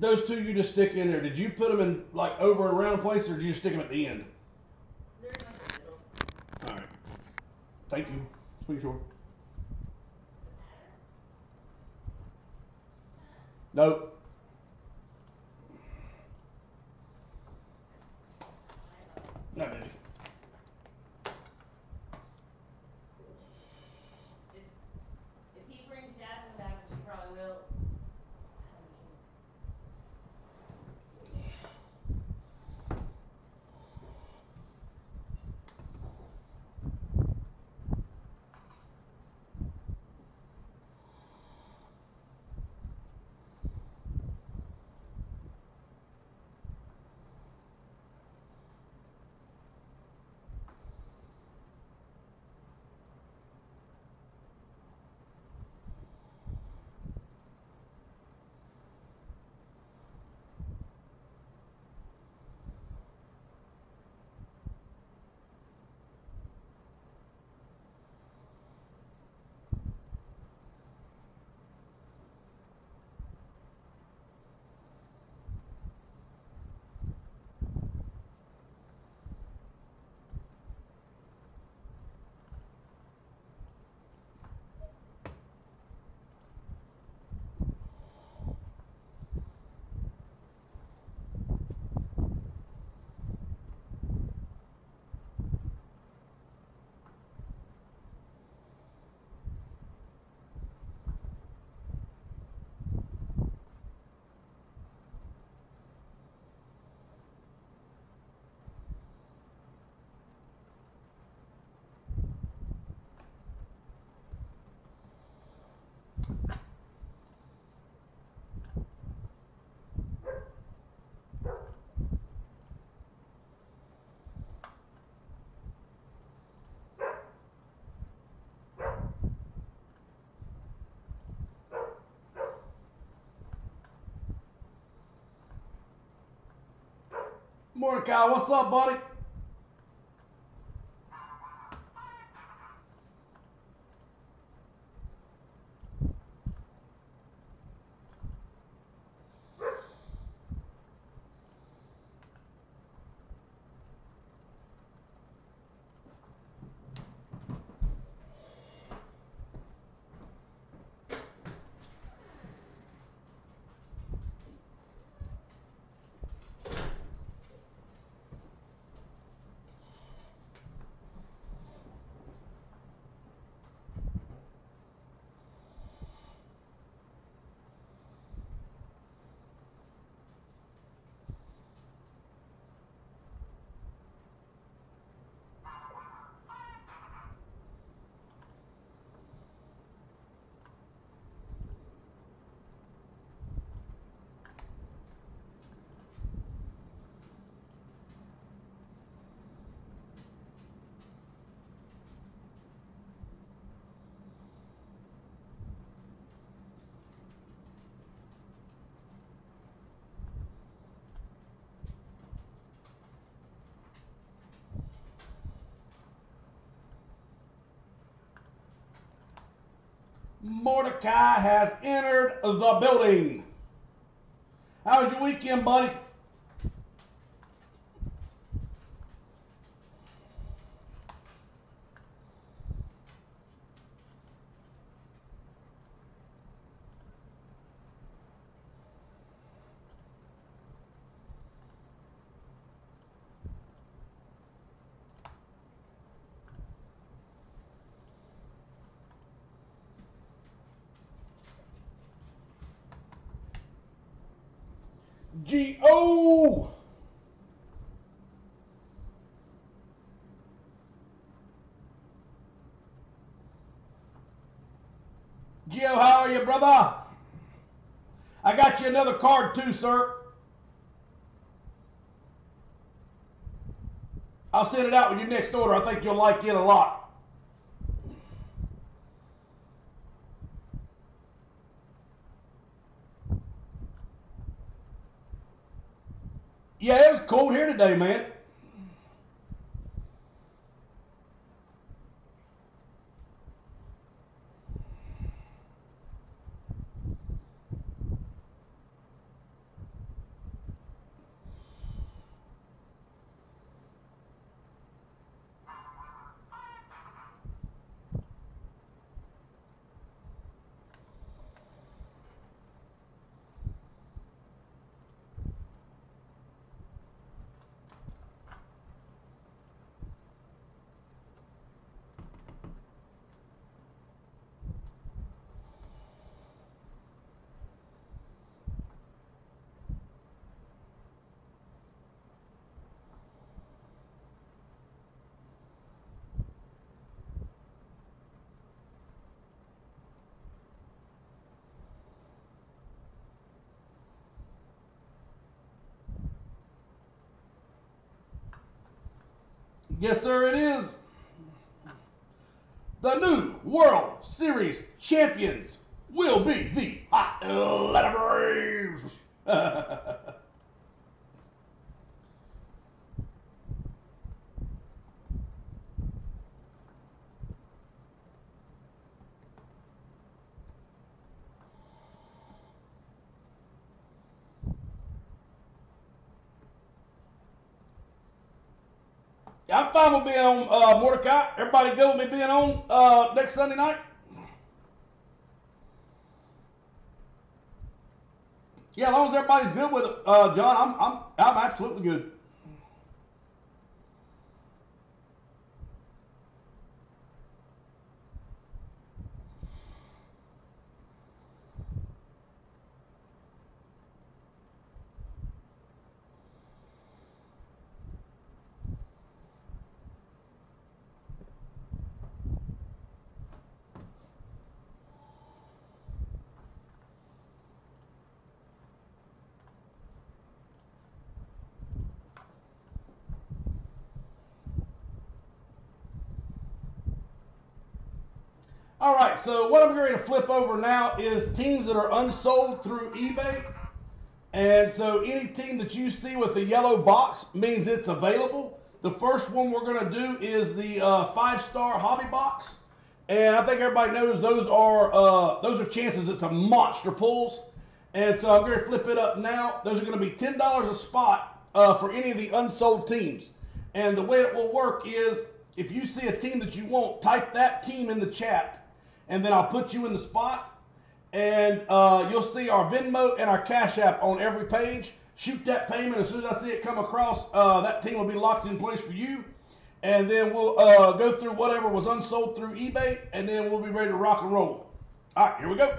those two you just stick in there, did you put them in like over a round place or did you just stick them at the end? No. All right. Thank you. Making sure. Nope. No, baby. If, Mordecai, what's up, buddy? Mordecai has entered the building. How was your weekend, buddy? G O. Gio, how are you, brother? I got you another card too, sir. I'll send it out with your next order. I think you'll like it a lot. Yeah, it was cold here today, man. Yes, sir, it is. The new World Series champions will be the Atlanta Braves. I'm fine with being on uh, Mordecai. Everybody good with me being on uh, next Sunday night? Yeah, as long as everybody's good with it, uh, John, I'm I'm I'm absolutely good. All right, so what I'm going to flip over now is teams that are unsold through eBay. And so any team that you see with the yellow box means it's available. The first one we're going to do is the uh, five-star hobby box. And I think everybody knows those are uh, those are chances. It's a monster pulls. And so I'm going to flip it up now. Those are going to be $10 a spot uh, for any of the unsold teams. And the way it will work is if you see a team that you want, type that team in the chat and then I'll put you in the spot, and uh, you'll see our Venmo and our Cash App on every page. Shoot that payment as soon as I see it come across. Uh, that team will be locked in place for you, and then we'll uh, go through whatever was unsold through eBay, and then we'll be ready to rock and roll. All right, here we go.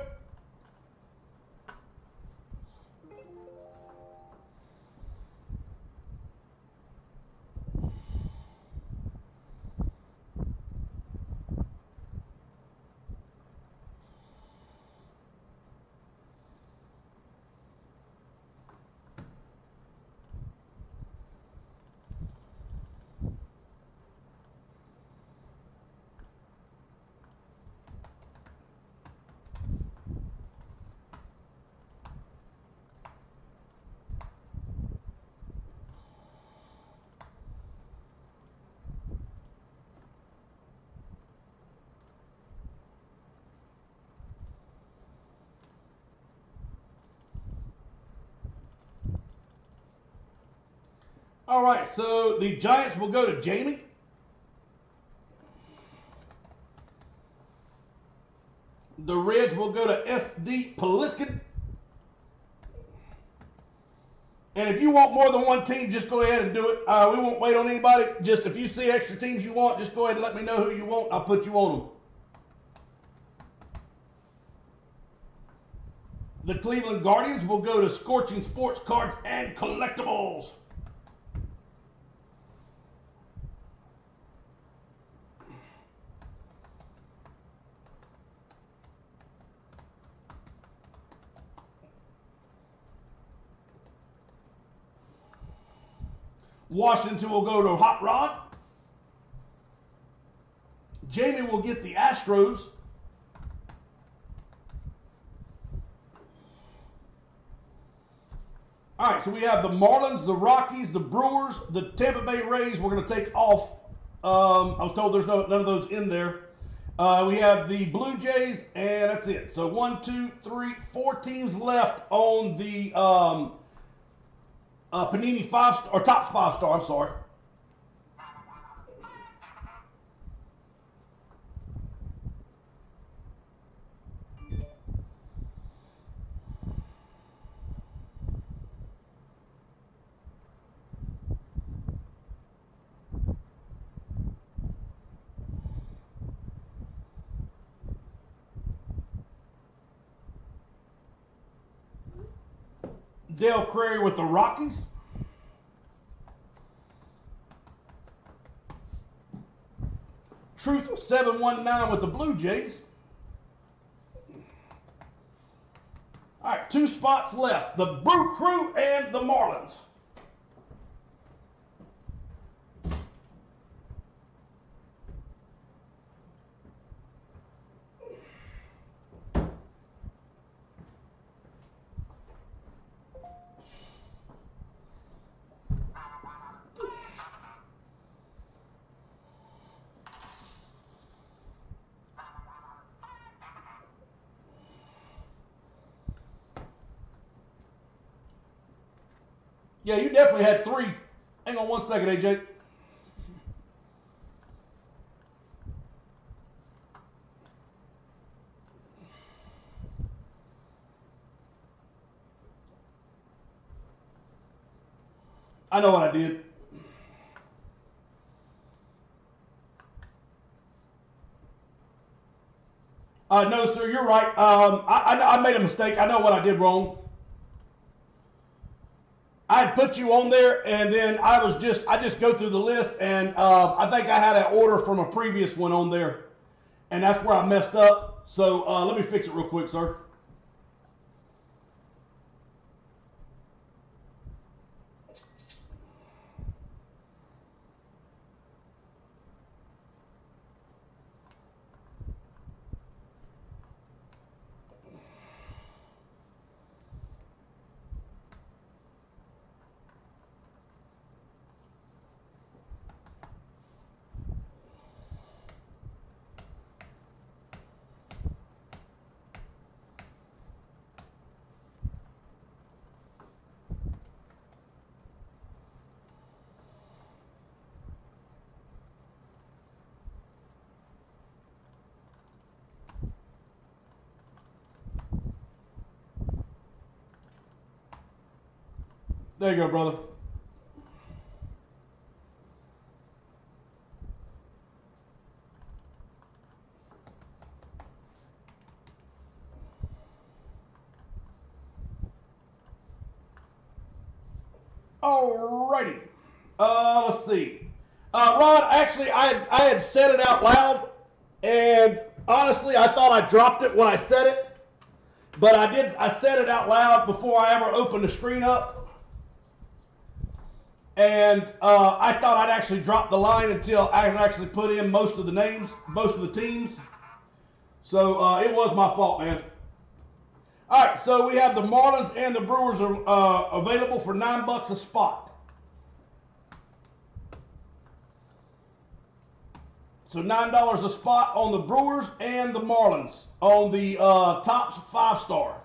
All right, so the Giants will go to Jamie. The Reds will go to SD Poliskin. And if you want more than one team, just go ahead and do it. Uh, we won't wait on anybody. Just if you see extra teams you want, just go ahead and let me know who you want. I'll put you on them. The Cleveland Guardians will go to Scorching Sports Cards and Collectibles. Washington will go to Hot Rod. Jamie will get the Astros. All right, so we have the Marlins, the Rockies, the Brewers, the Tampa Bay Rays. We're going to take off. Um, I was told there's no, none of those in there. Uh, we have the Blue Jays, and that's it. So one, two, three, four teams left on the um, uh, Panini five or Topps five star. I'm sorry. Dale Crary with the Rockies. Truth 719 with the Blue Jays. All right, two spots left. The Brew Crew and the Marlins. Yeah, you definitely had three. Hang on one second, AJ. I know what I did. Uh, no, sir, you're right. Um, I, I, I made a mistake. I know what I did wrong. I put you on there, and then I was just I just go through the list, and uh, I think I had an order from a previous one on there, and that's where I messed up. So uh, let me fix it real quick, sir. There you go, brother. Alrighty. Uh, let's see. Uh, Rod, actually, I I had said it out loud, and honestly, I thought I dropped it when I said it, but I did. I said it out loud before I ever opened the screen up, and uh, I thought I'd actually drop the line until I actually put in most of the names, most of the teams. So uh, it was my fault, man. All right, so we have the Marlins and the Brewers are uh, available for nine bucks a spot. So nine dollars a spot on the Brewers and the Marlins on the uh, Topps five star.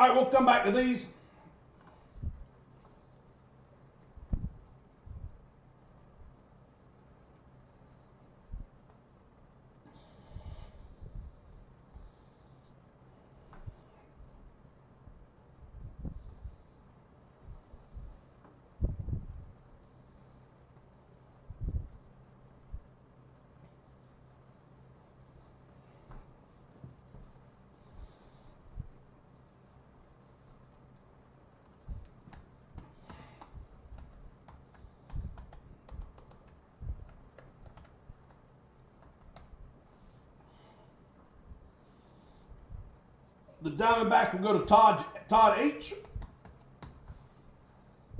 All right, we'll come back to these. The Diamondbacks will go to Todd Todd H.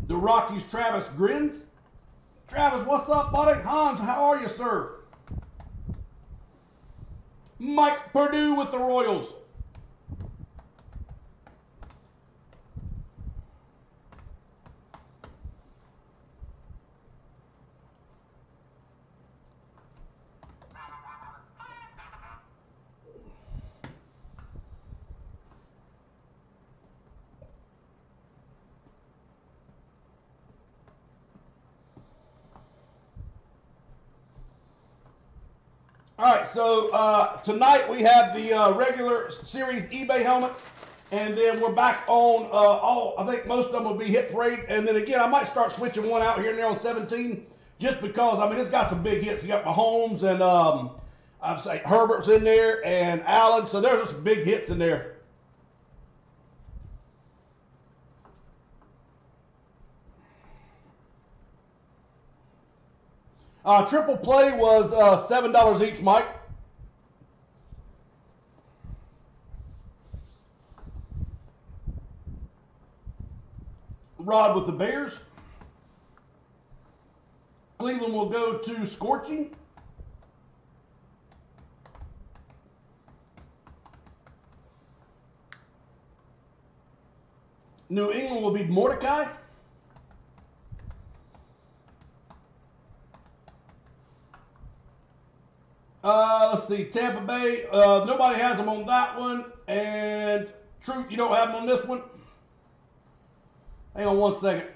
The Rockies, Travis Grins. Travis, what's up, buddy? Hans, how are you, sir? Mike Purdue with the Royals. All right, so uh, tonight we have the uh, regular series eBay helmets, and then we're back on uh, all. I think most of them will be hit parade, and then again I might start switching one out here and there on 17, just because I mean it's got some big hits. You got Mahomes and um, I'd say Herbert's in there and Allen, so there's some big hits in there. Uh, triple play was uh, seven dollars each, Mike. Rod with the Bears. Cleveland will go to Scorching. New England will be Mordecai. Uh, let's see, Tampa Bay. Uh, nobody has them on that one, and Truth, you don't have them on this one. Hang on one second.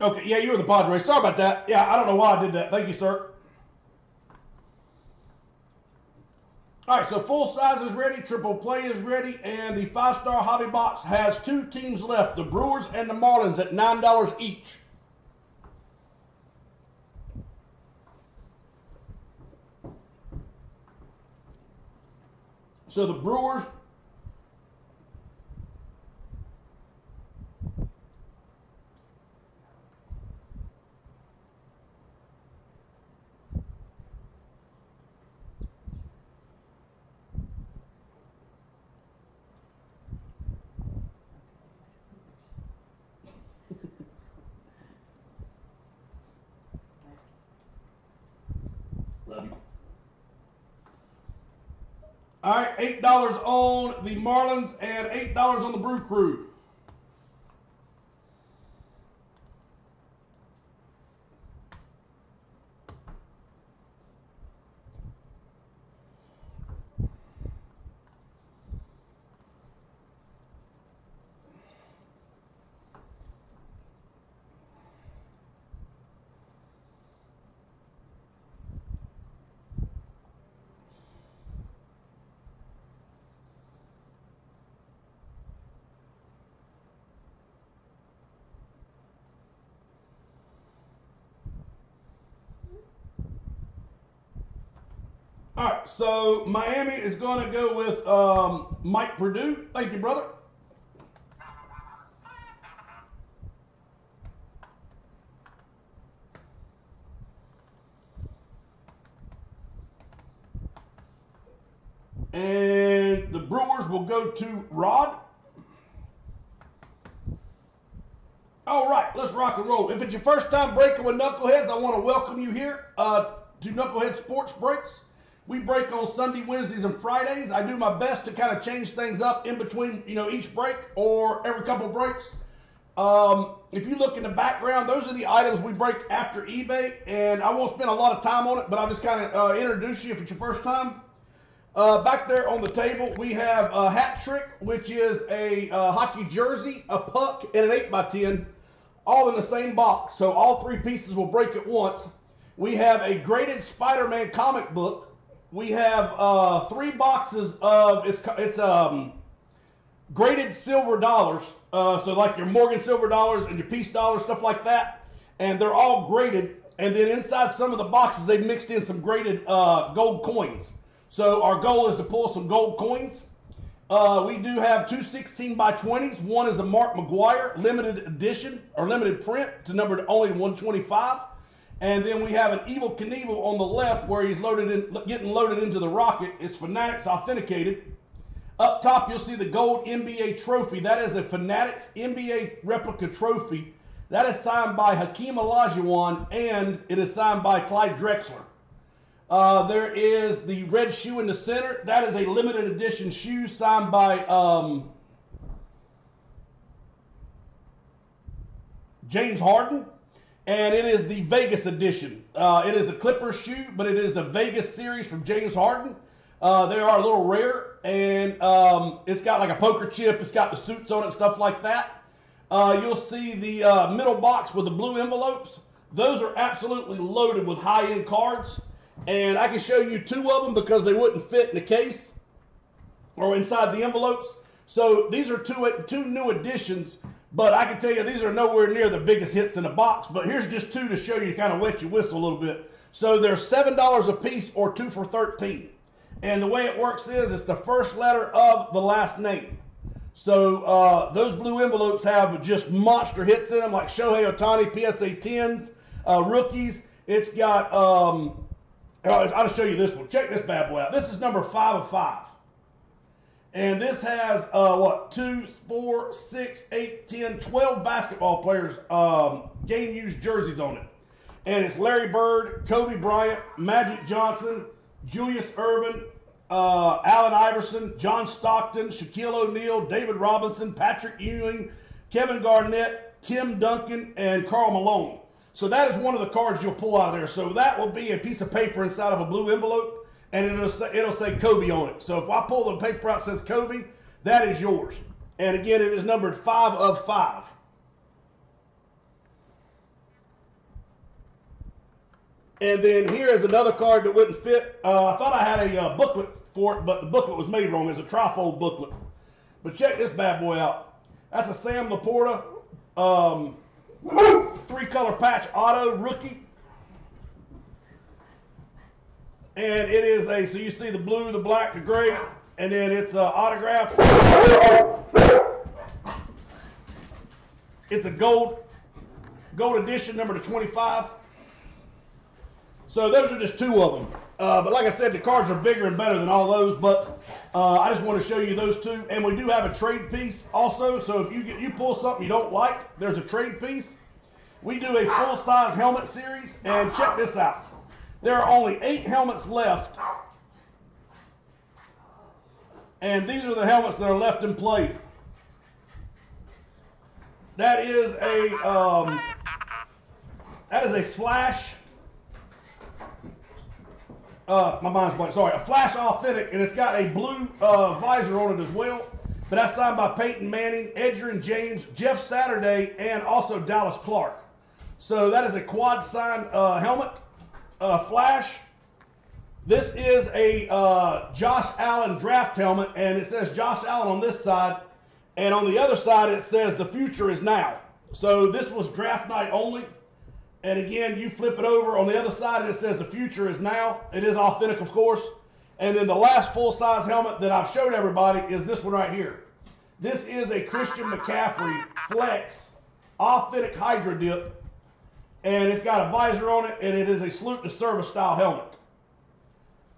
Okay, yeah, you were the Padres. Sorry about that. Yeah, I don't know why I did that. Thank you, sir. All right, so full size is ready, triple play is ready, and the five star hobby box has two teams left the Brewers and the Marlins at $9 each. So the Brewers Love you. All right, eight dollars on the Marlins and eight dollars on the Brew Crew. All right, so Miami is going to go with um, Mike Purdue. Thank you, brother. And the Brewers will go to Rod. All right, let's rock and roll. If it's your first time breaking with Knuckleheads, I want to welcome you here uh, to Knucklehead Sports Breaks. We break on Sunday, Wednesdays, and Fridays. I do my best to kind of change things up in between, you know, each break or every couple breaks. Um, if you look in the background, those are the items we break after eBay, and I won't spend a lot of time on it, but I'll just kind of uh, introduce you if it's your first time. Uh, back there on the table, we have a hat trick, which is a uh, hockey jersey, a puck, and an 8x10, all in the same box. So all three pieces will break at once. We have a graded Spider-Man comic book. We have uh, three boxes of it's it's um, graded silver dollars. Uh, so like your Morgan silver dollars and your Peace dollars, stuff like that, and they're all graded. And then inside some of the boxes, they've mixed in some graded uh, gold coins. So our goal is to pull some gold coins. Uh, we do have two 16 by 20s. One is a Mark McGwire limited edition or limited print to number only 125. And then we have an Evel Knievel on the left where he's loaded in, getting loaded into the rocket. It's Fanatics authenticated. Up top, you'll see the gold NBA trophy. That is a Fanatics NBA replica trophy. That is signed by Hakeem Olajuwon and it is signed by Clyde Drexler. Uh, there is the red shoe in the center. That is a limited edition shoe signed by um, James Harden, and it is the Vegas edition. Uh, it is a Clippers shoe, but it is the Vegas series from James Harden. Uh, they are a little rare, and um, it's got like a poker chip. It's got the suits on it, stuff like that. Uh, you'll see the uh, middle box with the blue envelopes. Those are absolutely loaded with high-end cards, and I can show you two of them because they wouldn't fit in the case or inside the envelopes. So these are two two new additions, but I can tell you these are nowhere near the biggest hits in the box. But here's just two to show you, kind of wet your whistle a little bit. So they're seven dollars a piece or two for thirteen. And the way it works is it's the first letter of the last name. So uh, those blue envelopes have just monster hits in them, like Shohei Ohtani PSA 10s, uh, rookies. It's got. Um, I'll just show you this one. Check this bad boy out. This is number five of five. And this has uh, what two, four, six, eight, ten, twelve basketball players um, game used jerseys on it. And it's Larry Bird, Kobe Bryant, Magic Johnson, Julius Erving, uh, Allen Iverson, John Stockton, Shaquille O'Neal, David Robinson, Patrick Ewing, Kevin Garnett, Tim Duncan, and Karl Malone. So that is one of the cards you'll pull out of there. So that will be a piece of paper inside of a blue envelope, and it'll say, it'll say Kobe on it. So if I pull the paper out says Kobe, that is yours. And again, it is numbered five of five. And then here is another card that wouldn't fit. Uh, I thought I had a uh, booklet for it, but the booklet was made wrong. It's a trifold booklet. But check this bad boy out. That's a Sam Laporta um, three color patch auto rookie. And it is a, so you see the blue, the black, the gray, and then it's uh, autograph. It's a gold, gold edition, number to 25. So those are just two of them. Uh, but like I said, the cards are bigger and better than all those. But uh, I just want to show you those two. And we do have a trade piece also. So if you get you pull something you don't like, there's a trade piece. We do a full size helmet series. And check this out. There are only eight helmets left. And these are the helmets that are left in play. That is a um, that is a flash uh, my mind's blank. Sorry, a Flash Authentic, and it's got a blue uh, visor on it as well. But that's signed by Peyton Manning, Edgerrin James, Jeff Saturday, and also Dallas Clark. So that is a quad sign uh, helmet, uh, Flash. This is a uh, Josh Allen draft helmet, and it says Josh Allen on this side, and on the other side it says the future is now. So this was draft night only. And again, you flip it over on the other side and it says the future is now. It is authentic, of course. And then the last full size helmet that I've showed everybody is this one right here. This is a Christian McCaffrey Flex authentic Hydro dip. And it's got a visor on it and it is a salute to service style helmet.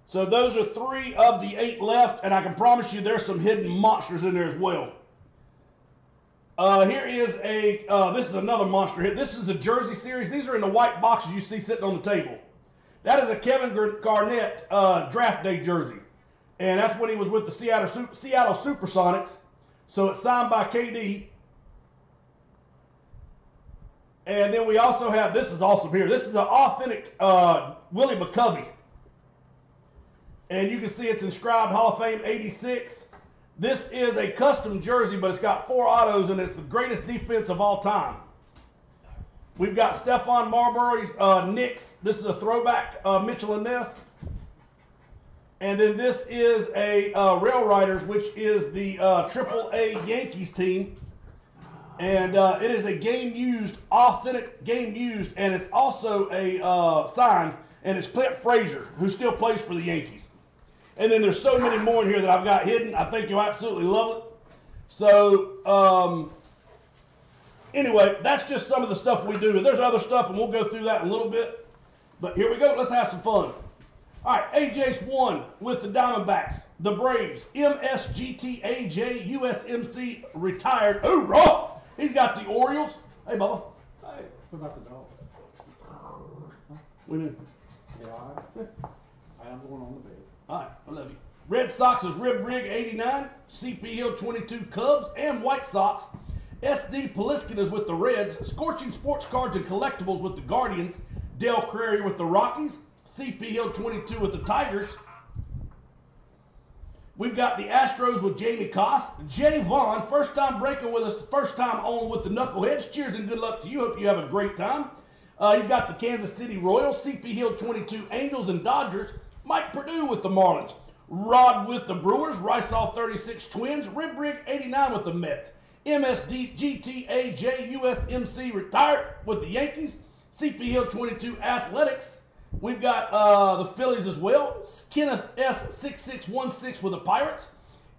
So those are three of the eight left, and I can promise you there's some hidden monsters in there as well. Uh, here is a, uh, this is another monster hit. This is the Jersey series. These are in the white boxes you see sitting on the table. That is a Kevin Garnett uh, draft day jersey. And that's when he was with the Seattle, Seattle Supersonics. So it's signed by KD. And then we also have, this is awesome here. This is an authentic uh, Willie McCovey. And you can see it's inscribed Hall of Fame 86. This is a custom jersey, but it's got four autos, and it's the greatest defense of all time. We've got Stephon Marbury's uh, Knicks. This is a throwback uh, Mitchell and Ness. And then this is a uh, Rail Riders, which is the uh, Triple A Yankees team. And uh, it is a game used, authentic game used, and it's also a uh, signed, and it's Clint Frazier, who still plays for the Yankees. And then there's so many more in here that I've got hidden. I think you'll absolutely love it. So, um, anyway, that's just some of the stuff we do. There's other stuff, and we'll go through that in a little bit. But here we go. Let's have some fun. All right, AJ's one with the Diamondbacks, the Braves, MSGTAJ, USMC retired. Raw! He's got the Orioles. Hey, Bubba. Hey, what about the dog? Huh? We Yeah, I, I am going on the bed. all right, I love you. Red Sox is Rib Rig 89, CP Hill 22 Cubs, and White Sox SD Poliskin is with the Reds. Scorching Sports Cards and Collectibles with the Guardians. Dale Crary with the Rockies. CP Hill 22 with the Tigers. We've got the Astros with Jamie Koss. Jay Vaughn, first time breaking with us, first time on with the Knuckleheads. Cheers and good luck to you. Hope you have a great time. Uh, he's got the Kansas City Royals, CP Hill 22 Angels and Dodgers. Mike Purdue with the Marlins. Rod with the Brewers. Riceoff 36 Twins. Rib Rig 89 with the Mets. MSD GTA JUSMC retired with the Yankees. CP Hill 22 Athletics. We've got uh, the Phillies as well. Kenneth S6616 with the Pirates.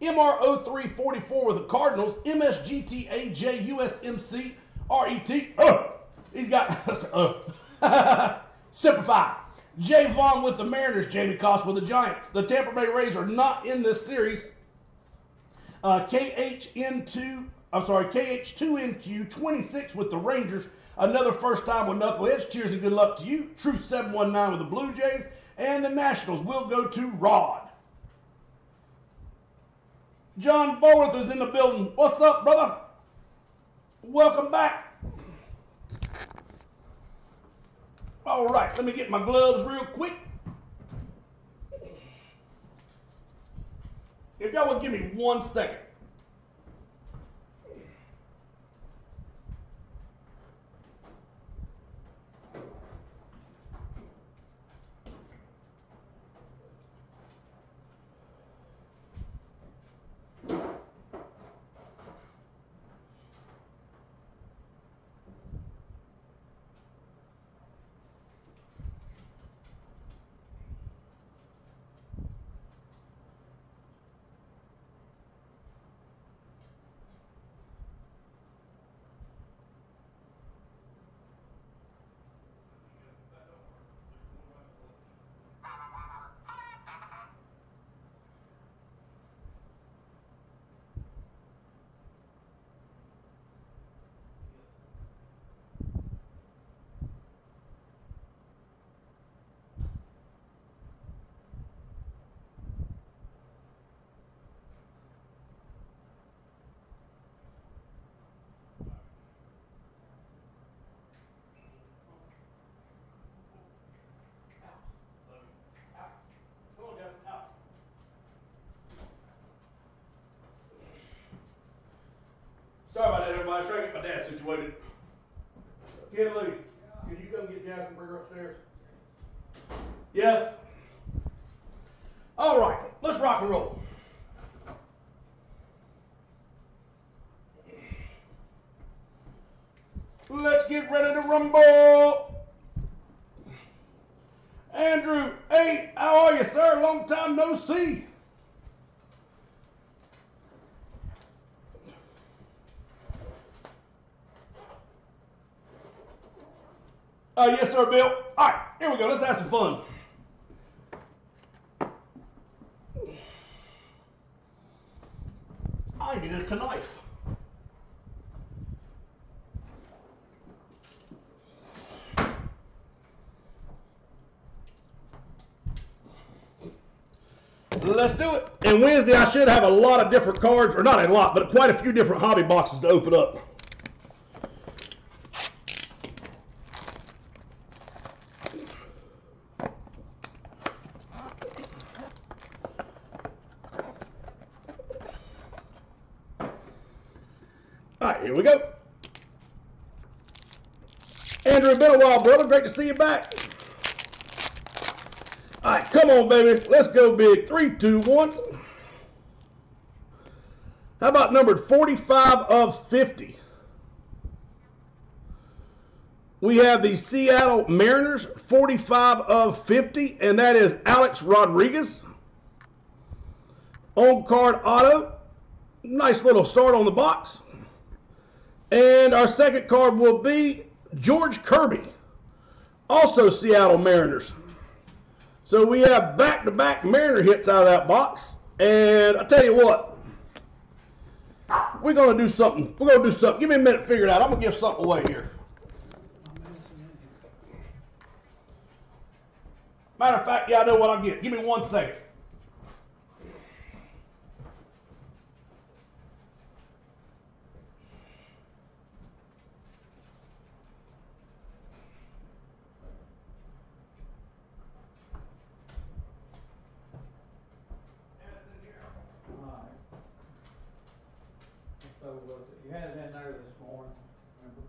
MR0344 with the Cardinals. MSGTA JUSMC RET. Oh, he's got uh, Simplify. Jay Vaughn with the Mariners. Jamie Cost with the Giants. The Tampa Bay Rays are not in this series. Uh, KHN2, I'm sorry, KH2NQ 26 with the Rangers. Another first time with Knuckleheads. Cheers and good luck to you. Truth 719 with the Blue Jays. And the Nationals will go to Rod. John Bolworth is in the building. What's up, brother? Welcome back. All right, let me get my gloves real quick. If y'all would give me one second. Come on, guys, out. Sorry about that, everybody. I was trying to get my dad situated. Ken Lee, can you come get her upstairs? Yes. All right, let's rock and roll. Let's get ready to rumble. Andrew, hey, how are you, sir? Long time no see. Uh, yes, sir, Bill. All right, here we go. Let's have some fun. I need a knife. Let's do it. And Wednesday, I should have a lot of different cards, or not a lot, but quite a few different hobby boxes to open up. All right, here we go. Been a while, brother. Great to see you back. All right, come on, baby. Let's go big. Three, two, one. How about numbered 45 of 50? We have the Seattle Mariners, 45 of 50, and that is Alex Rodriguez. On card auto. Nice little start on the box. And our second card will be George Kirby, also Seattle Mariners. So we have back-to-back Mariner hits out of that box. And I tell you what, we're gonna do something. We're gonna do something. Give me a minute to figure it out. I'm gonna give something away here. Matter of fact, yeah, I know what I'll get. Give me one second. You had it in there this morning, remember?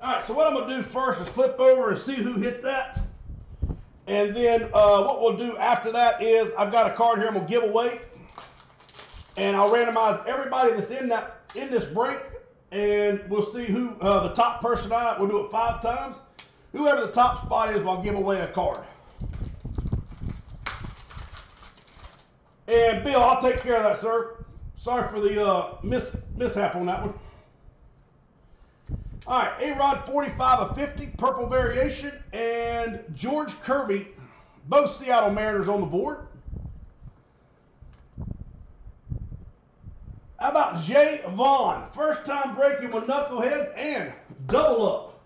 All right, so what I'm going to do first is flip over and see who hit that. And then uh, what we'll do after that is I've got a card here I'm going to give away. And I'll randomize everybody that's in that in this break. And we'll see who uh, the top person out. We'll do it five times. Whoever the top spot is, I'll give away a card. And Bill, I'll take care of that, sir. Sorry for the uh, mis- mishap on that one. All right, A Rod 45 of 50, purple variation, and George Kirby, both Seattle Mariners on the board. How about Jay Vaughn, first time breaking with knuckleheads and double up.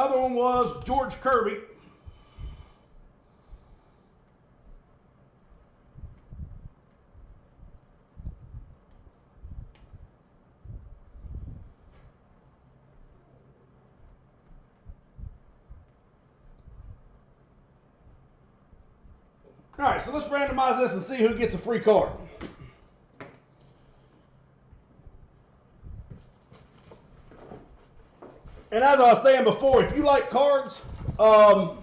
Other one was George Kirby. All right, so let's randomize this and see who gets a free card. And as I was saying before, if you like cards, um,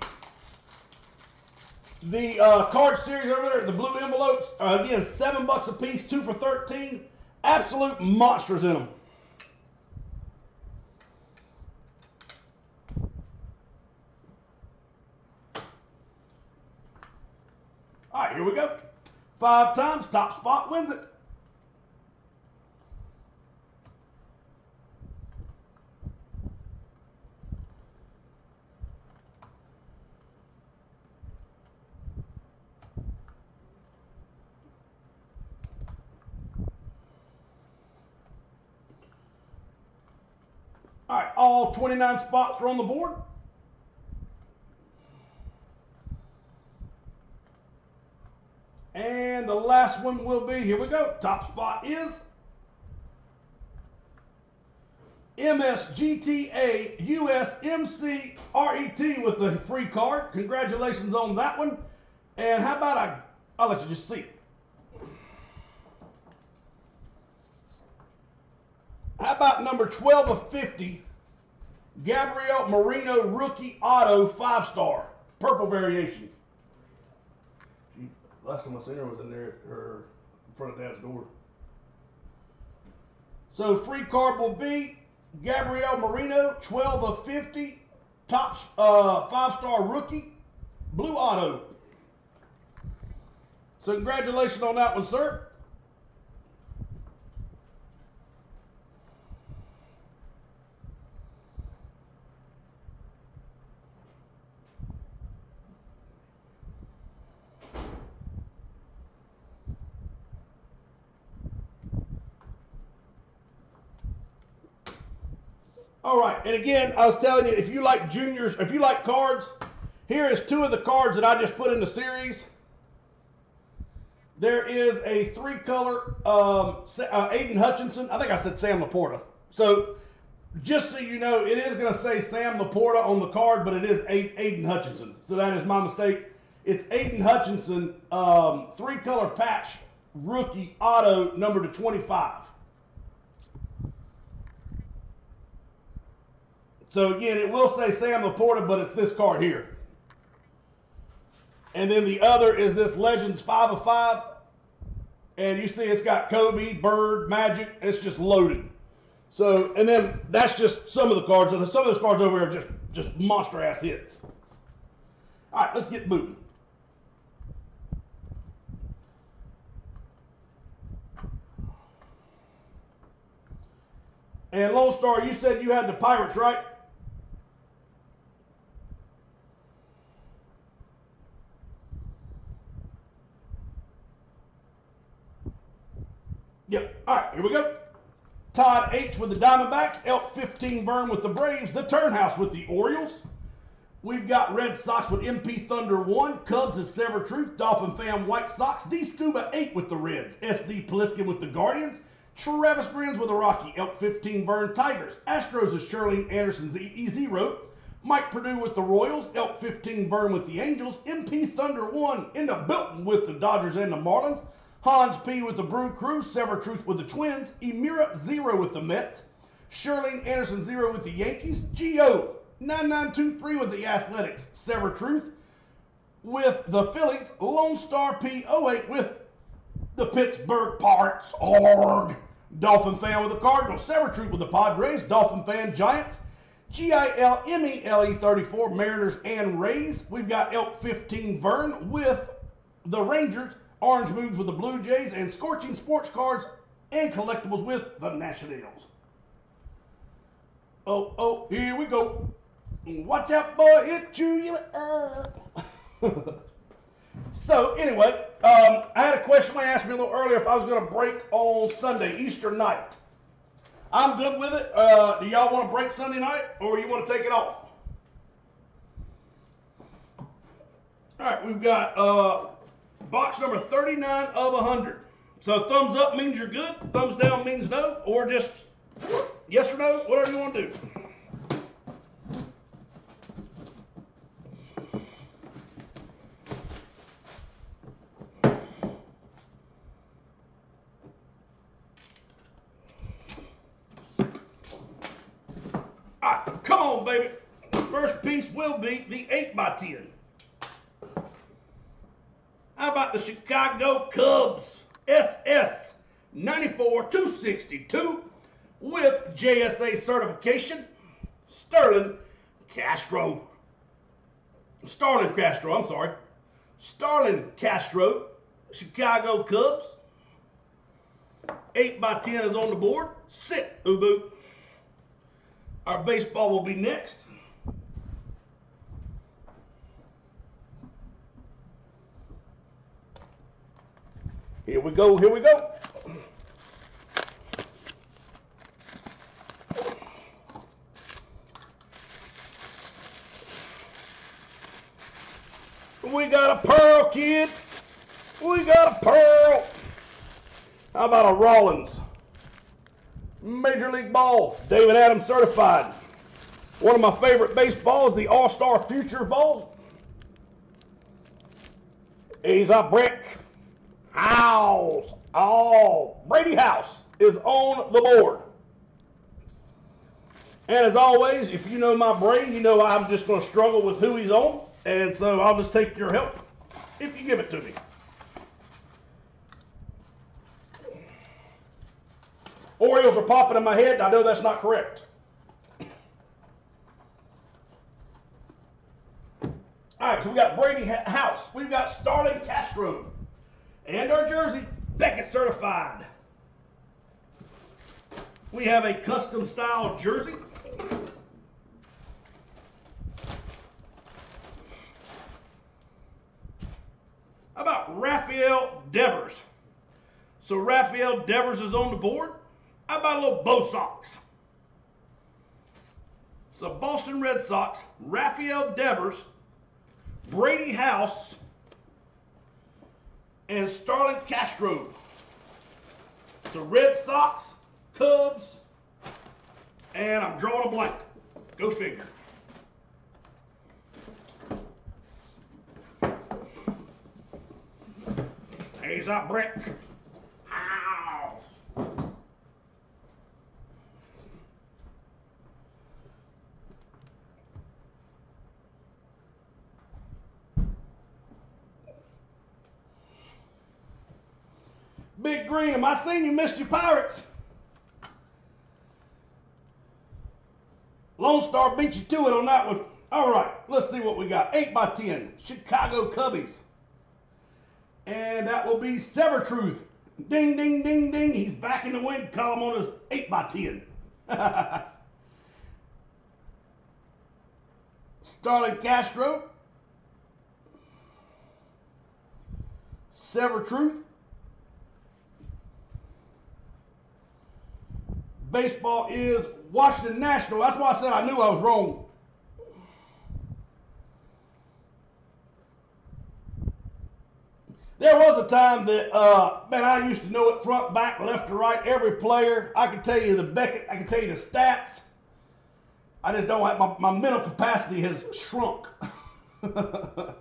the uh, card series over there, the blue envelopes, are again seven bucks a piece, two for thirteen. Absolute monsters in them. All right, here we go. Five times, top spot wins it. All right, all 29 spots are on the board. And the last one will be, here we go. Top spot is MSGTA USMCRET with the free card. Congratulations on that one. And how about I, I'll let you just see it. How about number 12 of 50, Gabriel Moreno rookie auto five star, purple variation. Gee, last time I seen her was in there her in front of Dad's door. So free card will be Gabriel Moreno, 12 of 50, top uh, five star rookie, blue auto. So congratulations on that one, sir. All right, and again, I was telling you, if you like juniors, if you like cards, here is two of the cards that I just put in the series. There is a three color um, uh, Aidan Hutchinson. I think I said Sam Laporta. So just so you know, it is going to say Sam Laporta on the card, but it is Aidan Hutchinson. So that is my mistake. It's Aidan Hutchinson, um, three color patch, rookie auto, number to 25. So again, it will say Sam Laporta, but it's this card here. And then the other is this Legends 5 of 5. And you see it's got Kobe, Bird, Magic. It's just loaded. So, and then that's just some of the cards. And some of those cards over here are just, just monster ass hits. All right, let's get moving. And Lone Star, you said you had the Pirates, right? Yep. All right, here we go. Todd H with the Diamondbacks, Elk 15 Burn with the Braves, the Turnhouse with the Orioles. We've got Red Sox with MP Thunder 1, Cubs is Sever Truth, Dolphin Fam White Sox, D Scuba 8 with the Reds, SD Pliskin with the Guardians, Travis Grins with the Rocky, Elk 15 Burn Tigers, Astros is Shirley Anderson's E0, Mike Purdue with the Royals, Elk 15 Burn with the Angels, MP Thunder 1 into Bilton with the Dodgers and the Marlins, Hans P with the Brew Crew, Sever Truth with the Twins, Emira 0 with the Mets, Shirley Anderson 0 with the Yankees, Geo 9923 with the Athletics, Sever Truth with the Phillies, Lone Star P08 with the Pittsburgh Pirates, Org, Dolphin Fan with the Cardinals, Sever Truth with the Padres, Dolphin Fan Giants, G-I-L-M-E-L-E 34, Mariners and Rays. We've got Elk 15 Vern with the Rangers, Orange Moves with the Blue Jays, and Scorching Sports Cards and Collectibles with the Nationals. Oh, oh, here we go. Watch out, boy, it chew you up. so, anyway, um, I had a question. Somebody asked me a little earlier if I was going to break on Sunday, Easter night. I'm good with it. Uh, do y'all want to break Sunday night or you want to take it off? All right, we've got uh, box number 39 of 100. So thumbs up means you're good, thumbs down means no, or just yes or no, whatever you want to do. Come on, baby. First piece will be the 8 by 10 How about the Chicago Cubs SS 94 262 with JSA certification? Sterling Castro. Starlin Castro, I'm sorry. Starlin Castro, Chicago Cubs. 8 by 10 is on the board. Sit, Ubu. Our baseball will be next. Here we go, here we go. We got a pearl, kid. We got a pearl. How about a Rawlings? Major League Ball, David Adams certified. One of my favorite baseballs, the All Star Future Ball. He's a brick. House. Oh, Brady House is on the board. And as always, if you know my brain, you know I'm just going to struggle with who he's on. And so I'll just take your help if you give it to me. Orioles are popping in my head. I know that's not correct. All right, so we got Brady House. We've got Starlin Castro. And our jersey, Beckett certified. We have a custom style jersey. How about Rafael Devers? So Rafael Devers is on the board. How about a little Bo Sox? So Boston Red Sox, Rafael Devers, Brady House, and Starlin Castro. The Red Sox, Cubs, and I'm drawing a blank. Go figure. He's a brick. Green, am I seeing you missed your Pirates? Lone Star beat you to it on that one. All right, let's see what we got. 8 by 10 Chicago Cubbies. And that will be Sever Truth. Ding, ding, ding, ding. He's back in the win column on his 8 by 10 Starlin Castro. Sever Truth. Baseball is Washington National. That's why I said I knew I was wrong. There was a time that, uh, man, I used to know it front, back, left to right, every player. I can tell you the Beckett, I can tell you the stats. I just don't have, my, my mental capacity has shrunk. and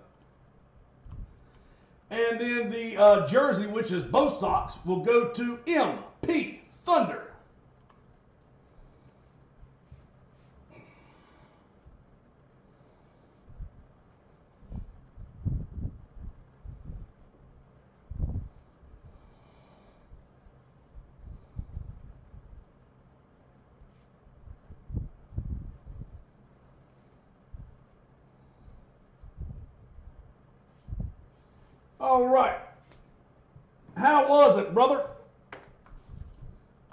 then the uh, jersey, which is both socks, will go to MP Thunder. All right. How was it, brother?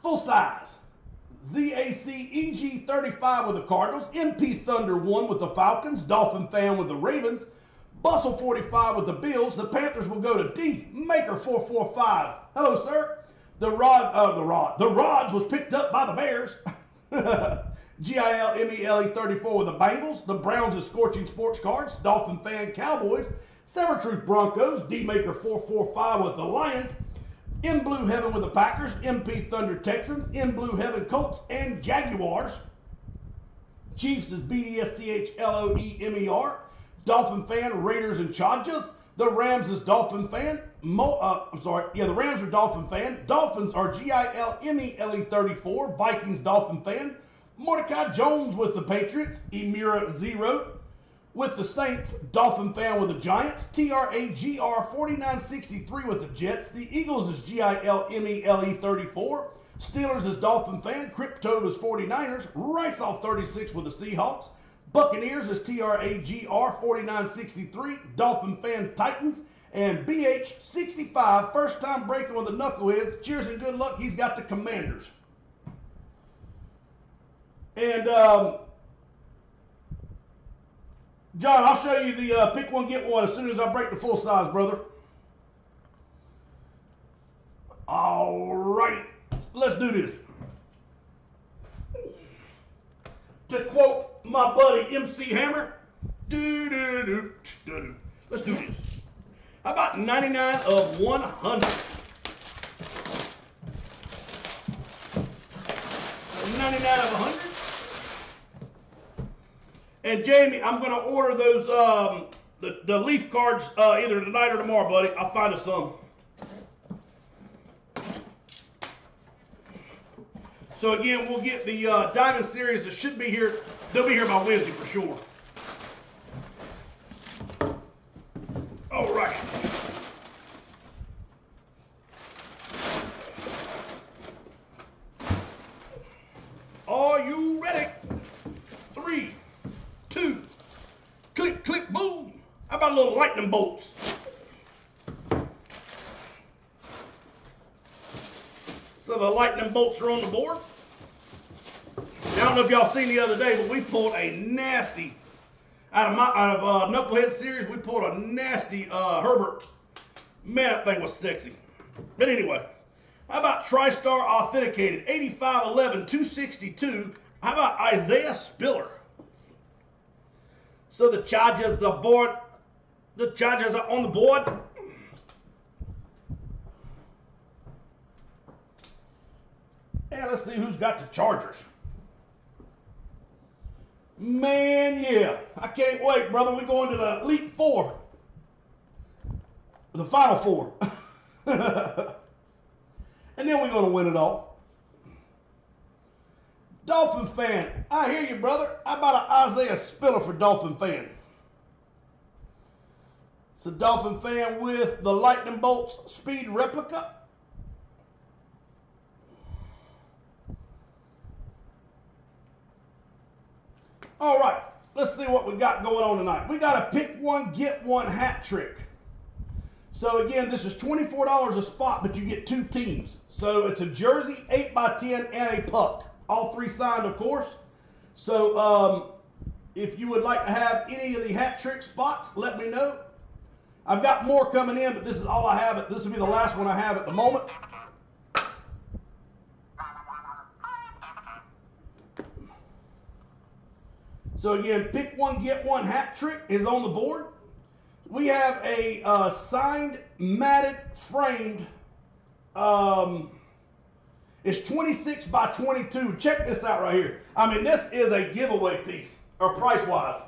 Full size. ZAC EG 35 with the Cardinals, MP Thunder 1 with the Falcons, Dolphin Fan with the Ravens, Bustle 45 with the Bills. The Panthers will go to D. Maker 445. Hello, sir. The rod, uh, the rod, the rods was picked up by the Bears. GIL MELE 34 with the Bengals. The Browns is Scorching Sports Cards. Dolphin Fan Cowboys. Sever Truth Broncos, D Maker 445 with the Lions, in Blue Heaven with the Packers, MP Thunder Texans, in Blue Heaven Colts, and Jaguars. Chiefs is BDSCHLOEMER, Dolphin Fan, Raiders, and Chargers. The Rams is Dolphin Fan. Mo, uh, I'm sorry, yeah, the Rams are Dolphin Fan. Dolphins are GILMELE 34, Vikings Dolphin Fan. Mordecai Jones with the Patriots, Emira Zero with the Saints, Dolphin fan with the Giants, TRAGR 4963 with the Jets, the Eagles is GILMELE 34, Steelers is Dolphin fan, Crypto is 49ers, Rice off 36 with the Seahawks, Buccaneers is TRAGR 4963, Dolphin fan Titans, and BH 65, first time breaking with the Knuckleheads. Cheers and good luck. He's got the Commanders. And um, John, I'll show you the uh, pick one, get one as soon as I break the full size, brother. All right, let's do this. To quote my buddy MC Hammer, let's do this. How about 99 of 100? 99 of 100? And Jamie, I'm going to order those um, the, the leaf cards uh, either tonight or tomorrow, buddy. I'll find us some. So again, we'll get the uh, Diamond Series. It should be here. They'll be here by Wednesday for sure. All right. Are you ready? Three, two, click, click, boom. How about a little lightning bolts? So the lightning bolts are on the board. I don't know if y'all seen the other day, but we pulled a nasty out of my out of uh, Knucklehead series. We pulled a nasty uh, Herbert. Man, that thing was sexy. But anyway, how about TriStar Authenticated 8511 262? How about Isaiah Spiller? So the Chargers, the board, the Chargers are on the board. And let's see who's got the Chargers. Man, yeah. I can't wait, brother. We're going to the Elite Four. The Final Four. and then we're going to win it all. Dolphin fan. I hear you, brother. How about an Isaiah Spiller for Dolphin fan? It's a Dolphin fan with the Lightning Bolts speed replica. All right. let's see what we got going on tonight. We got a pick one, get one hat trick. So again, this is $24 a spot, but you get two teams. So it's a jersey, 8 by 10 and a puck. All three signed, of course. So um, if you would like to have any of the hat trick spots, let me know. I've got more coming in, but this is all I have. This will be the last one I have at the moment. So again, pick one, get one hat trick is on the board. We have a uh, signed, matted, framed. Um, it's 26 by 22. Check this out right here. I mean, this is a giveaway piece, or price wise.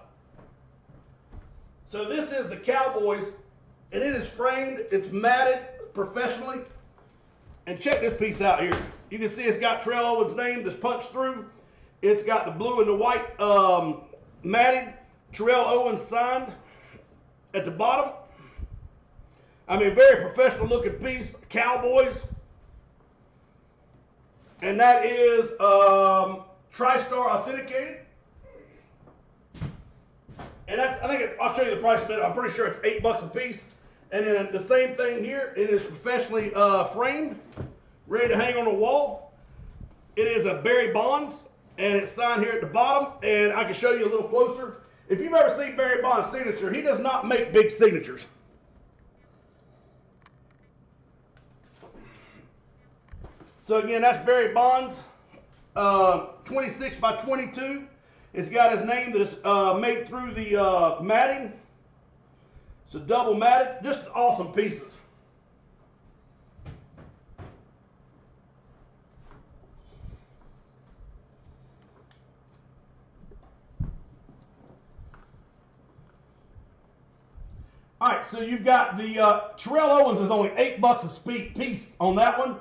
So this is the Cowboys, and it is framed. It's matted professionally. And check this piece out here. You can see it's got Terrell Owens' name that's punched through. It's got the blue and the white um, matting. Terrell Owens signed at the bottom. I mean, very professional looking piece. Cowboys. And that is um, TriStar authenticated. And I, I think it, I'll show you the price of it. I'm pretty sure it's eight bucks a piece. And then the same thing here. It is professionally uh, framed, ready to hang on the wall. It is a Barry Bonds, and it's signed here at the bottom. And I can show you a little closer. If you've ever seen Barry Bonds' signature, he does not make big signatures. So again, that's Barry Bonds, uh, 26 by 22. It's got his name that is uh, made through the uh, matting. A double matted, just awesome pieces. All right, so you've got the uh, Terrell Owens is only eight bucks a piece on that one.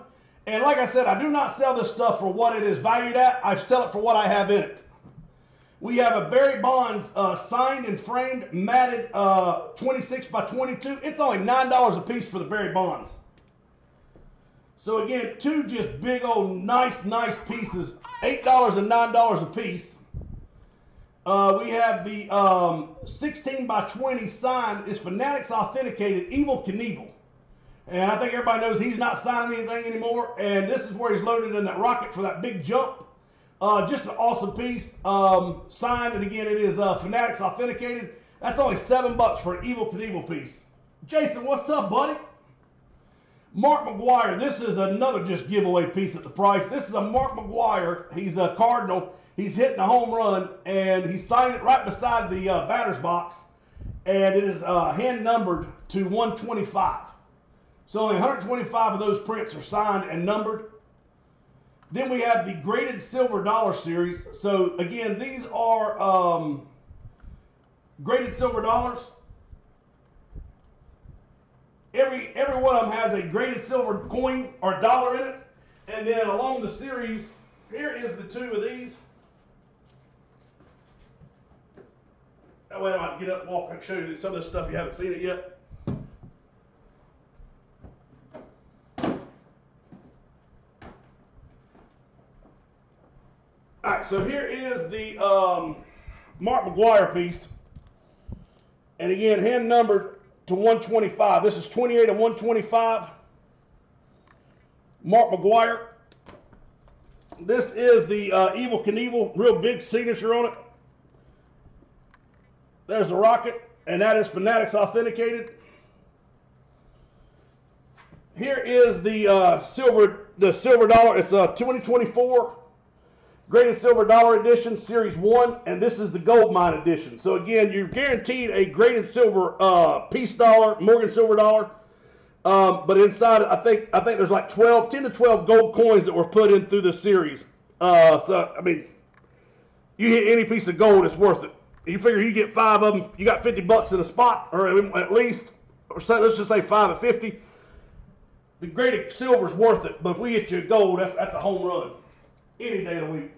And like I said, I do not sell this stuff for what it is valued at. I sell it for what I have in it. We have a Barry Bonds uh, signed and framed, matted uh, 26 by 22. It's only $9 a piece for the Barry Bonds. So again, two just big old nice, nice pieces. $8 and $9 a piece. Uh, we have the um, 16 by 20 sign. It's Fanatics Authenticated Evel Knievel. And I think everybody knows he's not signing anything anymore. And this is where he's loaded in that rocket for that big jump. Uh, just an awesome piece. Um, signed, and again, it is uh, Fanatics Authenticated. That's only seven bucks for an Evel Knievel piece. Jason, what's up, buddy? Mark McGwire. This is another just giveaway piece at the price. This is a Mark McGwire. He's a Cardinal. He's hitting a home run, and he signed it right beside the uh, batter's box, and it is uh, hand numbered to 125. So only 125 of those prints are signed and numbered. Then we have the graded silver dollar series. So again, these are um, graded silver dollars. Every every one of them has a graded silver coin or dollar in it, and then along the series, here is the two of these. That way I might get up walk and show you some of this stuff you haven't seen it yet. All right, so here is the um, Mark McGwire piece. And again, hand numbered to 125. This is 28 of 125. Mark McGwire. This is the uh, Evel Knievel, real big signature on it. There's the rocket, and that is Fanatics Authenticated. Here is the uh, silver, the silver dollar. It's a 2024 graded silver dollar edition, series one, and this is the gold mine edition. So again, you're guaranteed a graded silver uh, piece dollar, Morgan silver dollar. Um, but inside, I think I think there's like 12, 10 to 12 gold coins that were put in through the series. Uh, so I mean, you hit any piece of gold, it's worth it. You figure you get five of them, you got 50 bucks in a spot, or at least, or let's just say five at 50. The graded silver's worth it, but if we hit you gold, that's that's a home run any day of the week.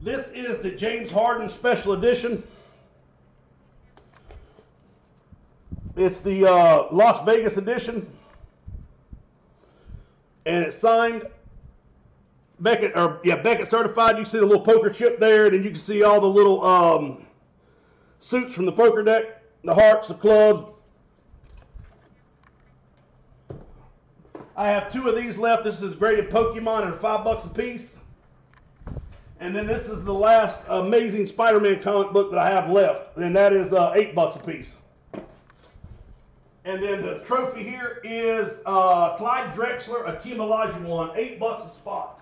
This is the James Harden Special Edition. It's the uh, Las Vegas edition. And it's signed Beckett or yeah Beckett certified. You can see the little poker chip there, and then you can see all the little um, suits from the poker deck, the hearts, the clubs. I have two of these left. This is graded Pokemon and five bucks a piece. And then this is the last amazing Spider-Man comic book that I have left, and that is uh, eight bucks a piece. And then the trophy here is uh, Clyde Drexler, Akeem Olajuwon, eight bucks a spot.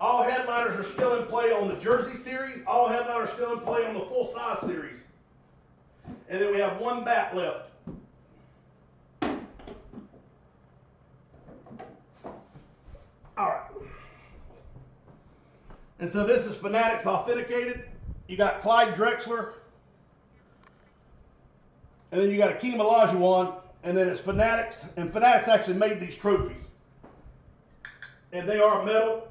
All headliners are still in play on the Jersey series. All headliners are still in play on the full size series. And then we have one bat left. All right. And so this is Fanatics Authenticated. You got Clyde Drexler. And then you got Akeem Olajuwon. And then it's Fanatics. And Fanatics actually made these trophies. And they are metal.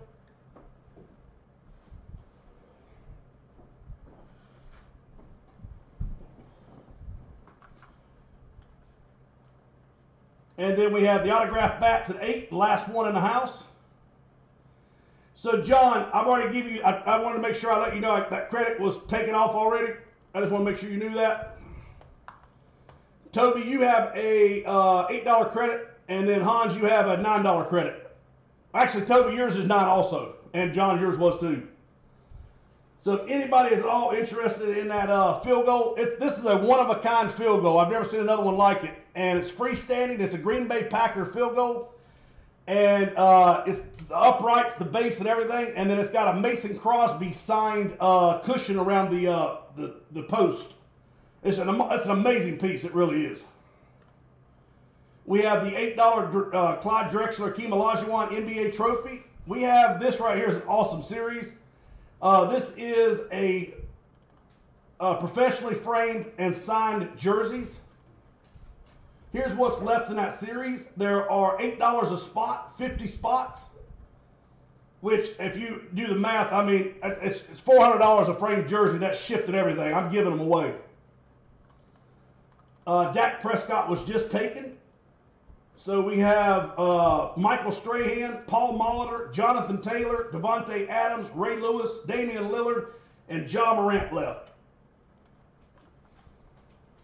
And then we have the autographed bats at eight, last one in the house. So, John, I've already given you, I, I wanted to make sure I let you know that credit was taken off already. I just want to make sure you knew that. Toby, you have a uh, $8 credit, and then Hans, you have a $9 credit. Actually, Toby, yours is 9 also, and John, yours was too. So if anybody is at all interested in that uh, field goal, this is a one-of-a-kind field goal. I've never seen another one like it, and it's freestanding. It's a Green Bay Packer field goal, and uh, it's the uprights, the base, and everything, and then it's got a Mason Crosby signed uh, cushion around the, uh, the the post. It's an it's an amazing piece. It really is. We have the eight dollar uh, Clyde Drexler Akeem Olajuwon NBA trophy. We have this right here is an awesome series. Uh, this is a, a professionally framed and signed jerseys. Here's what's left in that series. There are $8 a spot, 50 spots, which if you do the math, I mean, it's, it's $400 a framed jersey. That's shipped and everything. I'm giving them away. Uh, Dak Prescott was just taken. So we have uh, Michael Strahan, Paul Molitor, Jonathan Taylor, Davante Adams, Ray Lewis, Damian Lillard, and Ja Morant left.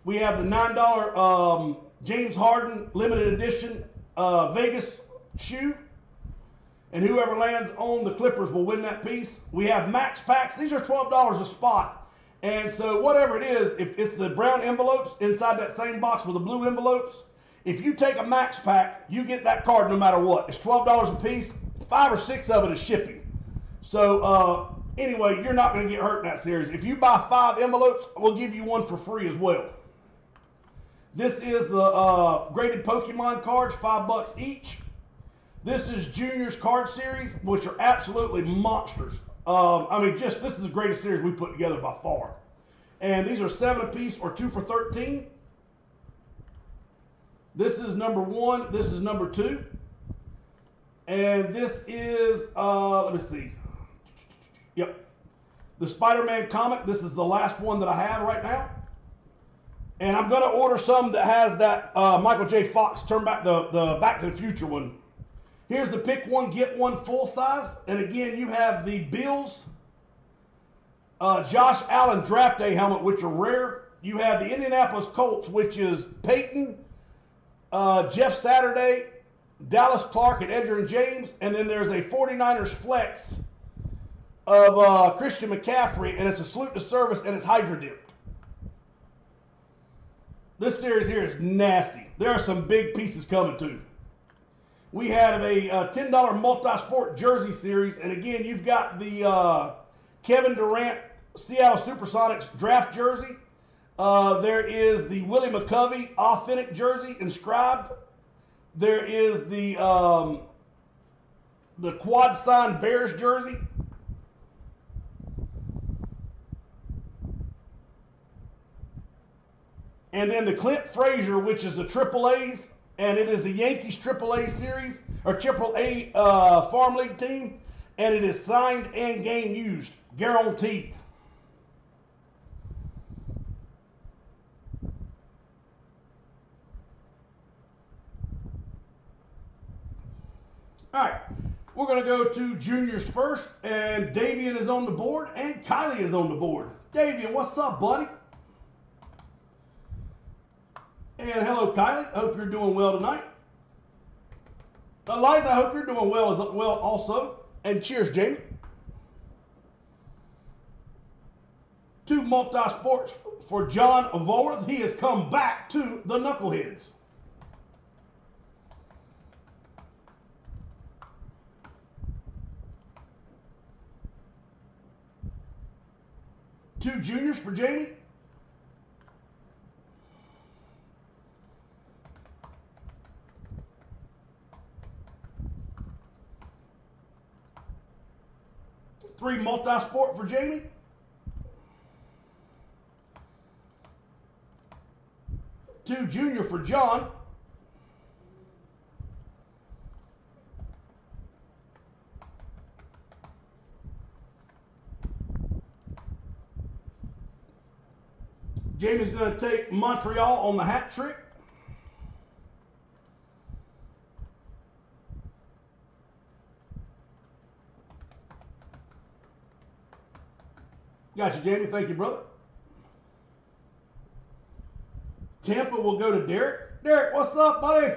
We have the $9 um, James Harden limited edition uh, Vegas shoe. And whoever lands on the Clippers will win that piece. We have max packs. These are $12 a spot. And so whatever it is, if it's the brown envelopes inside that same box with the blue envelopes, if you take a max pack, you get that card no matter what. It's $12 a piece. Five or six of it is shipping. So uh, anyway, you're not going to get hurt in that series. If you buy five envelopes, we'll give you one for free as well. This is the uh, graded Pokemon cards, five bucks each. This is Junior's card series, which are absolutely monsters. Um, I mean, just this is the greatest series we put together by far. And these are seven apiece or two for 13. This is number one. This is number two. And this is, uh, let me see. Yep. The Spider Man comic. This is the last one that I have right now. And I'm going to order some that has that uh, Michael J. Fox turn back the, the Back to the Future one. Here's the pick one, get one full size. And again, you have the Bills, uh, Josh Allen draft day helmet, which are rare. You have the Indianapolis Colts, which is Peyton, uh, Jeff Saturday, Dallas Clark, and Edgerrin James. And then there's a 49ers flex of uh, Christian McCaffrey, and it's a salute to service, and it's Hydro dipped. This series here is nasty. There are some big pieces coming too. We have a uh, $10 multi-sport jersey series, and again, you've got the uh, Kevin Durant Seattle Supersonics draft jersey. Uh, there is the Willie McCovey authentic jersey inscribed. There is the um, the quad sign Bears jersey. And then the Clint Frazier, which is the Triple A's, and it is the Yankees Triple A series or Triple A uh, Farm League team, and it is signed and game used, guaranteed. All right, we're gonna go to juniors first, and Davian is on the board, and Kylie is on the board. Davian, what's up, buddy? And hello, Kylie. Hope you're doing well tonight. Eliza, I hope you're doing well as well also. And cheers, Jamie. Two multi-sports for John Vorath. He has come back to the Knuckleheads. Two juniors for Jamie. Three multi-sport for Jamie. Two junior for John. Jamie's going to take Montreal on the hat trick. Got you, Jamie. Thank you, brother. Tampa will go to Derek. Derek, what's up, buddy?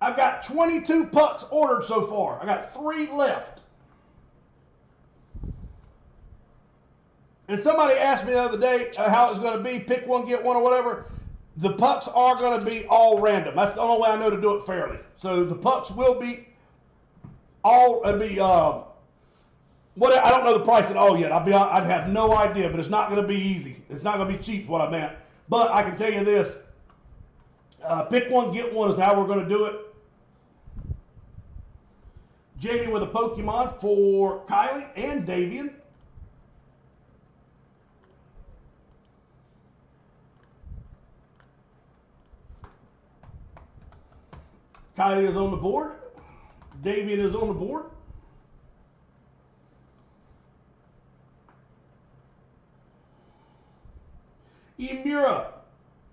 I've got 22 pucks ordered so far. I got three left. And somebody asked me the other day uh, how it's going to be pick one, get one, or whatever. The pucks are going to be all random. That's the only way I know to do it fairly. So the pucks will be all uh, be uh, what I don't know the price at all yet. I'll be I'd have no idea, but it's not going to be easy. It's not going to be cheap. What I meant. But I can tell you this: uh, pick one, get one is how we're going to do it. Jamie with a Pokemon for Kylie and Davian. Kylie is on the board. Davian is on the board. Emira.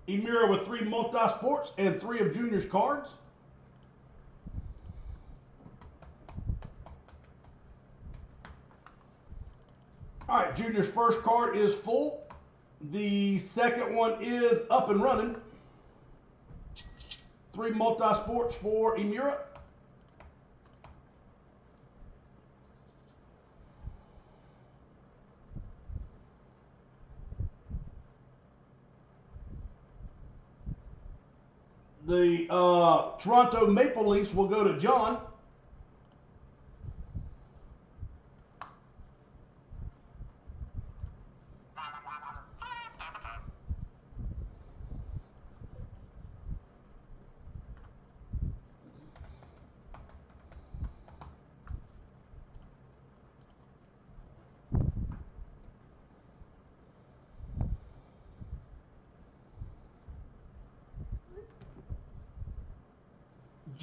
Emira with three multi-sports and three of juniors cards. All right, juniors first card is full. The second one is up and running. Three multi-sports for Emira. The uh, Toronto Maple Leafs will go to John.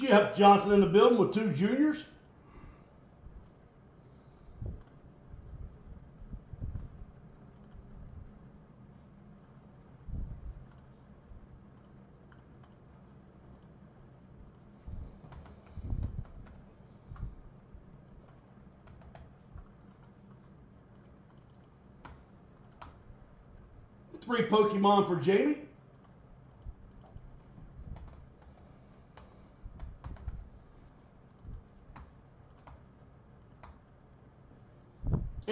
Jeff Johnson in the building with two juniors. Three Pokemon for Jamie.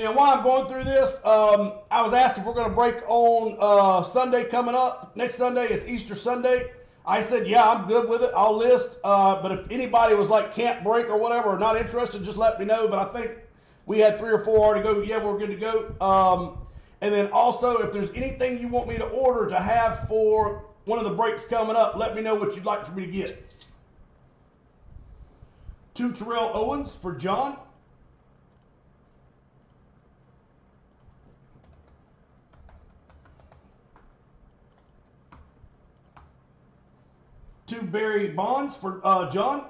And while I'm going through this, um, I was asked if we're going to break on uh, Sunday coming up. Next Sunday, it's Easter Sunday. I said, yeah, I'm good with it. I'll list. Uh, but if anybody was like, can't break or whatever, or not interested, just let me know. But I think we had three or four already go. Yeah, we're good to go. Um, and then also, if there's anything you want me to order to have for one of the breaks coming up, let me know what you'd like for me to get. Two Terrell Owens for John. Two Barry Bonds for uh, John.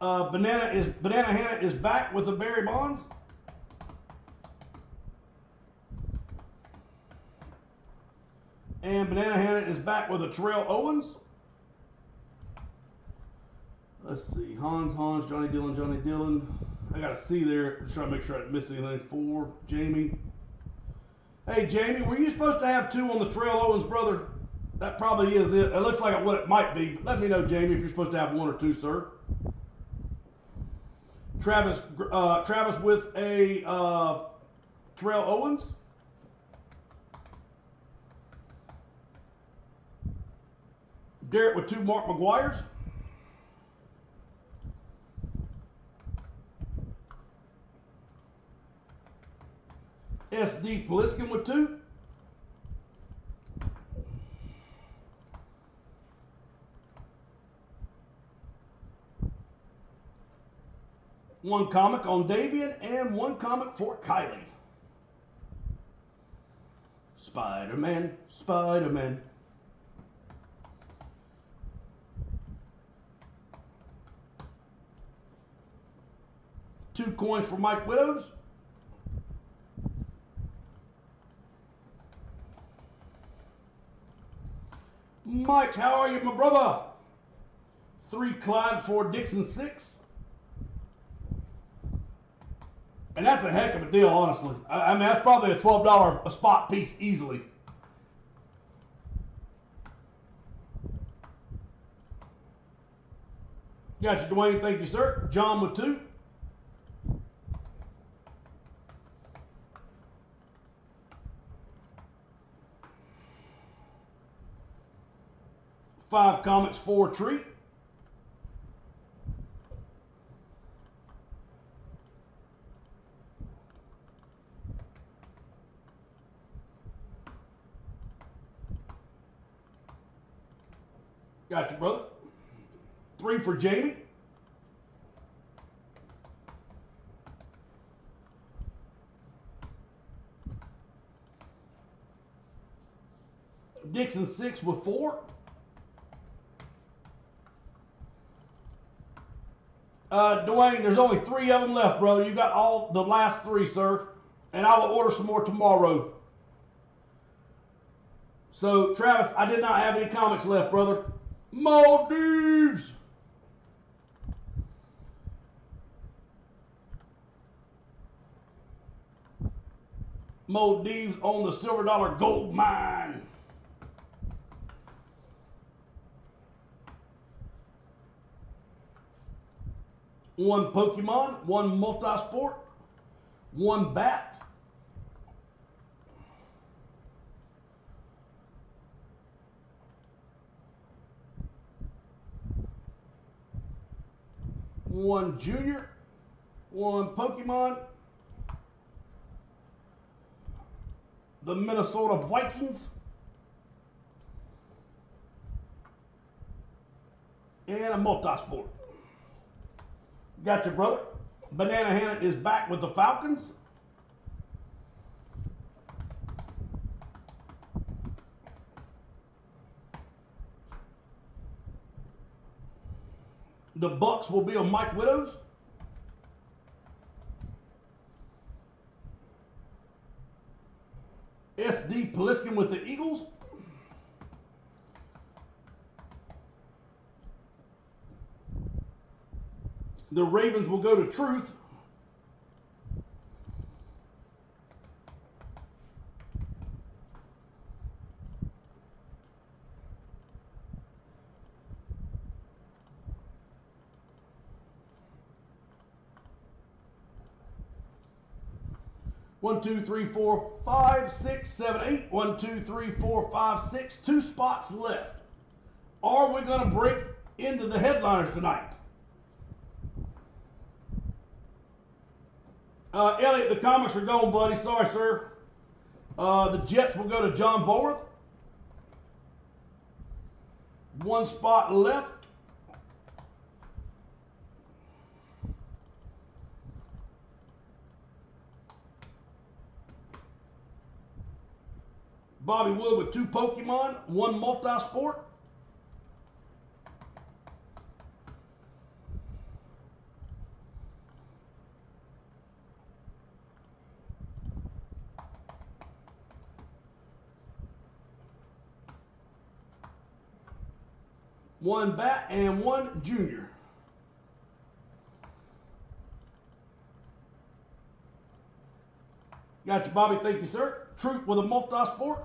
Uh, Banana is Banana Hannah is back with the Barry Bonds. And Banana Hannah is back with a Terrell Owens. Let's see. Hans, Hans, Johnny Dillon, Johnny Dillon. I got a C there. Just trying to make sure I didn't miss anything. Four. Jamie. Hey, Jamie, were you supposed to have two on the Terrell Owens, brother? That probably is it. It looks like what it might be. But let me know, Jamie, if you're supposed to have one or two, sir. Travis, uh, Travis with a uh, Terrell Owens. Derek with two Mark McGwire's. SD Pliskin with two. One comic on Davian and one comic for Kylie. Spider Man, Spider Man. Two coins for Mike Widows. Mike, how are you, my brother? Three Clyde, four Dixon, six. And that's a heck of a deal, honestly. I, I mean, that's probably a $12 a spot piece easily. Got you, Dwayne. Thank you, sir. John with two. Five comics, four treat. Got you, brother. Three for Jamie. Dixon six with four. Uh, Dwayne, there's only three of them left, brother. You got all the last three, sir. And I will order some more tomorrow. So, Travis, I did not have any comics left, brother. Maldives! Maldives on the silver dollar gold mine. One Pokemon, one multi-sport, one bat, one junior, one Pokemon, the Minnesota Vikings, and a multi-sport. Got your brother. Banana Hannah is back with the Falcons. The Bucks will be on Mike Widows. SD Pliskin with the Eagles. The Ravens will go to Truth. One, two, three, four, five, six, seven, eight. One, two, three, four, five, six. Two spots left. Are we going to break into the headliners tonight? Uh, Elliot, the comics are gone, buddy. Sorry, sir. Uh, the Jets will go to John Borth. One spot left. Bobby Wood with two Pokemon, one multi-sport. One bat, and one junior. Got you, Bobby. Thank you, sir. Truth with a multi-sport.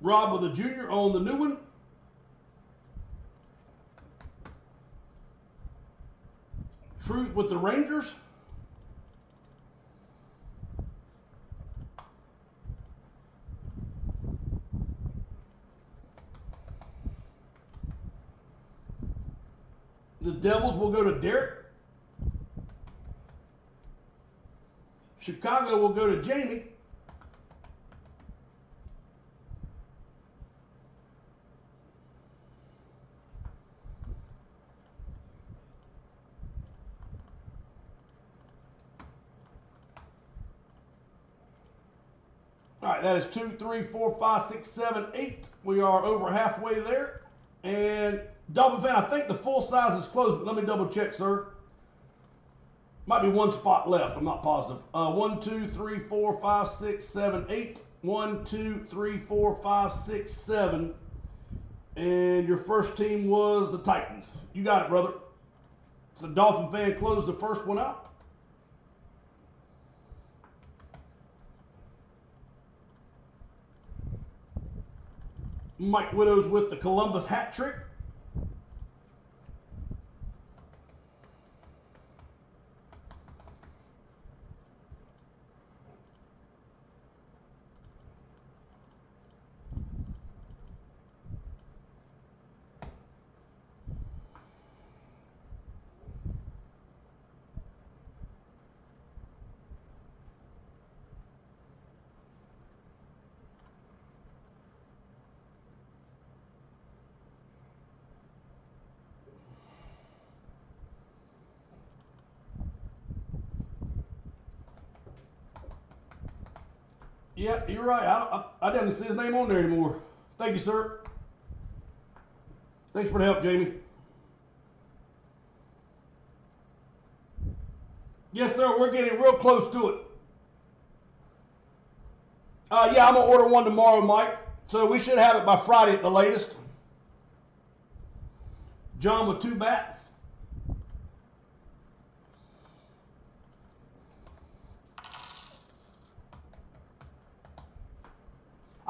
Rob with a junior on the new one. Truth with the Rangers. The Devils will go to Derek. Chicago will go to Jamie. All right, that is two, three, four, five, six, seven, eight. We are over halfway there. And Dolphin fan, I think the full size is closed, but let me double check, sir. Might be one spot left. I'm not positive. Uh, one, two, three, four, five, six, seven, eight. One, two, three, four, five, six, seven. And your first team was the Titans. You got it, brother. So Dolphin fan closed the first one out. Mike Widows with the Columbus hat trick. You're right. I, I, I didn't see his name on there anymore. Thank you, sir. Thanks for the help, Jamie. Yes, sir. We're getting real close to it. Uh, yeah, I'm gonna order one tomorrow, Mike. So we should have it by Friday at the latest. John with two bats.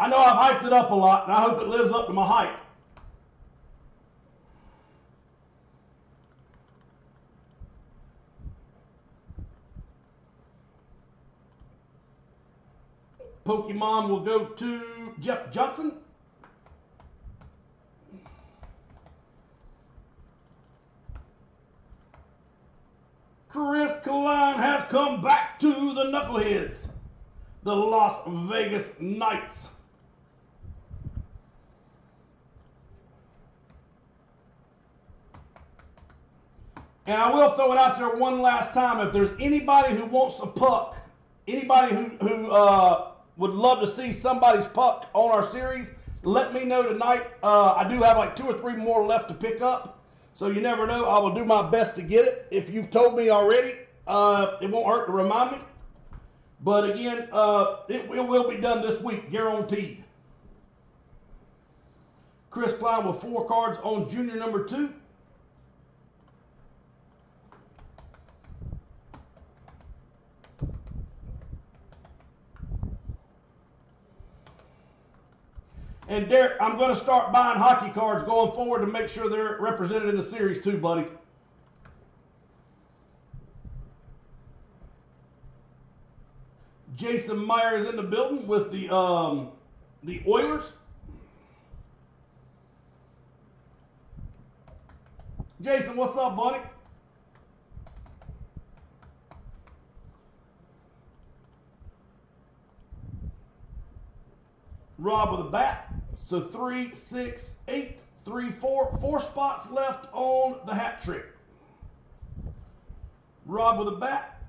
I know I've hyped it up a lot, and I hope it lives up to my hype. Pokemon will go to Jeff Johnson. Chris Klein has come back to the Knuckleheads, the Las Vegas Knights. And I will throw it out there one last time. If there's anybody who wants a puck, anybody who, who uh, would love to see somebody's puck on our series, let me know tonight. Uh, I do have like two or three more left to pick up. So you never know. I will do my best to get it. If you've told me already, uh, it won't hurt to remind me. But again, uh, it, it will be done this week, guaranteed. Chris Klein with four cards on junior number two. And Derek, I'm going to start buying hockey cards going forward to make sure they're represented in the series too, buddy. Jason Meyer is in the building with the um, the Oilers. Jason, what's up, buddy? Rob with a bat. So three, six, eight, three, four. Four spots left on the hat trick. Rob with a bat.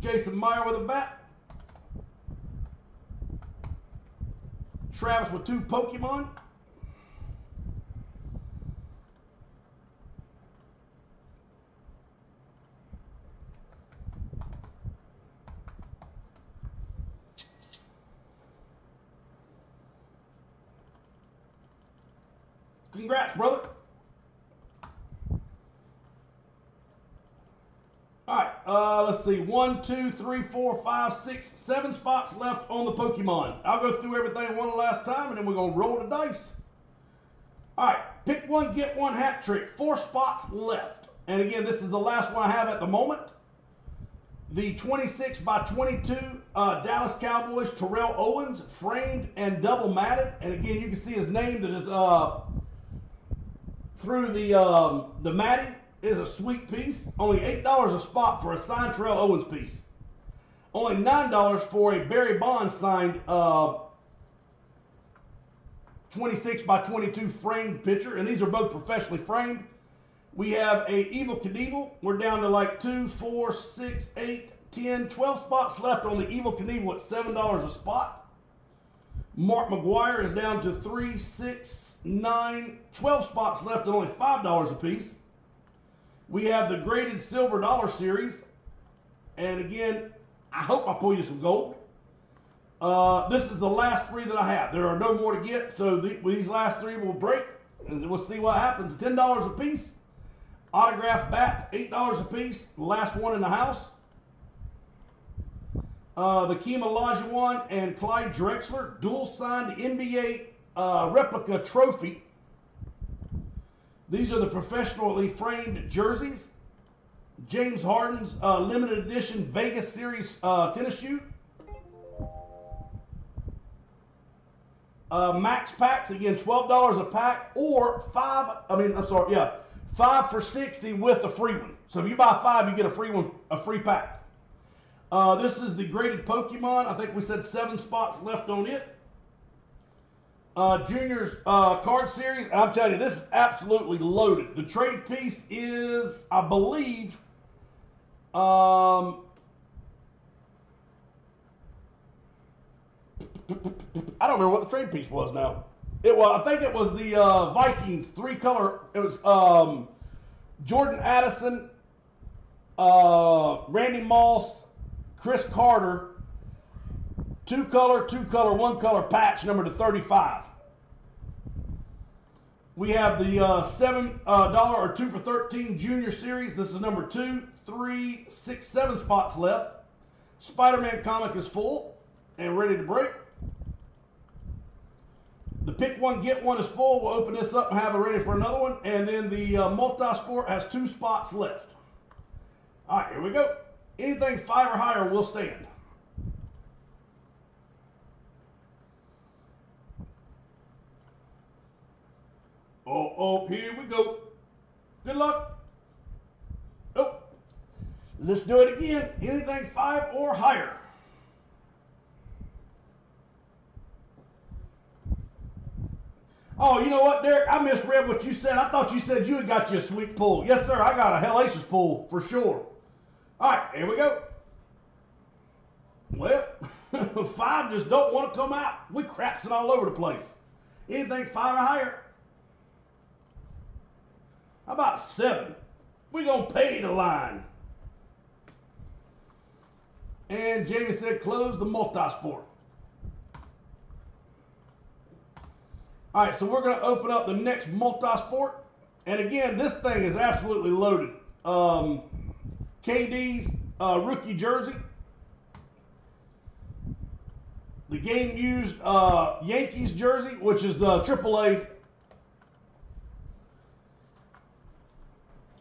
Jason Meyer with a bat. Travis with two Pokemon. Congrats, brother. All right, uh, let's see. One, two, three, four, five, six, seven spots left on the Pokemon. I'll go through everything one last time, and then we're gonna roll the dice. All right, pick one, get one hat trick. Four spots left, and again, this is the last one I have at the moment. The 26 by 22 uh, Dallas Cowboys Terrell Owens, framed and double matted, and again, you can see his name that is uh, through the um, the matting is a sweet piece. Only eight dollars a spot for a signed Terrell Owens piece. Only nine dollars for a Barry Bonds signed uh, 26 by 22 framed picture, and these are both professionally framed. We have a Evel Knievel. We're down to like two, four, six, eight, 10, 12 spots left on the Evel Knievel at seven dollars a spot. Mark McGwire is down to three, six, nine, 12 spots left at only $5 a piece. We have the graded silver dollar series. And again, I hope I pull you some gold. Uh, this is the last three that I have. There are no more to get, so the, these last three will break, and we'll see what happens. Ten dollars a piece. Autographed bats, eight dollars a piece. Last one in the house. Uh, the Hakeem Olajuwon and Clyde Drexler dual signed NBA uh, replica trophy. These are the professionally framed jerseys. James Harden's uh, limited edition Vegas Series uh, tennis shoe. Uh, max packs again, twelve dollars a pack, or five. I mean, I'm sorry, yeah, five for sixty with a free one. So if you buy five, you get a free one, a free pack. Uh, this is the graded Pokemon. I think we said seven spots left on it. Uh, juniors uh, card series. I'm telling you, this is absolutely loaded. The trade piece is, I believe, um, I don't remember what the trade piece was now. It was, I think it was the uh, Vikings three color. It was um, Jordan Addison, uh, Randy Moss, Cris Carter, two color, two color, one color patch number to 35. We have the uh, seven uh, dollar or two for 13 junior series. This is number two, three, six, seven spots left. Spider-Man comic is full and ready to break. The pick one, get one is full. We'll open this up and have it ready for another one. And then the uh, multi-sport has two spots left. All right, here we go. Anything five or higher will stand. Oh, oh, here we go. Good luck. Oh, let's do it again. Anything five or higher. Oh, you know what, Derek? I misread what you said. I thought you said you had got you a sweet pull. Yes, sir. I got a hellacious pull for sure. All right, here we go. Well, five just don't want to come out. We crapsing all over the place. Anything five or higher? How about seven? we going to pay the line. And Jamie said, close the multi-sport. All right, so we're going to open up the next multi-sport. And again, this thing is absolutely loaded. Um, KD's uh, rookie jersey. The game used uh, Yankees jersey, which is the AAA.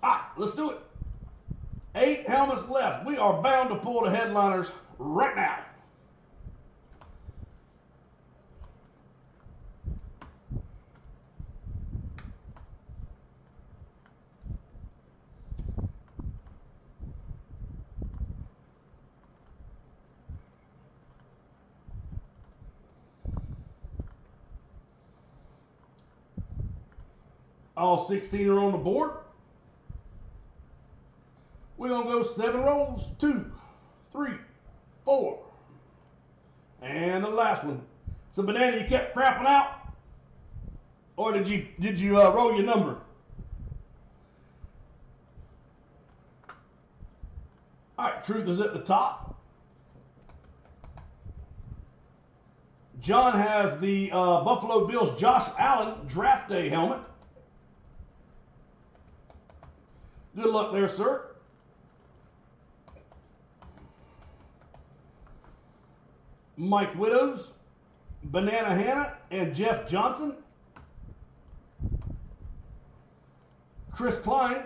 Ah, let's do it. Eight helmets left. We are bound to pull the headliners right now. All 16 are on the board. We're going to go seven rolls, Two, three, four. And the last one. So, Banana, you kept crapping out? Or did you, did you uh, roll your number? All right, truth is at the top. John has the uh, Buffalo Bills Josh Allen draft day helmet. Good luck there, sir. Mike Widows, Banana Hannah, and Jeff Johnson. Chris Klein.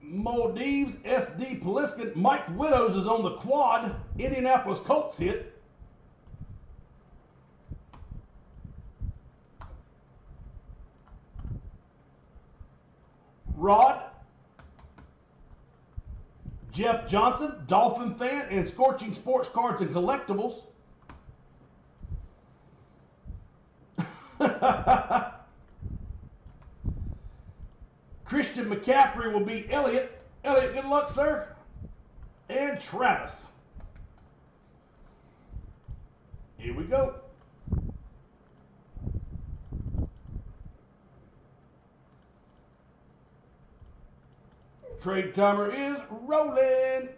Maldives, SD Poliskin. Mike Widows is on the quad. Indianapolis Colts hit. Rod. Jeff Johnson, Dolphin fan, and Scorching Sports Cards and Collectibles. Christian McCaffrey will be Elliot. Elliot, good luck, sir. And Travis. Here we go. Trade timer is rolling.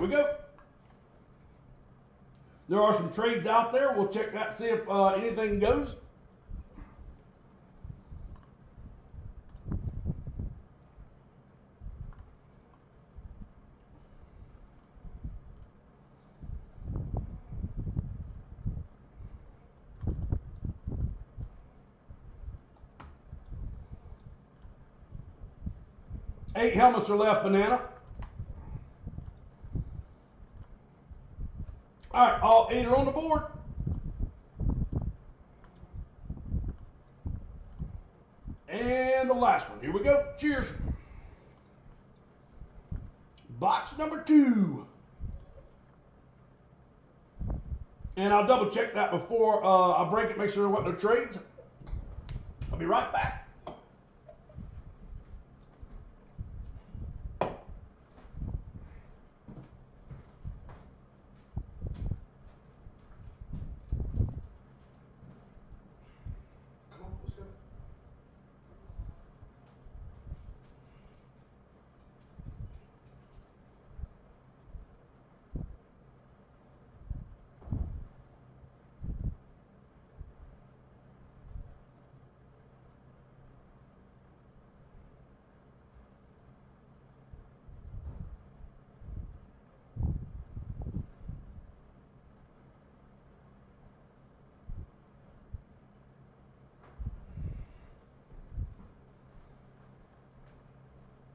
We go. There are some trades out there. We'll check that, see if uh, anything goes. Eight helmets are left, banana. Are on the board. And the last one. Here we go. Cheers. Box number two. And I'll double check that before uh, I break it, make sure there wasn't no trades. I'll be right back. Come on, let's go.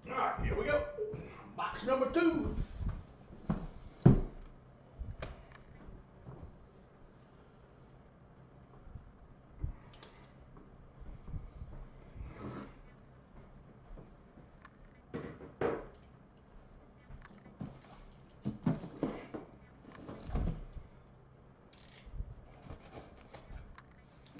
All right, here we go. Box number two.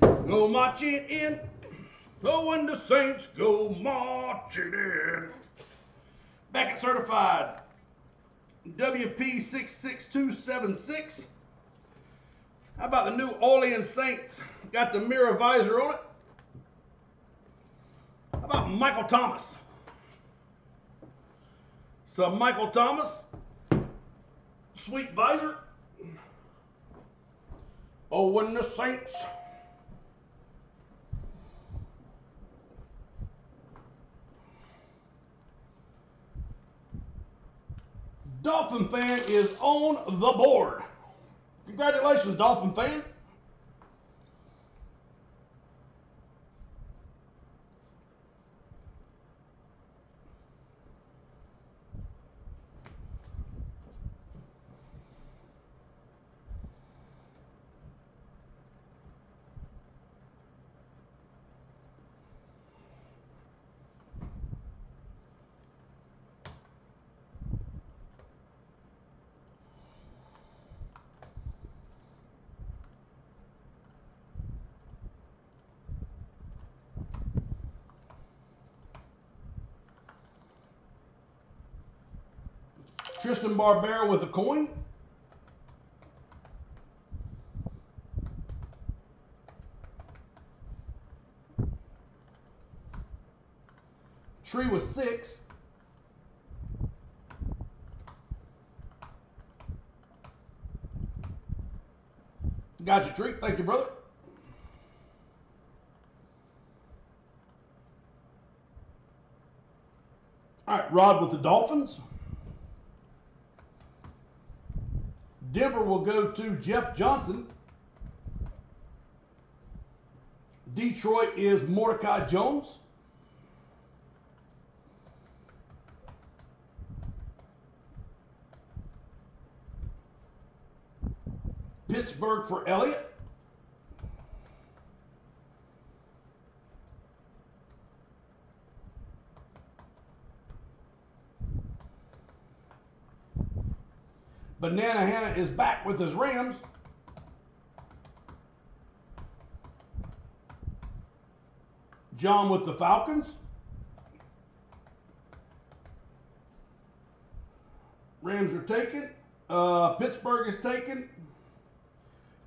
go marching in. Oh, when the Saints go marching in. Back at certified. WP 66276. How about the New Orleans Saints? Got the mirror visor on it. How about Michael Thomas? Some Michael Thomas. Sweet visor. Oh, when the Saints. Dolphin fan is on the board. Congratulations, Dolphin fan. Tristan Barbera with a coin. Tree was six. Got your Tree. Thank you, brother. All right, Rod with the Dolphins. Denver will go to Jeff Johnson. Detroit is Mordecai Jones. Pittsburgh for Elliott. Banana Hannah is back with his Rams. John with the Falcons. Rams are taken. Uh, Pittsburgh is taken.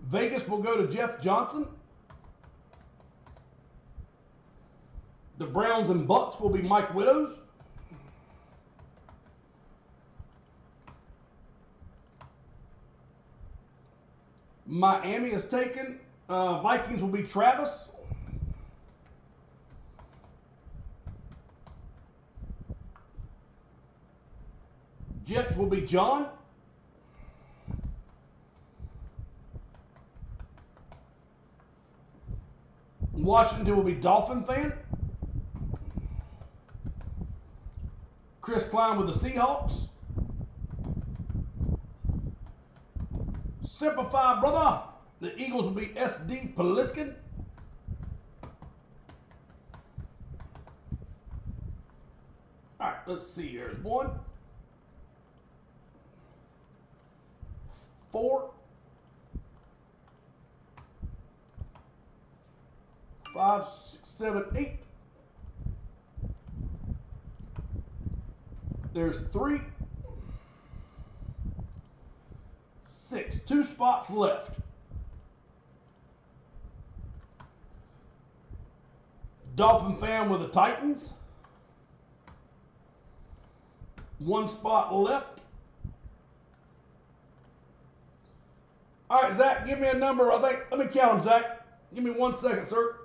Vegas will go to Jeff Johnson. The Browns and Bucks will be Mike Widows. Miami is taken. Uh, Vikings will be Travis. Jets will be John. Washington will be Dolphin fan. Chris Klein with the Seahawks. Simplify, brother. The Eagles will be SD Poliskin. All right, let's see. There's one, four, five, six, seven, eight. There's three, six, two spots left. Dolphin fan with the Titans. One spot left. All right, Zach, give me a number. I think, let me count them, Zach. Give me one second, sir.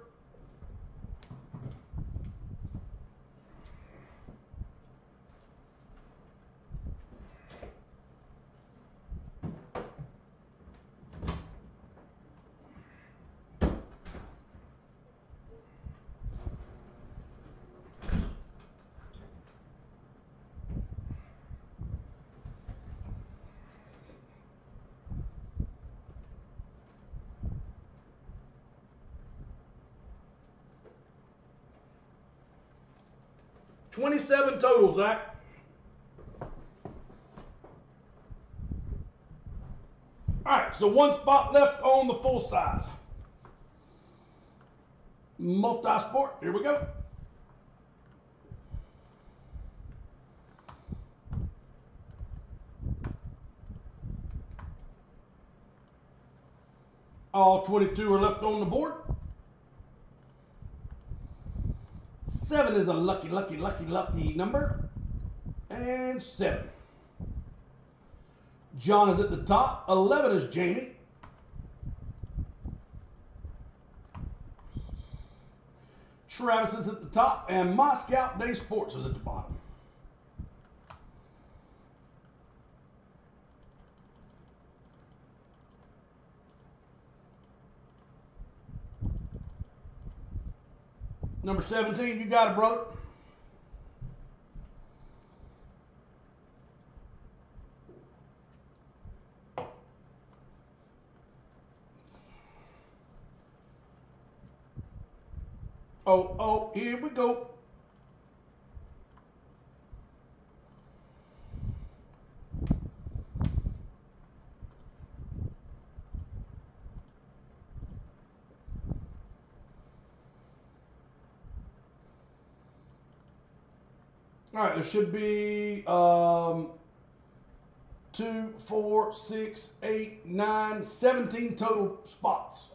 Twenty-seven total, Zach. All right, so one spot left on the full size. multi-sport. Here we go. All 22 are left on the board. Seven is a lucky, lucky, lucky, lucky number. And seven. John is at the top. 11 is Jamie. Travis is at the top. And My Scout Day Sports is at the bottom. Number 17, you got it, brother. Oh, oh, here we go. All right, there should be um, two, four, six, eight, nine, 17 total spots.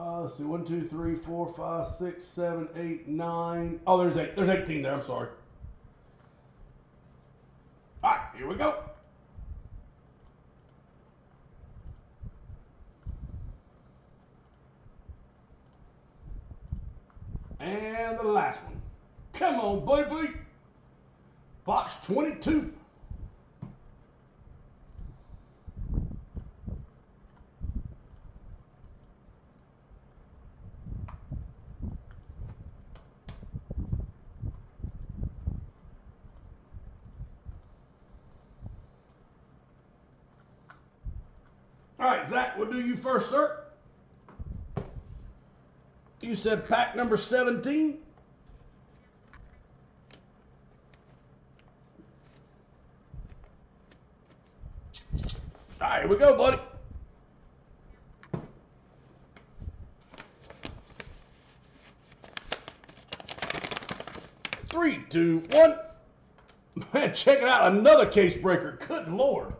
Uh, let's see, one, two, three, four, five, six, seven, eight, nine. Oh, there's eight. There's 18 there. I'm sorry. All right, here we go. And the last one. Come on, baby. Box 22. All right, Zach, we'll do you first, sir. You said pack number 17. All right, here we go, buddy. Three, two, one. Man, check it out. Another case breaker. Good Lord.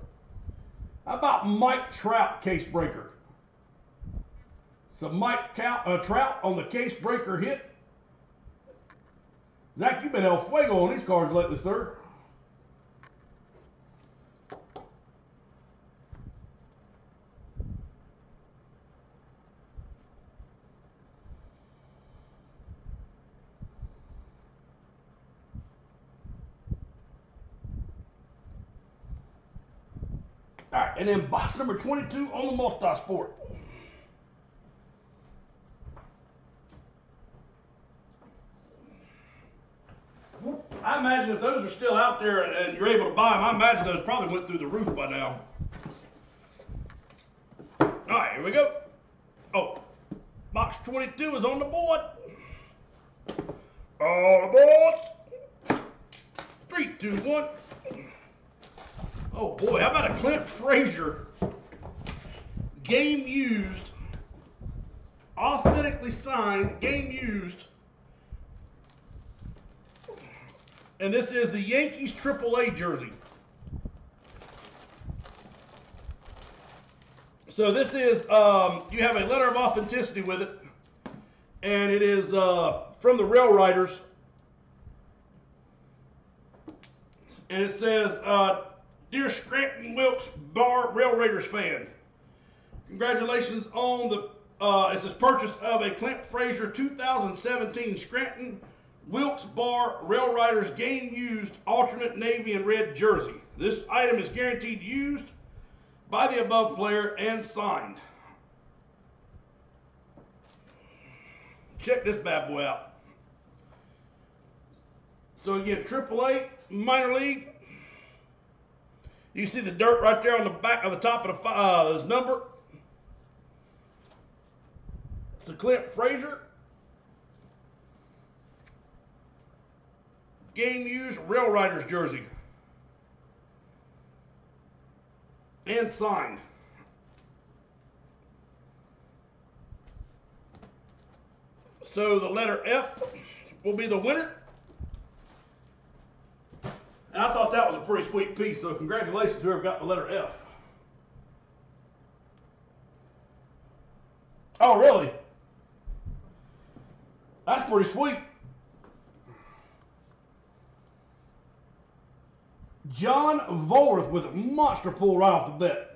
How about Mike Trout case breaker? So Mike Trout, uh, Trout on the case breaker hit. Zach, you've been El Fuego on these cards lately, sir. All right, and then box number 22 on the multi-sport. I imagine if those are still out there and you're able to buy them, I imagine those probably went through the roof by now. All right, here we go. Oh, box 22 is on the board. On the board. Three, two, one. Oh boy, how about a Clint Frazier game used, authentically signed, game used. And this is the Yankees AAA jersey. So this is, um, you have a letter of authenticity with it, and it is uh, from the Rail Riders. And it says, uh, Dear Scranton Wilkes Bar Rail Raiders fan, congratulations on the uh, it says purchase of a Clint Frazier 2017 Scranton Wilkes-Barre Rail Riders game used alternate navy and red jersey. This item is guaranteed used by the above player and signed. Check this bad boy out. So again, Triple A, minor league. You see the dirt right there on the back of the top of the uh, his number. It's a Clint Frazier. Game used Rail Riders jersey. And signed. So the letter F will be the winner. And I thought that was a pretty sweet piece, so congratulations to whoever got the letter F. Oh, really? That's pretty sweet. John Volworth with a monster pull right off the bat.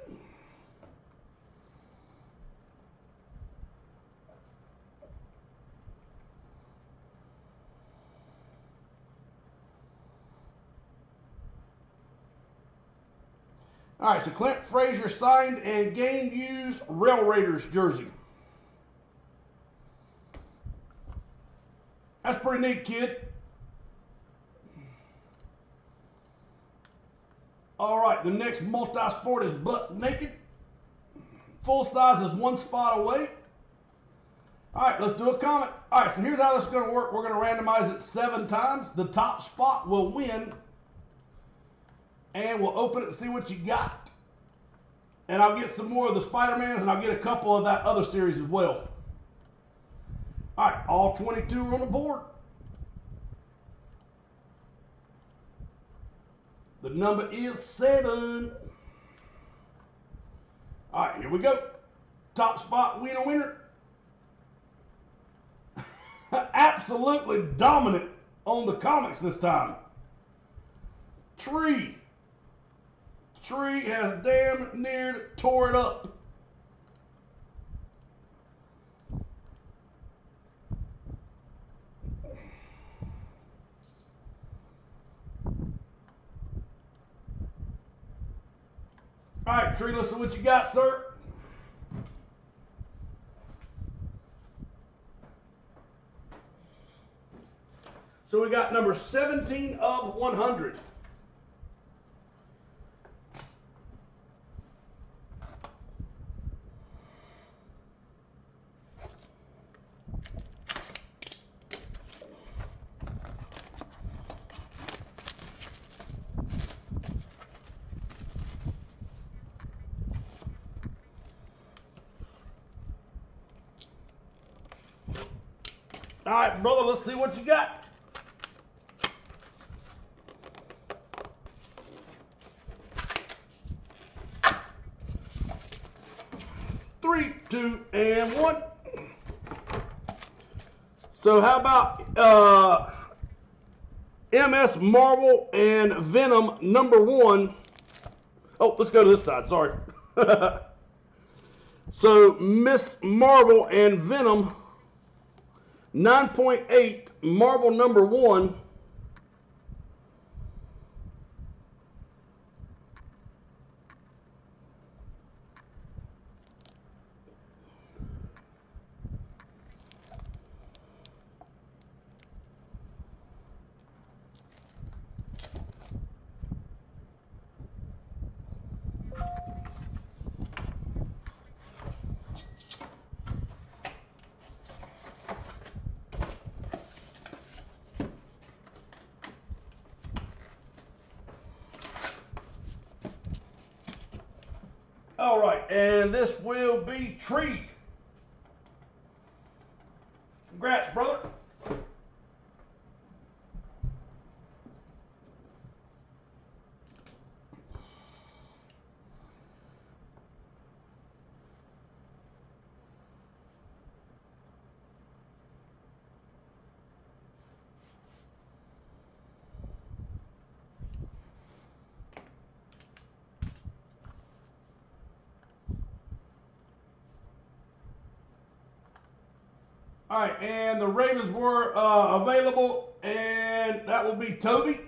All right, so Clint Frazier signed and game used Rail Raiders jersey. That's pretty neat, kid. All right, the next multi-sport is butt naked. Full size is one spot away. All right, let's do a comment. All right, so here's how this is going to work. We're going to randomize it seven times. The top spot will win. And we'll open it and see what you got. And I'll get some more of the Spider-Mans and I'll get a couple of that other series as well. All right, all 22 are on the board. The number is seven. All right, here we go. Top spot, winner, winner. Absolutely dominant on the comics this time. Tree. Tree has damn near tore it up. All right, Tree, listen what you got, sir. So we got number 17 of 100. All right, brother, let's see what you got. Three, two, and one. So how about uh, MS Marvel and Venom number one? Oh, let's go to this side. Sorry. so Miss Marvel and Venom 9.8 Marvel number one. All right, and this will be Tree. and the Ravens were uh, available, and that will be Toby.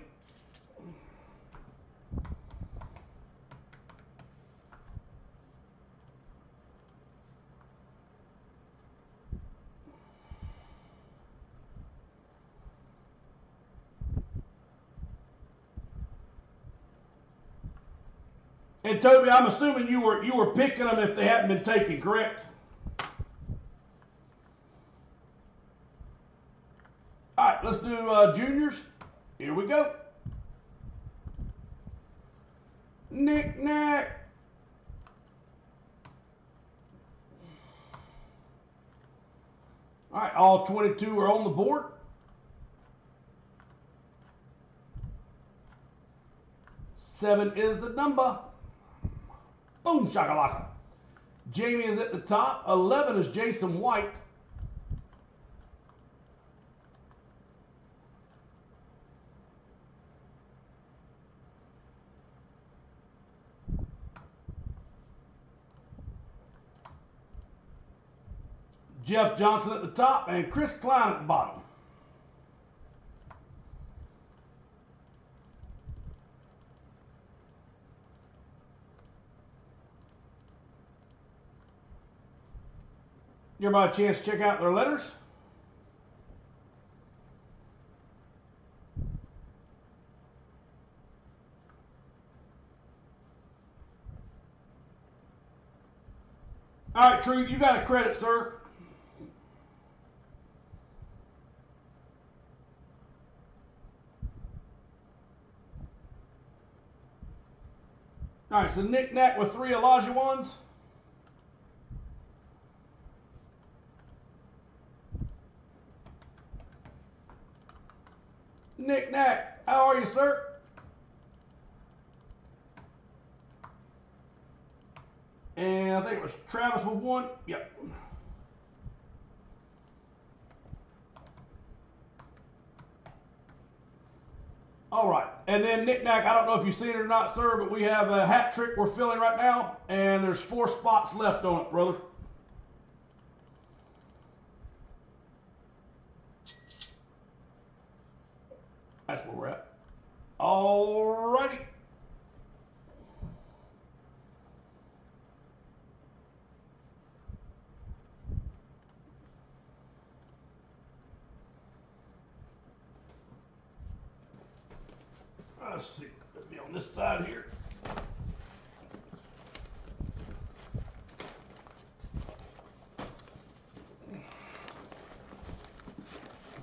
And Toby, I'm assuming you were you were picking them if they hadn't been taken, correct? Do uh, juniors. Here we go. Knick knack. All right, all 22 are on the board. Seven is the number. Boom, shakalaka. Jamie is at the top. 11 is Jason White. Jeff Johnson at the top and Chris Klein at the bottom. Give everybody a chance to check out their letters. All right, Truth, you got a credit, sir. All right, so Nick Nack with three Elijah ones. Nick Nack, how are you, sir? And I think it was Travis with one. Yep. All right. And then knickknack, I don't know if you've seen it or not, sir, but we have a hat trick we're filling right now, and there's four spots left on it, brother. That's where we're at. All righty. Let's see. Let's be on this side here.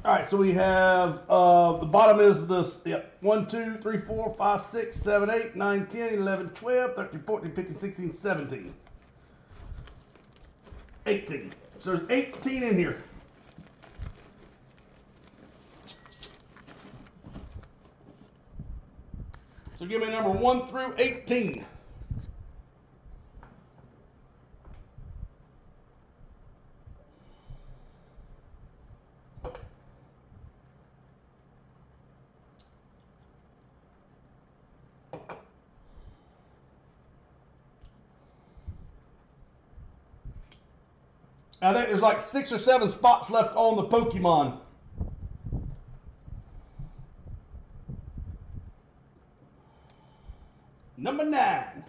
All right, so we have uh, the bottom is this yep, 1, 2, 3, 4, 5, 6, 7, 8, 9, 10, 11, 12, 13, 14, 15, 16, 17. 18. So there's 18 in here. So give me number 1 through 18. I think there's like six or seven spots left on the Pokemon. Number nine.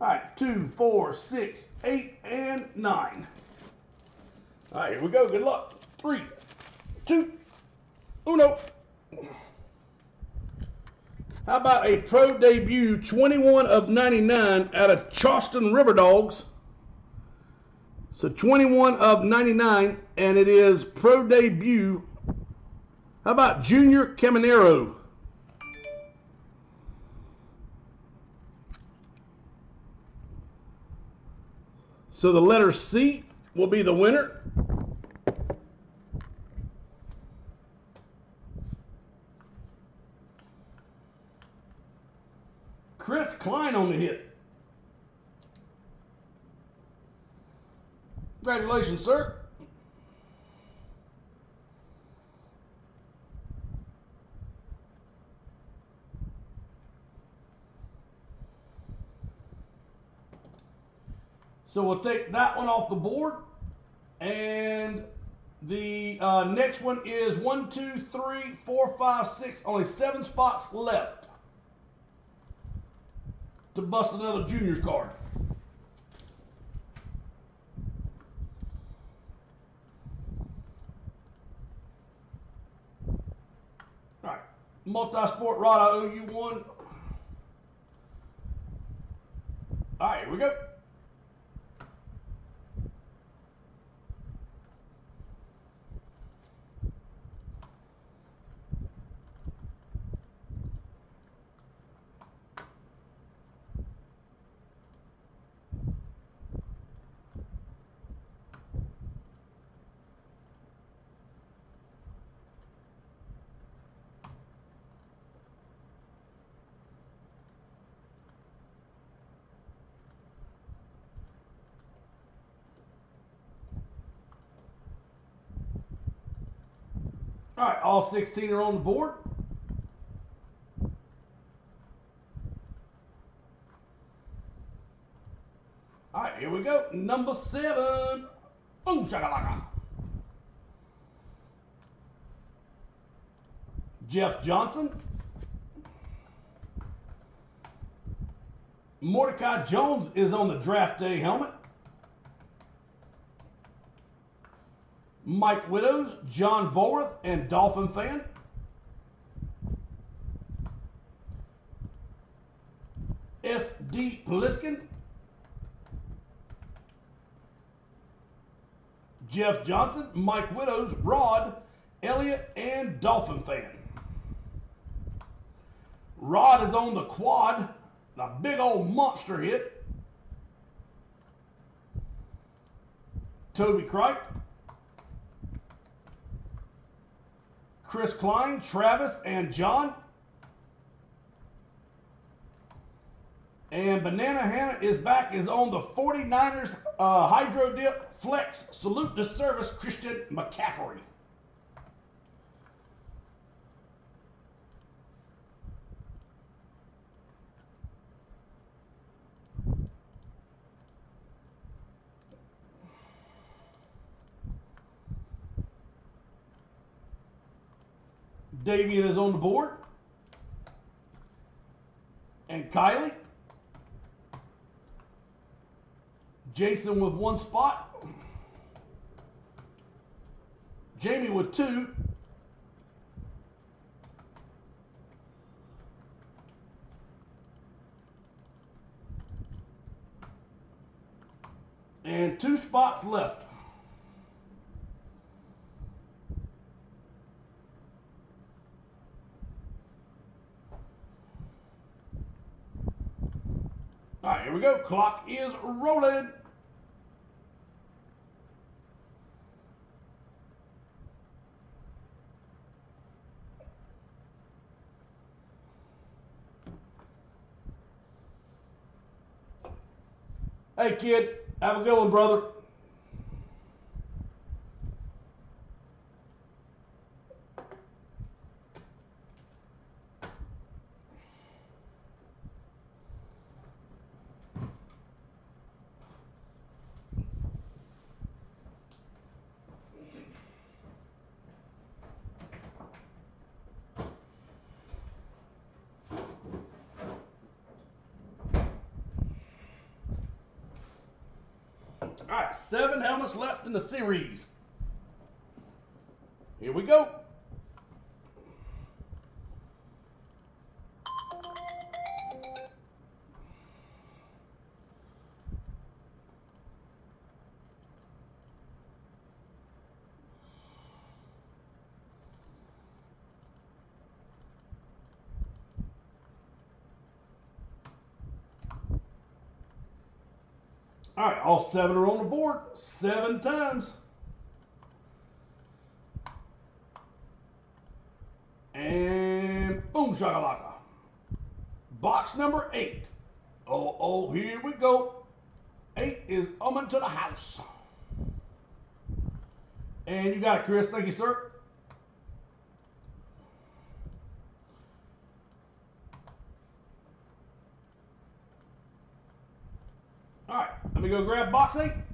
All right, two, four, six, eight, and nine. All right, here we go. Good luck. Three, two, uno. How about a pro debut 21 of 99 out of Charleston River Dogs? So 21 of 99, and it is pro debut. How about Junior Caminero? So the letter C will be the winner. Chris Klein on the hit. Congratulations, sir. So we'll take that one off the board. And the uh, next one is one, two, three, four, five, six. Only seven spots left to bust another juniors card. All right, multi-sport rod. I owe you one. All right, here we go. All right, all 16 are on the board. All right, here we go. Number seven. Boom, shakalaka. Jeff Johnson. Mordecai Jones is on the draft day helmet. Mike Widows, John Volrath, and Dolphin fan. S.D. Pliskin. Jeff Johnson, Mike Widows, Rod, Elliott, and Dolphin fan. Rod is on the quad, the big old monster hit. Toby Cripe. Chris Klein, Travis, and John. And Banana Hannah is back, is on the 49ers uh, Hydro Dip Flex. Salute to service, Christian McCaffrey. Davian is on the board. And Kylie. Jason with one spot. Jamie with two. And two spots left. All right, here we go. Clock is rolling. Hey, kid, have a good one, brother. All seven helmets left in the series. Here we go. All seven are on the board. Seven times. And boom shakalaka. Box number eight. Oh, oh, here we go. Eight is coming to the house. And you got it, Chris. Thank you, sir. All right, go grab box eight.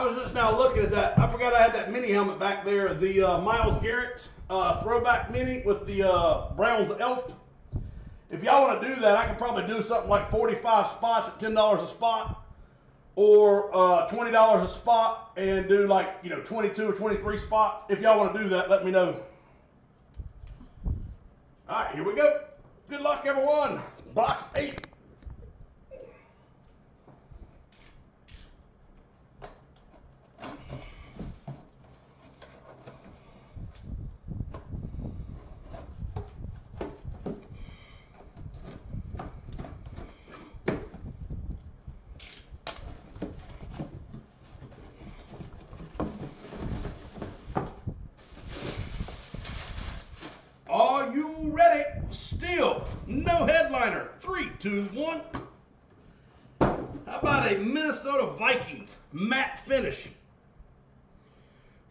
I was just now looking at that. I forgot I had that mini helmet back there, the uh, Myles Garrett uh, throwback mini with the uh, Browns elf. If y'all want to do that, I could probably do something like 45 spots at $10 a spot or uh, $20 a spot and do like, you know, 22 or 23 spots. If y'all want to do that, let me know. All right, here we go. Good luck, everyone. Box eight. Are you ready? Still no headliner. Three, two, one. How about a Minnesota Vikings matte finish?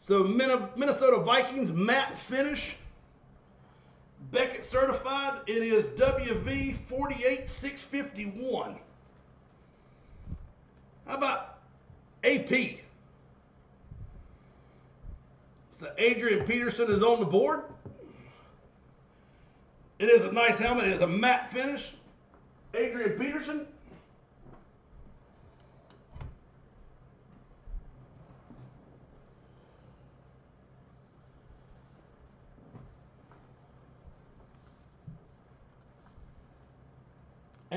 So Minnesota Vikings matte finish. Beckett certified. It is WV 48651. How about AP? So Adrian Peterson is on the board. It is a nice helmet. It is a matte finish. Adrian Peterson.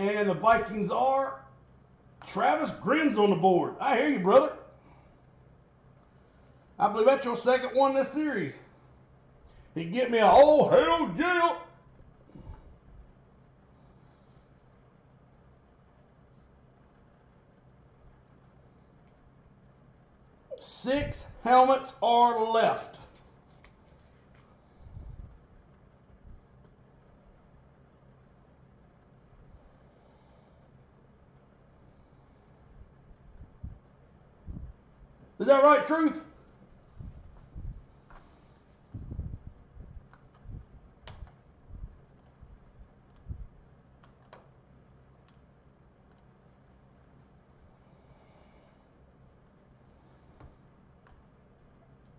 And the Vikings are Travis Grins on the board. I hear you, brother. I believe that's your second one this series. He get me a oh hell yeah. Six helmets are left. Is that right, Truth?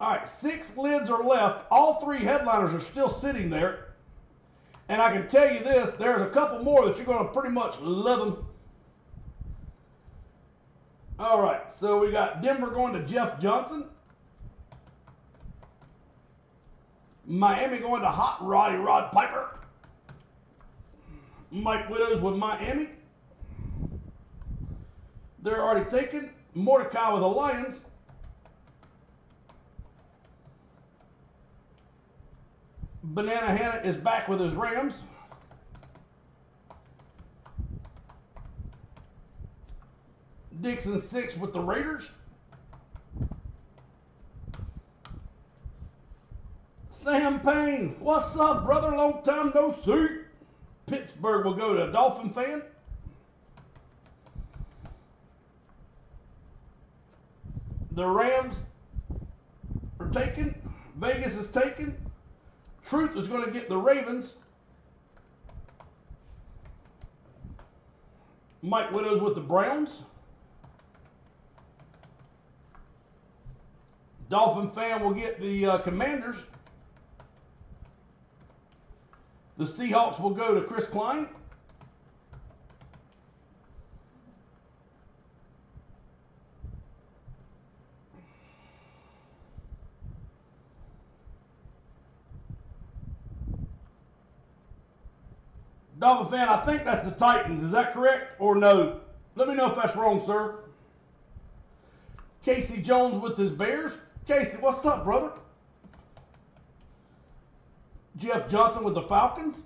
All right, six lids are left. All three headliners are still sitting there. And I can tell you this, there's a couple more that you're going to pretty much love them. All right, so we got Denver going to Jeff Johnson. Miami going to Hot Roddy Rod Piper. Mike Widows with Miami. They're already taken. Mordecai with the Lions. Banana Hannah is back with his Rams. Dixon six with the Raiders. Sam Payne, what's up, brother? Long time no see. Pittsburgh will go to a Dolphin fan. The Rams are taken. Vegas is taken. Truth is going to get the Ravens. Mike Widows with the Browns. Dolphin fan will get the uh, Commanders. The Seahawks will go to Chris Klein. Dolphin fan, I think that's the Titans. Is that correct or no? Let me know if that's wrong, sir. Casey Jones with his Bears. Casey, what's up, brother? Jeff Johnson with the Falcons.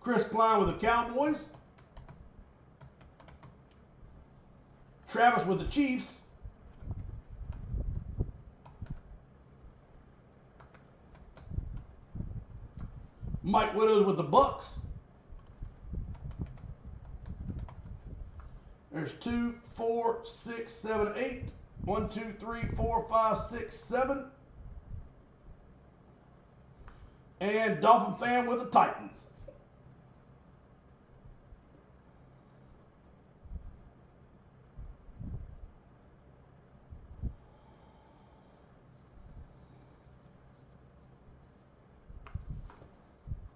Chris Klein with the Cowboys. Travis with the Chiefs. Mike Widows with the Bucks. There's two, four, six, seven, eight. One, two, three, four, five, six, seven. And Dolphin fan with the Titans.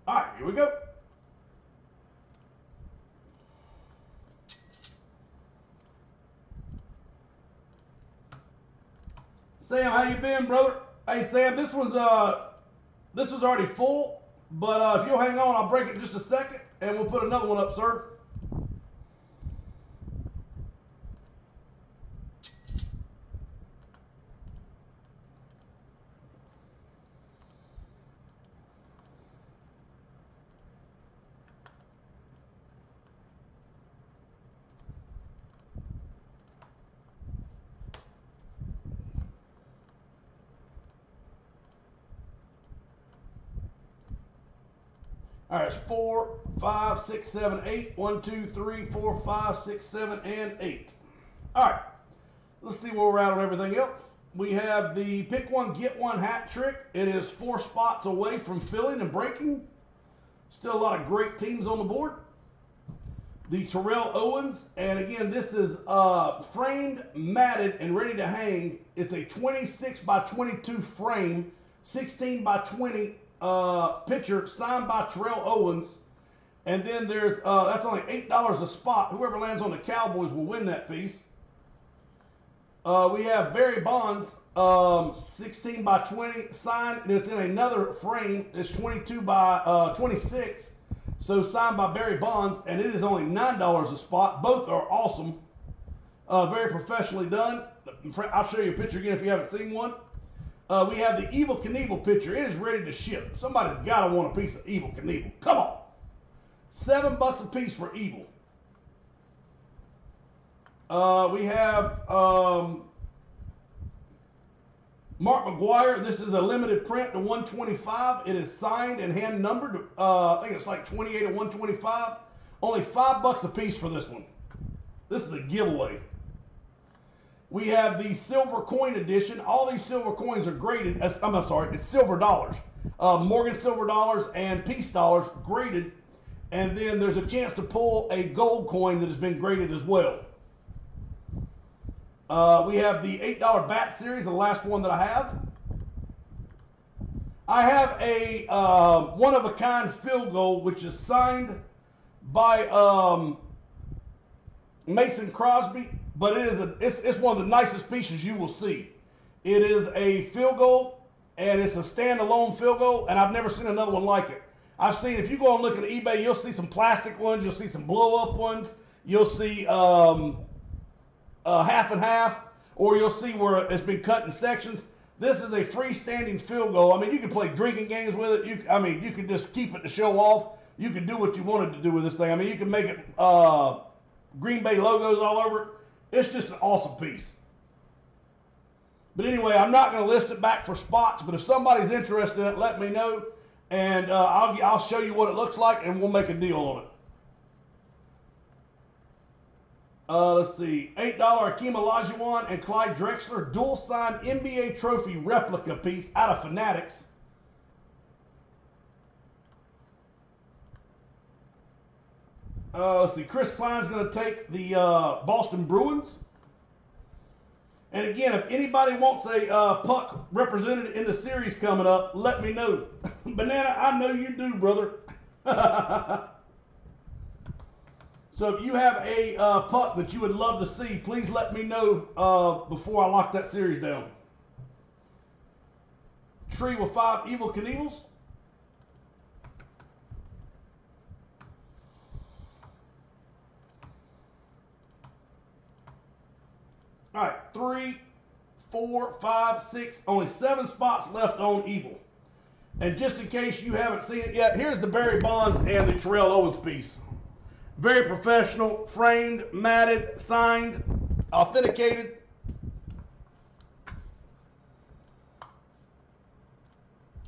All right, here we go. Sam, how you been, brother? Hey, Sam, this one's uh, this was already full, but uh, if you'll hang on, I'll break it in just a second, and we'll put another one up, sir. All right, it's four, five, six, seven, eight. One, two, three, four, five, six, seven, and eight. All right, let's see where we're at on everything else. We have the pick one, get one hat trick. It is four spots away from filling and breaking. Still a lot of great teams on the board. The Terrell Owens, and again, this is uh, framed, matted, and ready to hang. It's a 26 by 22 frame, 16 by 20 uh, picture signed by Terrell Owens. And then there's uh, that's only eight dollars a spot. Whoever lands on the Cowboys will win that piece. Uh, we have Barry Bonds, um, 16 by 20 signed, and it's in another frame. It's 22 by uh, 26, so signed by Barry Bonds, and it is only nine dollars a spot. Both are awesome, uh, very professionally done. I'll show you a picture again if you haven't seen one. Uh, we have the Evel Knievel picture. It is ready to ship. Somebody's got to want a piece of Evel Knievel. Come on. Seven bucks a piece for Evel. Uh, we have um, Mark McGwire. This is a limited print to 125. It is signed and hand numbered. Uh, I think it's like 28 to 125. Only five bucks a piece for this one. This is a giveaway. We have the silver coin edition. All these silver coins are graded. As, I'm sorry, it's silver dollars. Uh, Morgan silver dollars and peace dollars graded. And then there's a chance to pull a gold coin that has been graded as well. Uh, we have the $8 bat series, the last one that I have. I have a uh, one of a kind field goal, which is signed by um, Mason Crosby but it is a it's, it's one of the nicest pieces you will see. It is a field goal, and it's a standalone field goal, and I've never seen another one like it. I've seen if you go and look at eBay, you'll see some plastic ones, you'll see some blow up ones, you'll see um, half and half, or you'll see where it's been cut in sections. This is a freestanding field goal. I mean, you can play drinking games with it. You, I mean, you could just keep it to show off. You can do what you wanted to do with this thing. I mean, you can make it uh, Green Bay logos all over it. It's just an awesome piece. But anyway, I'm not going to list it back for spots, but if somebody's interested in it, let me know, and uh, I'll, I'll show you what it looks like, and we'll make a deal on it. Uh, let's see, $8 Hakeem Olajuwon and Clyde Drexler dual signed NBA trophy replica piece out of Fanatics. Uh, let's see. Chris Klein's going to take the uh, Boston Bruins. And again, if anybody wants a uh, puck represented in the series coming up, let me know. Banana, I know you do, brother. so if you have a uh, puck that you would love to see, please let me know uh, before I lock that series down. Tree with five Evel Knievels. All right, three, four, five, six, only seven spots left on Evel. And just in case you haven't seen it yet, here's the Barry Bonds and the Terrell Owens piece. Very professional, framed, matted, signed, authenticated.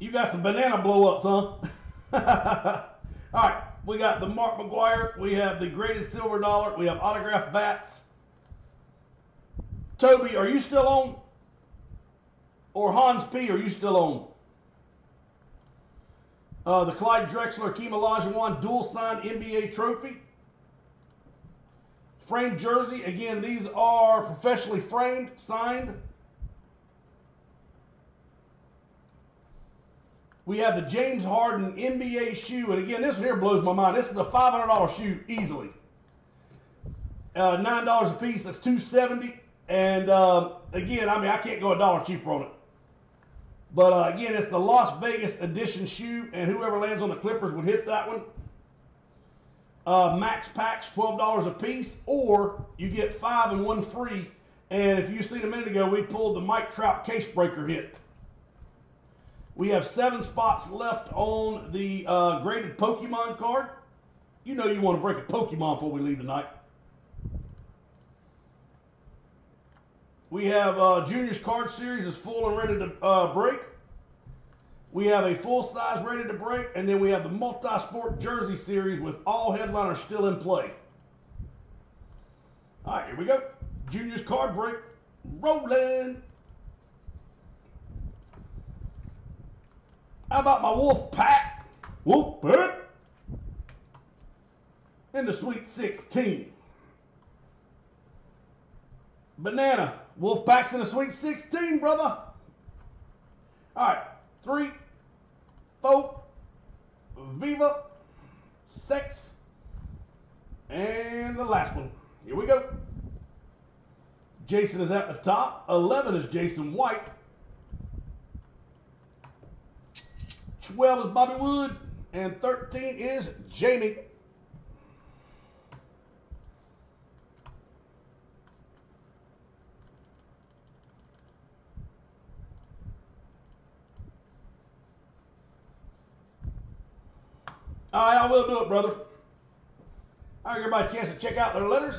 You got some banana blow ups, huh? All right, we got the Mark McGwire. We have the graded silver dollar. We have autographed bats. Toby, are you still on? Or Hans P, are you still on? Uh, the Clyde Drexler Hakeem Olajuwon dual signed NBA trophy. Framed jersey. Again, these are professionally framed, signed. We have the James Harden NBA shoe, and again, this one here blows my mind. This is a five hundred dollar shoe easily. Uh, Nine dollars a piece. That's two seventy. And um, again, I mean, I can't go a dollar cheaper on it. But uh, again, it's the Las Vegas edition shoe, and whoever lands on the Clippers would hit that one. Uh, max packs, twelve dollars a piece, or you get five and one free. And if you seen a minute ago, we pulled the Mike Trout case breaker hit. We have seven spots left on the uh, graded Pokemon card. You know you want to break a Pokemon before we leave tonight. We have uh, Juniors card series is full and ready to uh, break. We have a full size ready to break, and then we have the multi sport jersey series with all headliners still in play. All right, here we go. Juniors card break, rolling. How about my Wolf Pack? Wolf Pack in the Sweet 16. Banana. Wolfpack's in the Sweet 16, brother. All right. Three, four, Viva, six, and the last one. Here we go. Jason is at the top. 11 is Jason White. 12 is Bobby Wood. And 13 is Jamie. All right, I will do it, brother. I'll give everybody a chance to check out their letters.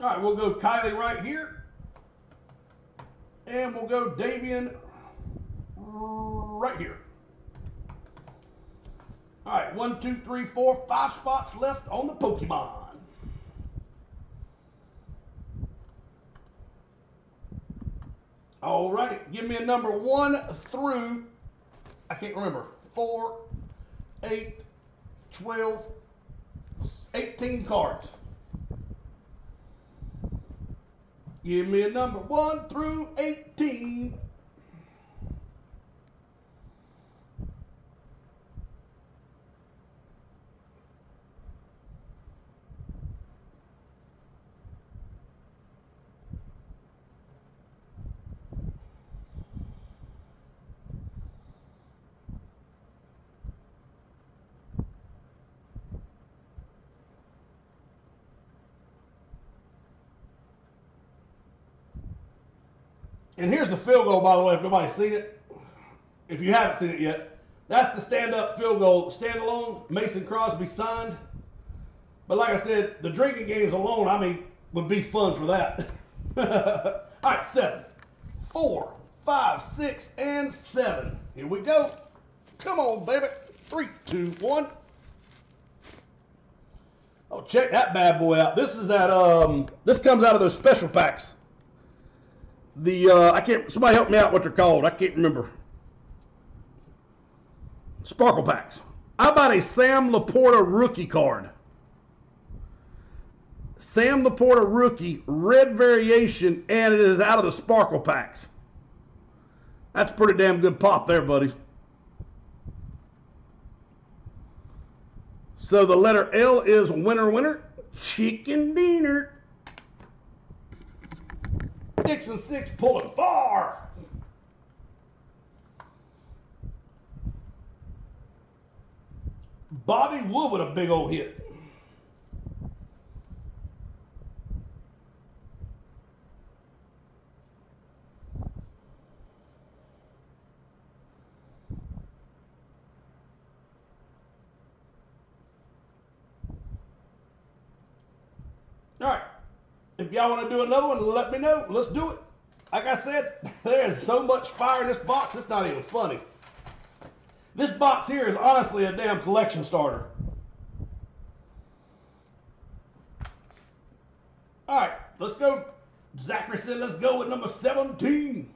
All right, we'll go Kylie right here. And we'll go Davian right here. All right, one, two, three, four, five spots left on the Pokemon. All righty, give me a number one through, I can't remember, four, eight, 12, 18 cards. Give me a number one through 18. And here's the field goal, by the way, if nobody's seen it. If you haven't seen it yet, that's the stand-up field goal, standalone. Mason Crosby signed. But like I said, the drinking games alone, I mean, would be fun for that. All right, seven, four, five, six, and seven. Here we go. Come on, baby. Three, two, one. Oh, check that bad boy out. This is that. Um, this comes out of those special packs the uh, I can't. Somebody help me out. What they're called? I can't remember. Sparkle packs. I bought a Sam LaPorta rookie card? Sam LaPorta rookie, red variation, and it is out of the sparkle packs. That's pretty damn good pop there, buddy. So the letter L is winner, winner, chicken dinner. Dixon six pulling far. Bobby Wood with a big old hit. All right. If y'all want to do another one, let me know. Let's do it. Like I said, there is so much fire in this box, it's not even funny. This box here is honestly a damn collection starter. All right, let's go. Zachary said, let's go with number 17.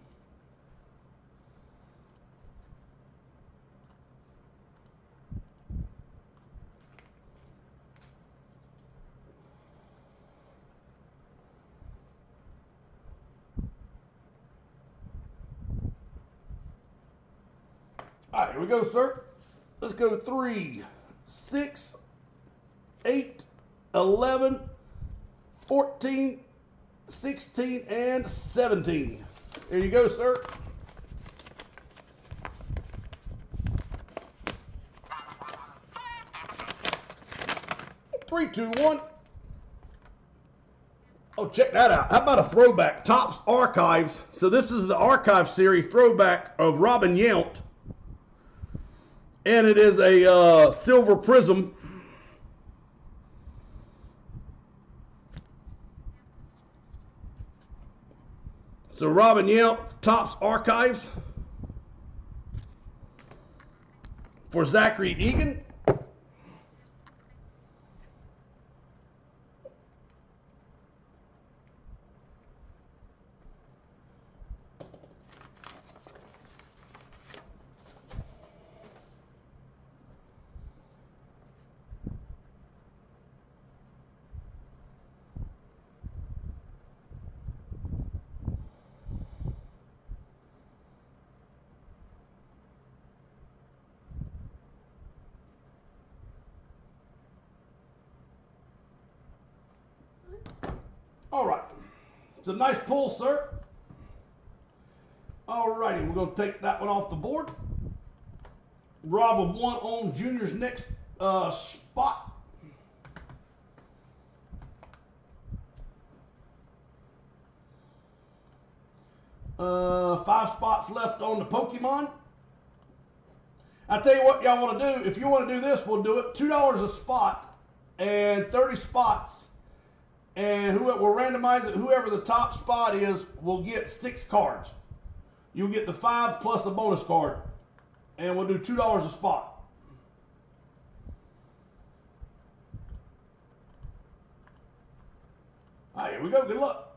We go, sir. Let's go three, six, eight, 11, 14, 16, and 17. There you go, sir. Three, two, one. Oh, check that out. How about a throwback? Topps Archives. So this is the archive series throwback of Robin Yount. And it is a uh, silver prism. So Robin Yount, Topps Archives. For Zachary Egan. All right. It's a nice pull, sir. All righty, we're going to take that one off the board. Rob of one on Junior's next uh, spot. Uh, five spots left on the Pokemon. I tell you what, y'all want to do. If you want to do this, we'll do it. Two dollars a spot and thirty spots and who we'll randomize it. Whoever the top spot is will get six cards. You'll get the five plus a bonus card, and we'll do two dollars a spot. All right, here we go. Good luck.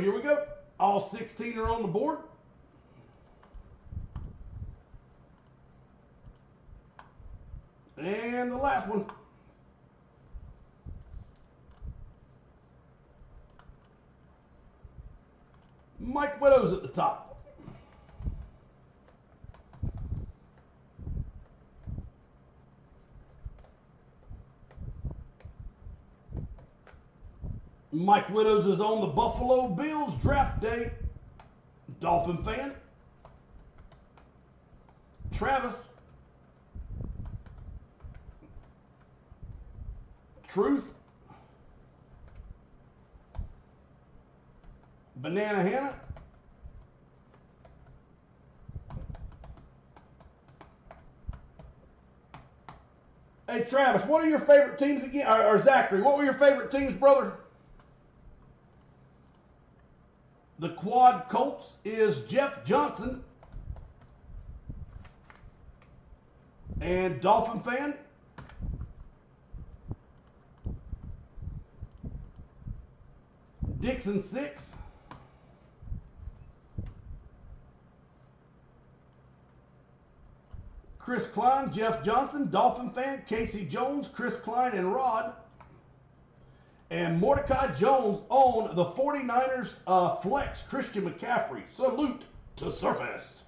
Here we go. All 16 are on the board. And the last one. Mike Widows at the top. Mike Widows is on the Buffalo Bills draft day. Dolphin fan. Travis. Truth. Banana Hannah. Hey Travis, what are your favorite teams again? Or, or Zachary, what were your favorite teams, brother? The quad Colts is Jeff Johnson. And Dolphin fan. Dixon six. Chris Klein, Jeff Johnson, Dolphin fan, Casey Jones, Chris Klein, and Rod. And Mordecai Jones on the 49ers uh, flex, Christian McCaffrey. Salute to Service.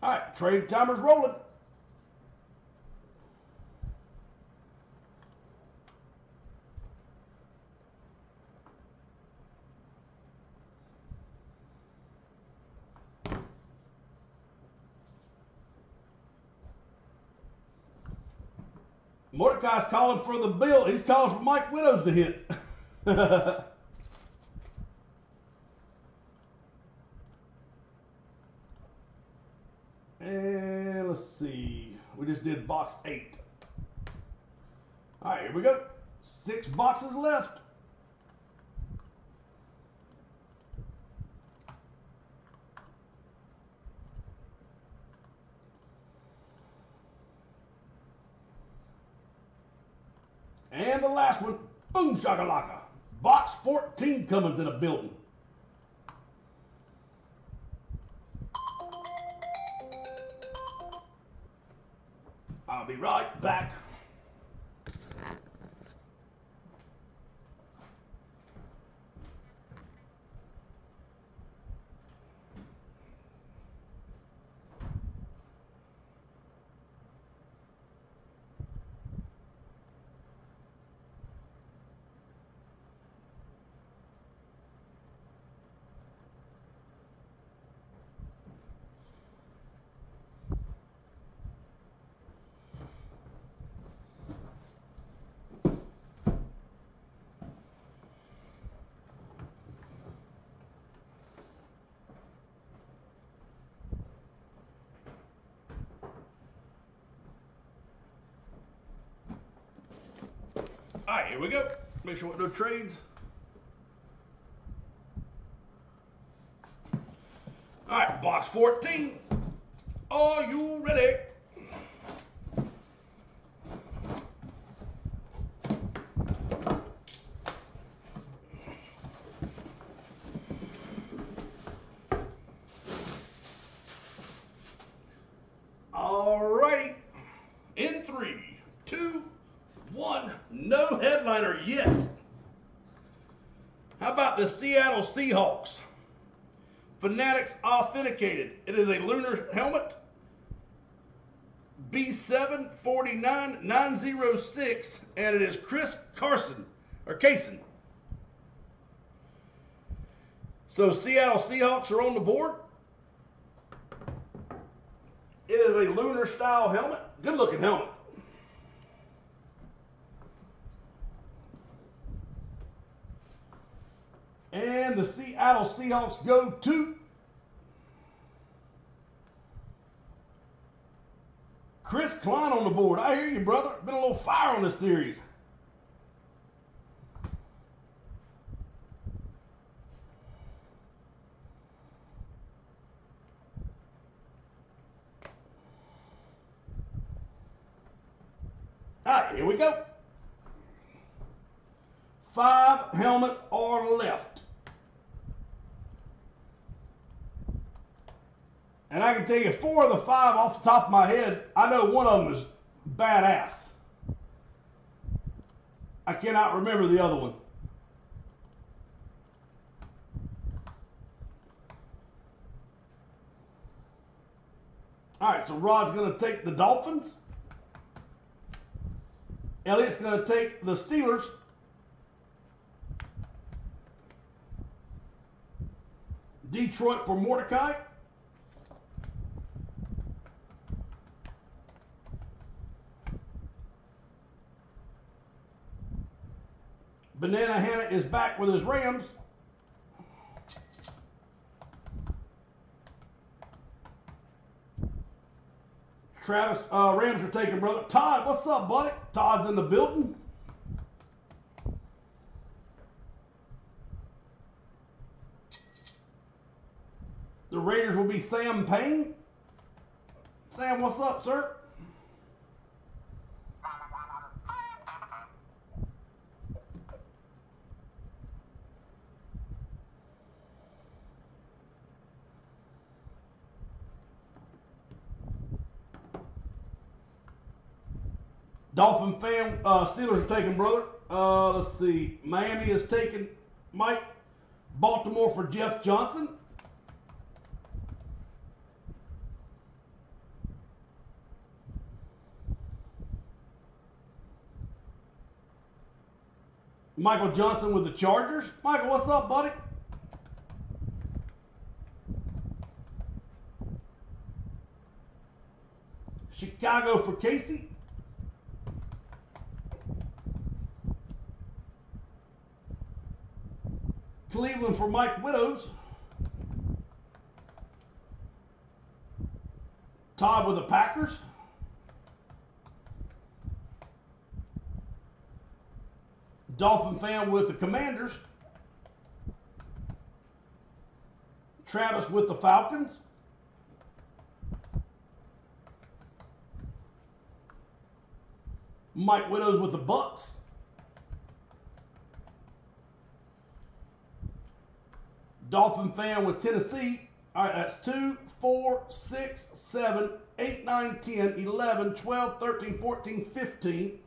All right, trade timer's rolling. Mordecai's calling for the bill. He's calling for Mike Widows to hit. And let's see. We just did box eight. All right, here we go. Six boxes left. And the last one, boom shakalaka. Box 14 coming to the building. Be right back. All right, here we go. Make sure no trades. All right, box 14. Are you ready? All righty. In three, two, one. No headliner yet. How about the Seattle Seahawks? Fanatics authenticated. It is a lunar helmet. B749906, and it is Chris Carson or Kaysen. So Seattle Seahawks are on the board. It is a lunar style helmet. Good looking helmet. And the Seattle Seahawks go to Chris Klein on the board. I hear you, brother. Been a little fire on this series. All right, here we go. Five helmets are left. And I can tell you four of the five off the top of my head, I know one of them is badass. I cannot remember the other one. All right, so Rod's going to take the Dolphins. Elliot's going to take the Steelers. Detroit for Mordecai. Banana Hannah is back with his Rams. Travis, uh, Rams are taking brother. Todd, what's up, buddy? Todd's in the building. The Raiders will be Sam Payne. Sam, what's up, sir? Dolphin fan, uh, Steelers are taking brother. Uh, let's see. Miami is taking Mike. Baltimore for Jeff Johnson. Michael Johnson with the Chargers. Michael, what's up, buddy? Chicago for Casey. Cleveland for Mike Widows. Todd with the Packers. Dolphin fan with the Commanders. Travis with the Falcons. Mike Widows with the Bucks. Dolphin fan with Tennessee. All right, that's 2, 4, 6, 7, 8, 9, 10, 11, 12, 13, 14, 15.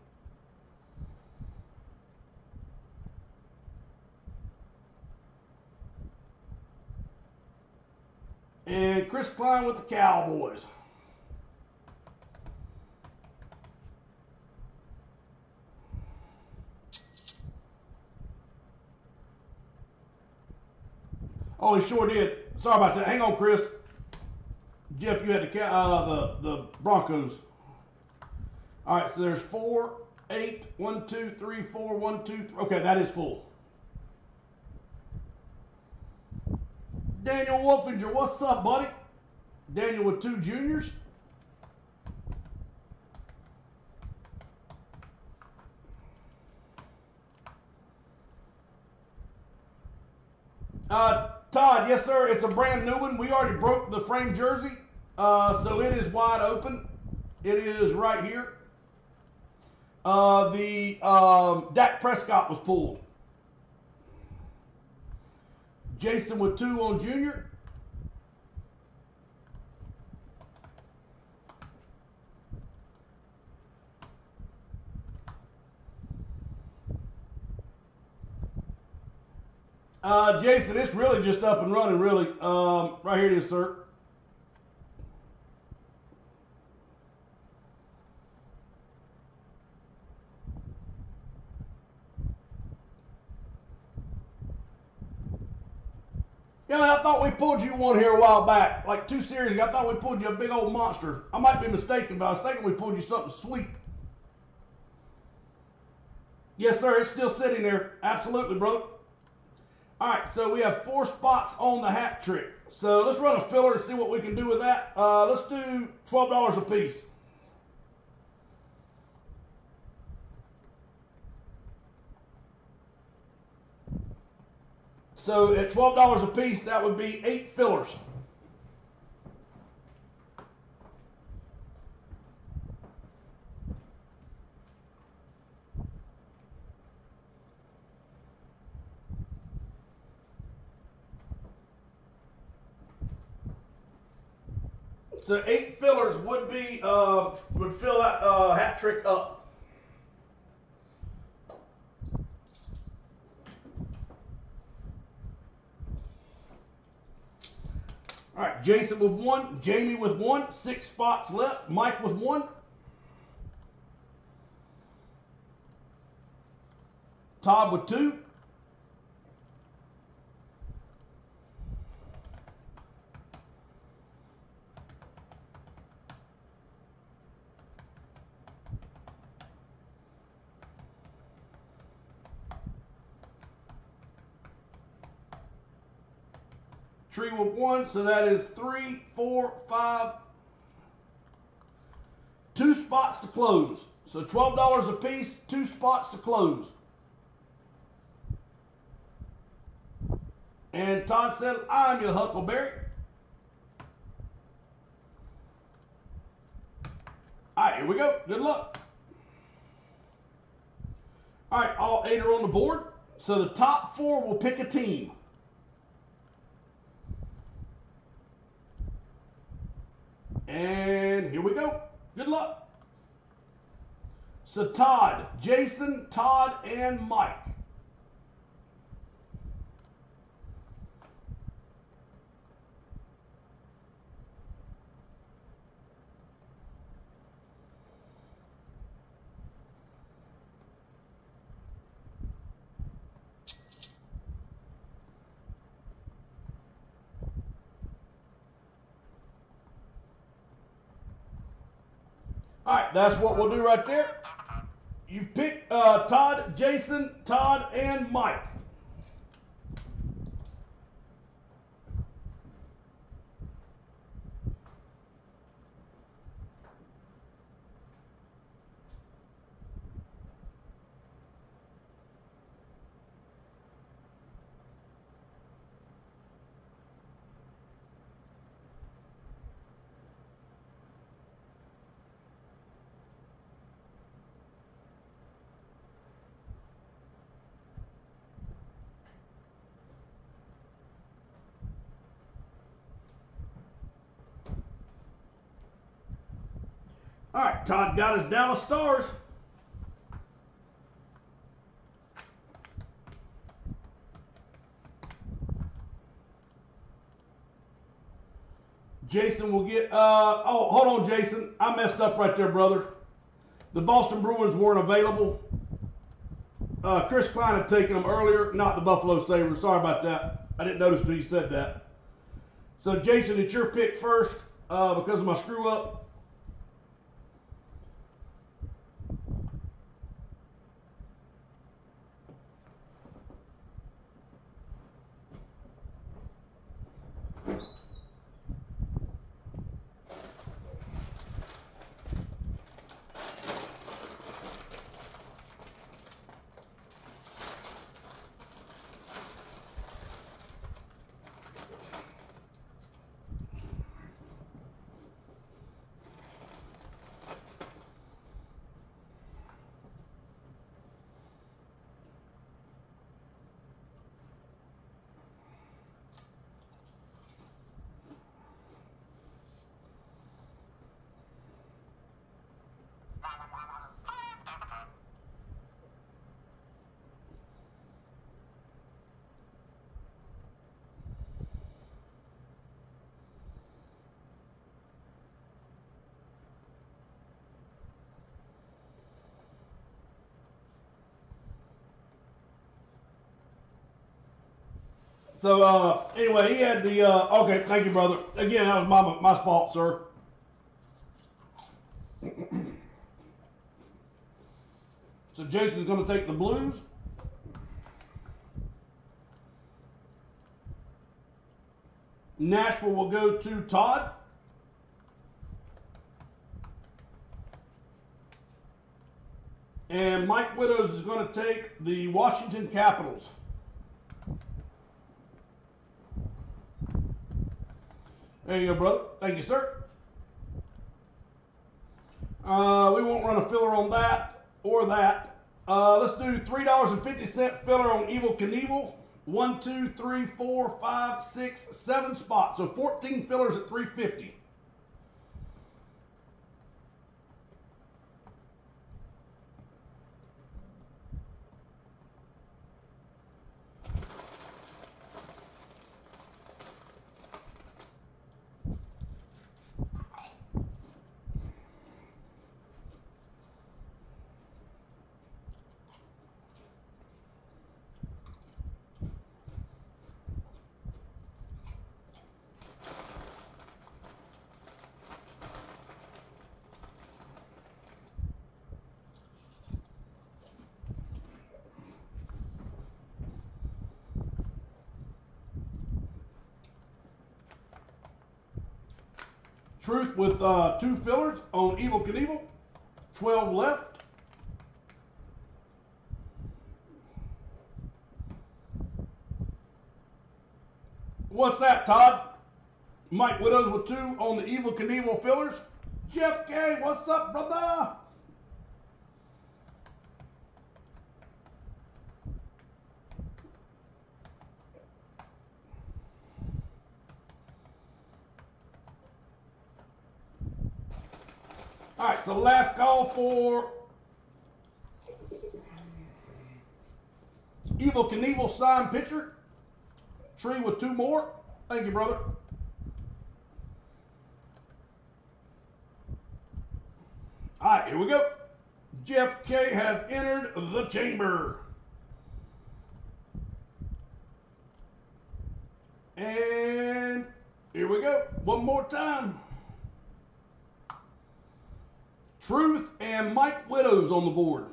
And Chris Klein with the Cowboys. Oh, he sure did. Sorry about that. Hang on, Chris. Jeff, you had the uh, the the Broncos. All right, so there's four, eight, one, two, three, four, one, two. Three. Okay, that is full. Daniel Wolfinger, what's up, buddy? Daniel with two juniors. Uh, Todd, yes, sir. It's a brand new one. We already broke the frame jersey, uh, so it is wide open. It is right here. Uh, the um, Dak Prescott was pulled. Jason with two on junior. Uh, Jason, it's really just up and running, really. Um, right here it is, sir. Yeah, man, I thought we pulled you one here a while back, like two series ago. I thought we pulled you a big old monster. I might be mistaken, but I was thinking we pulled you something sweet. Yes, sir, it's still sitting there. Absolutely, bro. All right, so we have four spots on the hat trick. So let's run a filler and see what we can do with that. Uh, let's do $12 a piece. So at $12 a piece, that would be eight fillers. So eight fillers would be uh, would fill that uh, hat trick up. All right, Jason with one, Jamie with one, six spots left. Mike with one. Todd with two. Tree with one, so that is three, four, five. Two spots to close. So $12 a piece, two spots to close. And Todd said, I'm your Huckleberry. All right, here we go. Good luck. All right, all eight are on the board. So the top four will pick a team. And here we go. Good luck. So Todd, Jason, Todd, and Mike. All that's what we'll do right there. You pick uh, Todd, Jason, Todd, and Mike. All Todd got his Dallas Stars. Jason will get. Uh, oh, hold on, Jason. I messed up right there, brother. The Boston Bruins weren't available. Uh, Chris Klein had taken them earlier, not the Buffalo Sabres. Sorry about that. I didn't notice until you said that. So, Jason, it's your pick first uh, because of my screw up. So uh, anyway, he had the uh, okay. Thank you, brother. Again, that was my my fault, sir. so Jason's going to take the Blues. Nashville will go to Todd. And Mike Widows is going to take the Washington Capitals. There you go, brother. Thank you, sir. Uh, we won't run a filler on that or that. Uh, let's do $3.50 filler on Evel Knievel. One, two, three, four, five, six, seven spots. So 14 fillers at 350. Truth with uh, two fillers on Evel Knievel. 12 left. What's that, Todd? Mike Widows with two on the Evel Knievel fillers. Jeff K, what's up, brother? So last call for Evel Knievel signed pitcher. Tree with two more. Thank you, brother. All right, here we go. Jeff K has entered the chamber. And here we go. One more time. Truth and Mike Widows on the board.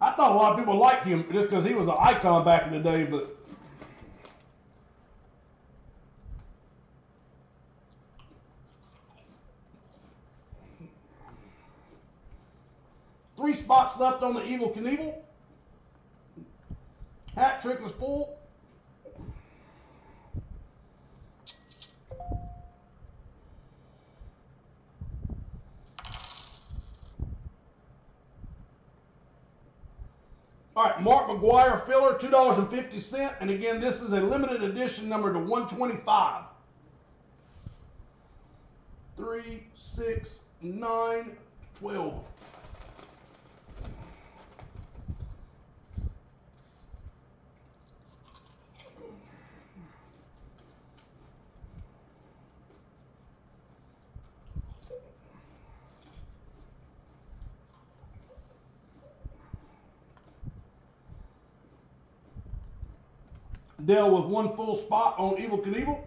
I thought a lot of people liked him just because he was an icon back in the day, but three spots left on the Evel Knievel. Hat trick is full. All right, Mark McGwire filler, two dollars and again, this is a limited edition number to one twenty-five. Three, six, nine, twelve. Dell with one full spot on Evel Knievel.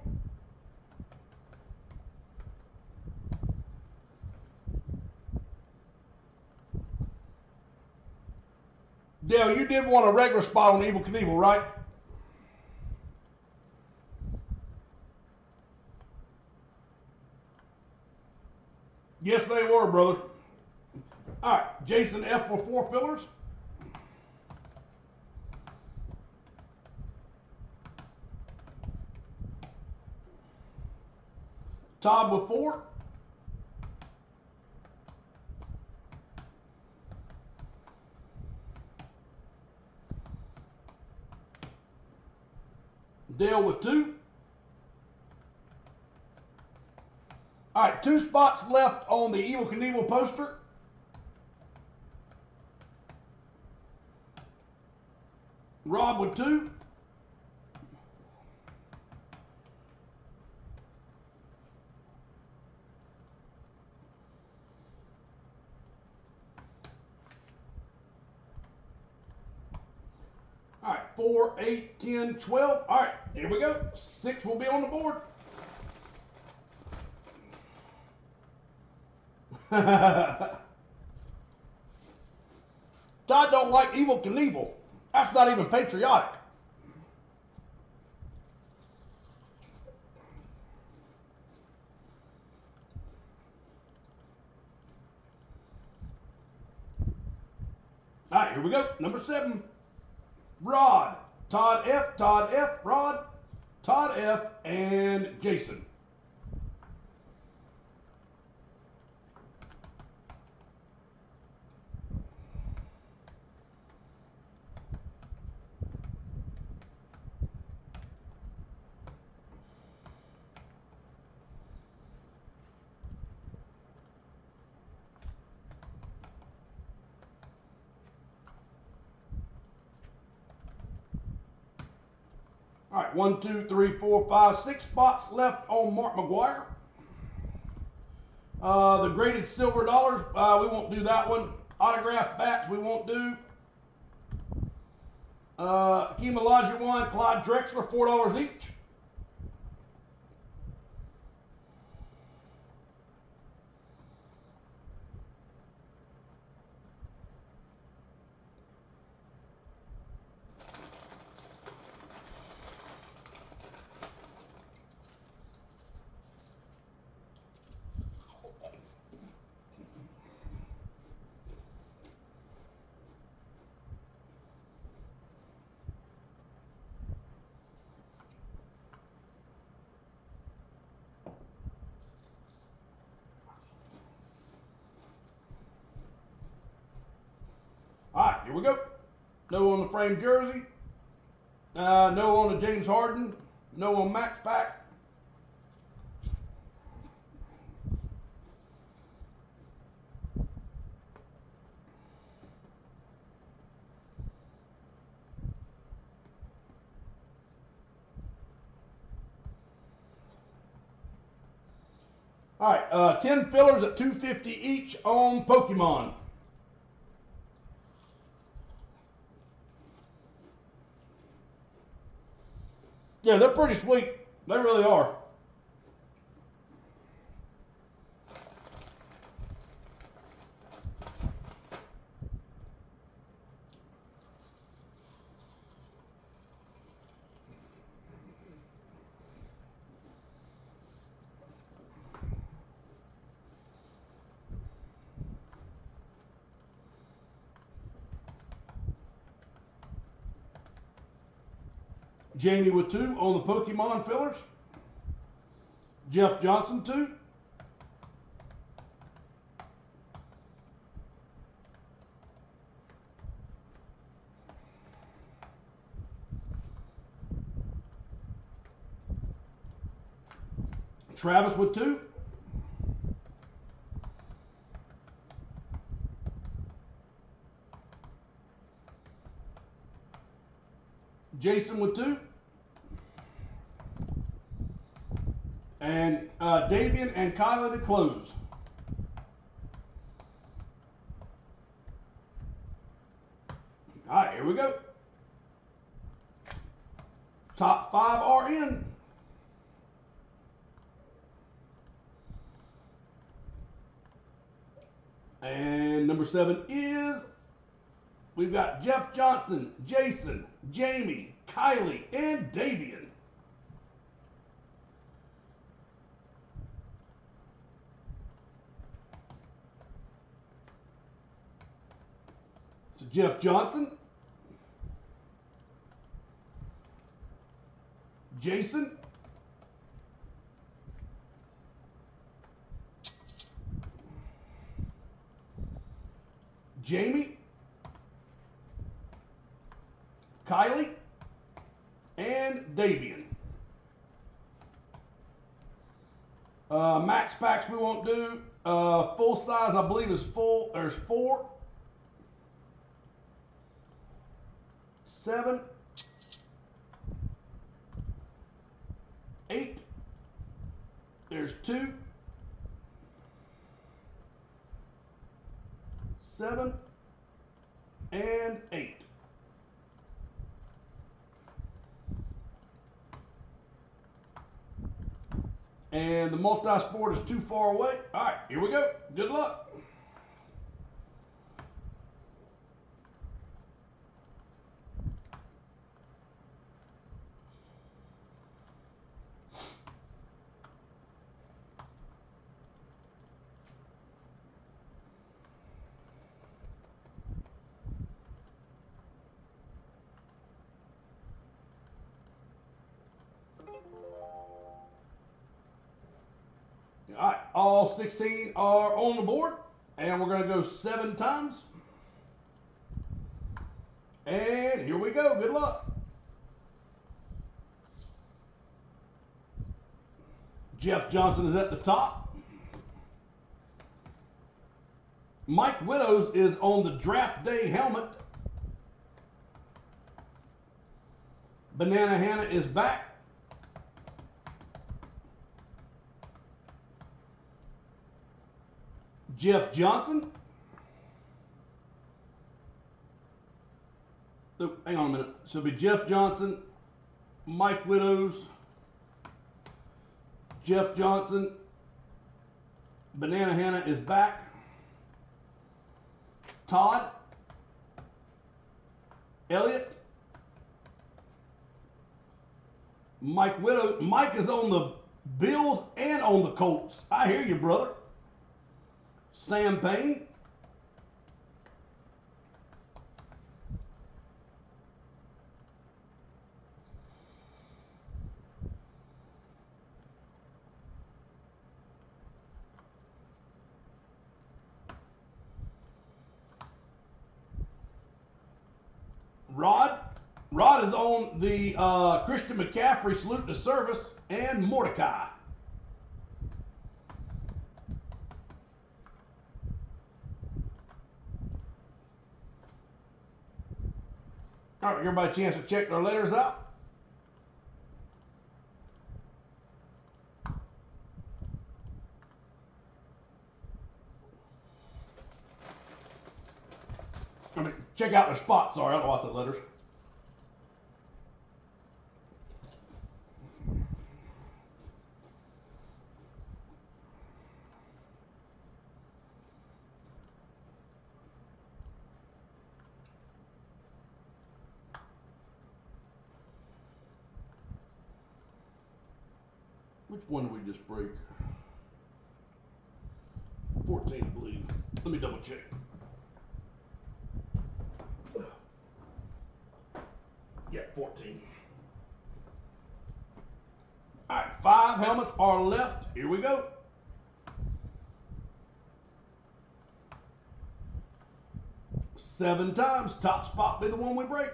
Dale, you did want a regular spot on Evel Knievel, right? Yes, they were, brother. All right, Jason F for four fillers. Todd with four. Dale with two. All right, two spots left on the Evel Knievel poster. Rob with two. Four, eight, 10, 12. All right, here we go. Six will be on the board. Todd don't like Evel Knievel. That's not even patriotic. All right, here we go. Number seven. Rod, Todd F, Todd F, Rod, Todd F, and Jason. One, two, three, four, five, six spots left on Mark McGwire. Uh, the graded silver dollars, uh, we won't do that one. Autographed bats, we won't do. Uh, Hakeem Olajuwon, Clyde Drexler, four dollars each. All right, here we go. No on the frame jersey. Uh, no on the James Harden. No on Max Pack. All right, uh, 10 fillers at 250 each on Pokemon. Yeah, they're pretty sweet. They really are. Jamie with two on the Pokemon fillers. Jeff Johnson two. Travis with two. Jason with two. And uh, Davian and Kylie to close. All right, here we go. Top five are in. And number seven is we've got Jeff Johnson, Jason, Jamie, Kylie, and Davian. Jeff Johnson, Jason, Jamie, Kylie, and Davian. Uh, max packs we won't do. Uh, full size, I believe, is full. There's four, seven, eight. There's two, seven, and eight. And the multi-sport is too far away. All right, here we go. Good luck. 16 are on the board, and we're going to go seven times. And here we go. Good luck. Jeff Johnson is at the top. Mike Widows is on the draft day helmet. Banana Hannah is back. Jeff Johnson. Oh, hang on a minute. So it'll be Jeff Johnson, Mike Widows, Jeff Johnson, Banana Hannah is back. Todd, Elliot, Mike Widow. Mike is on the Bills and on the Colts. I hear you, brother. Sam Payne. Rod. Rod is on the uh, Christian McCaffrey salute to service and Mordecai. Right, everybody a chance to check their letters out. I mean, check out their spots. Sorry, I don't I said letters. Which just break? 14, I believe. Let me double check. Yeah, 14. All right, five helmets are left. Here we go. Seven times. Top spot be the one we break.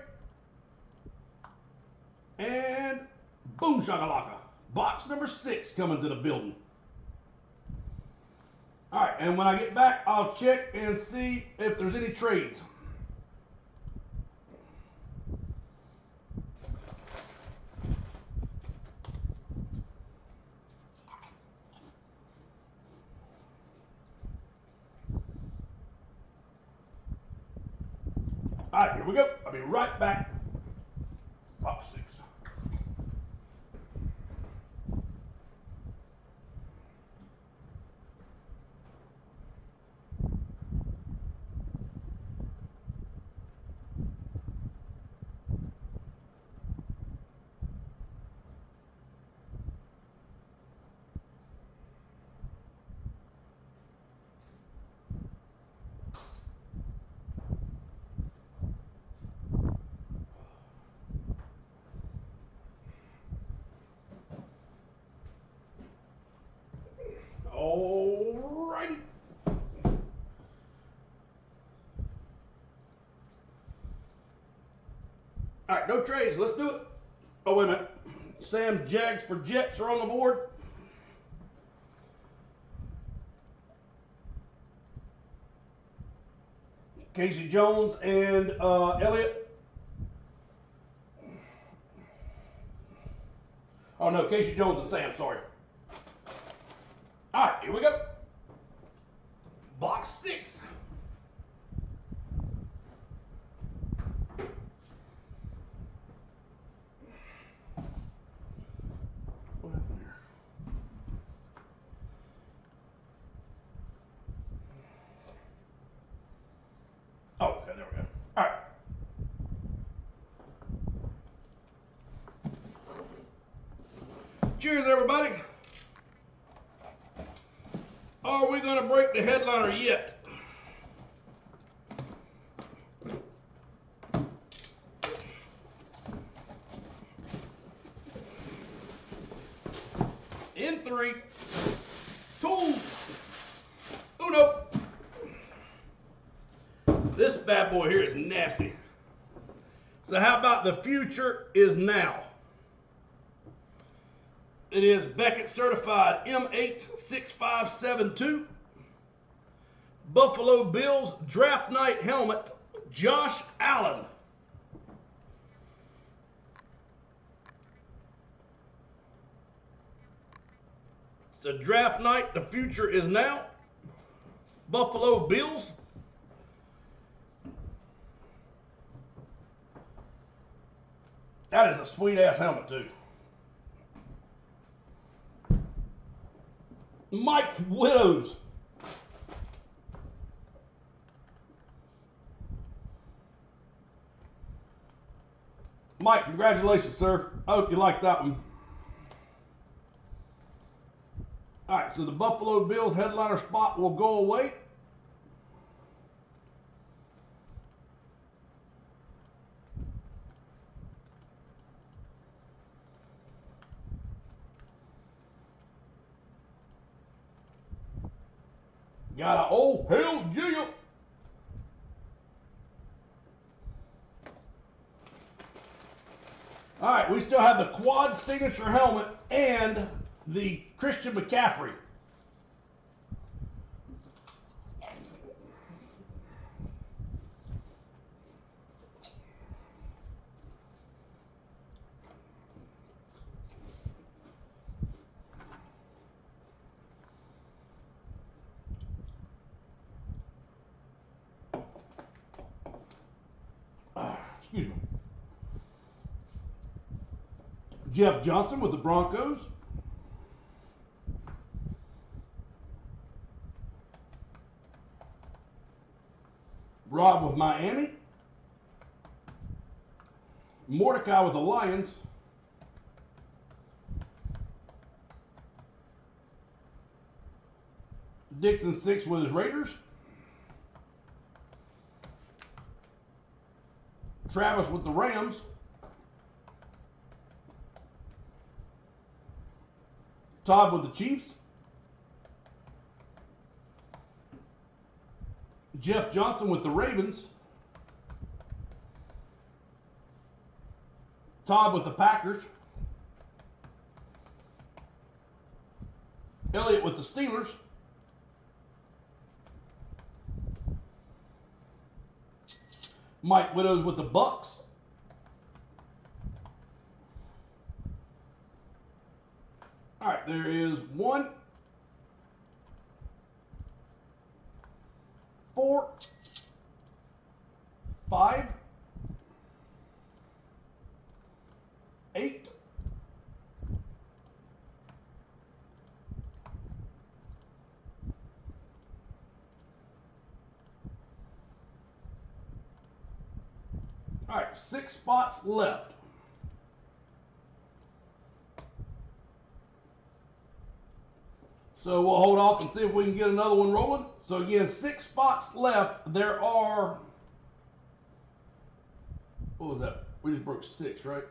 And boom shakalaka. Box number six coming to the building. All right, and when I get back, I'll check and see if there's any trades. All right, here we go. I'll be right back. Box six. Alrighty. All right, no trades. Let's do it. Oh, wait a minute. Sam Jags for Jets are on the board. Casey Jones and uh. Oh no, Casey Jones and Sam. Sorry. All right, here we go. Box six. What happened here? Oh, okay, there we go. All right. Cheers, everybody. Are we going to break the headliner yet? In three, two, uno. This bad boy here is nasty. So how about the future is now? It is Beckett certified M86572. Buffalo Bills draft night helmet, Josh Allen. It's a draft night. The future is now. Buffalo Bills. That is a sweet ass helmet, too. Mike Widows. Mike, congratulations, sir. I hope you like that one. All right, so the Buffalo Bills headliner spot will go away. Got a old oh, hell yeah. All right, we still have the quad signature helmet and the Christian McCaffrey. Excuse me. Jeff Johnson with the Broncos. Rob with Miami. Mordecai with the Lions. Dixon six with his Raiders. Travis with the Rams. Todd with the Chiefs. Jeff Johnson with the Ravens. Todd with the Packers. Elliott with the Steelers. Mike Widows with the Bucs. All right, there is one, four, five, eight, All right, six spots left. So we'll hold off and see if we can get another one rolling. So again, six spots left. There are what was that? We just broke six, right?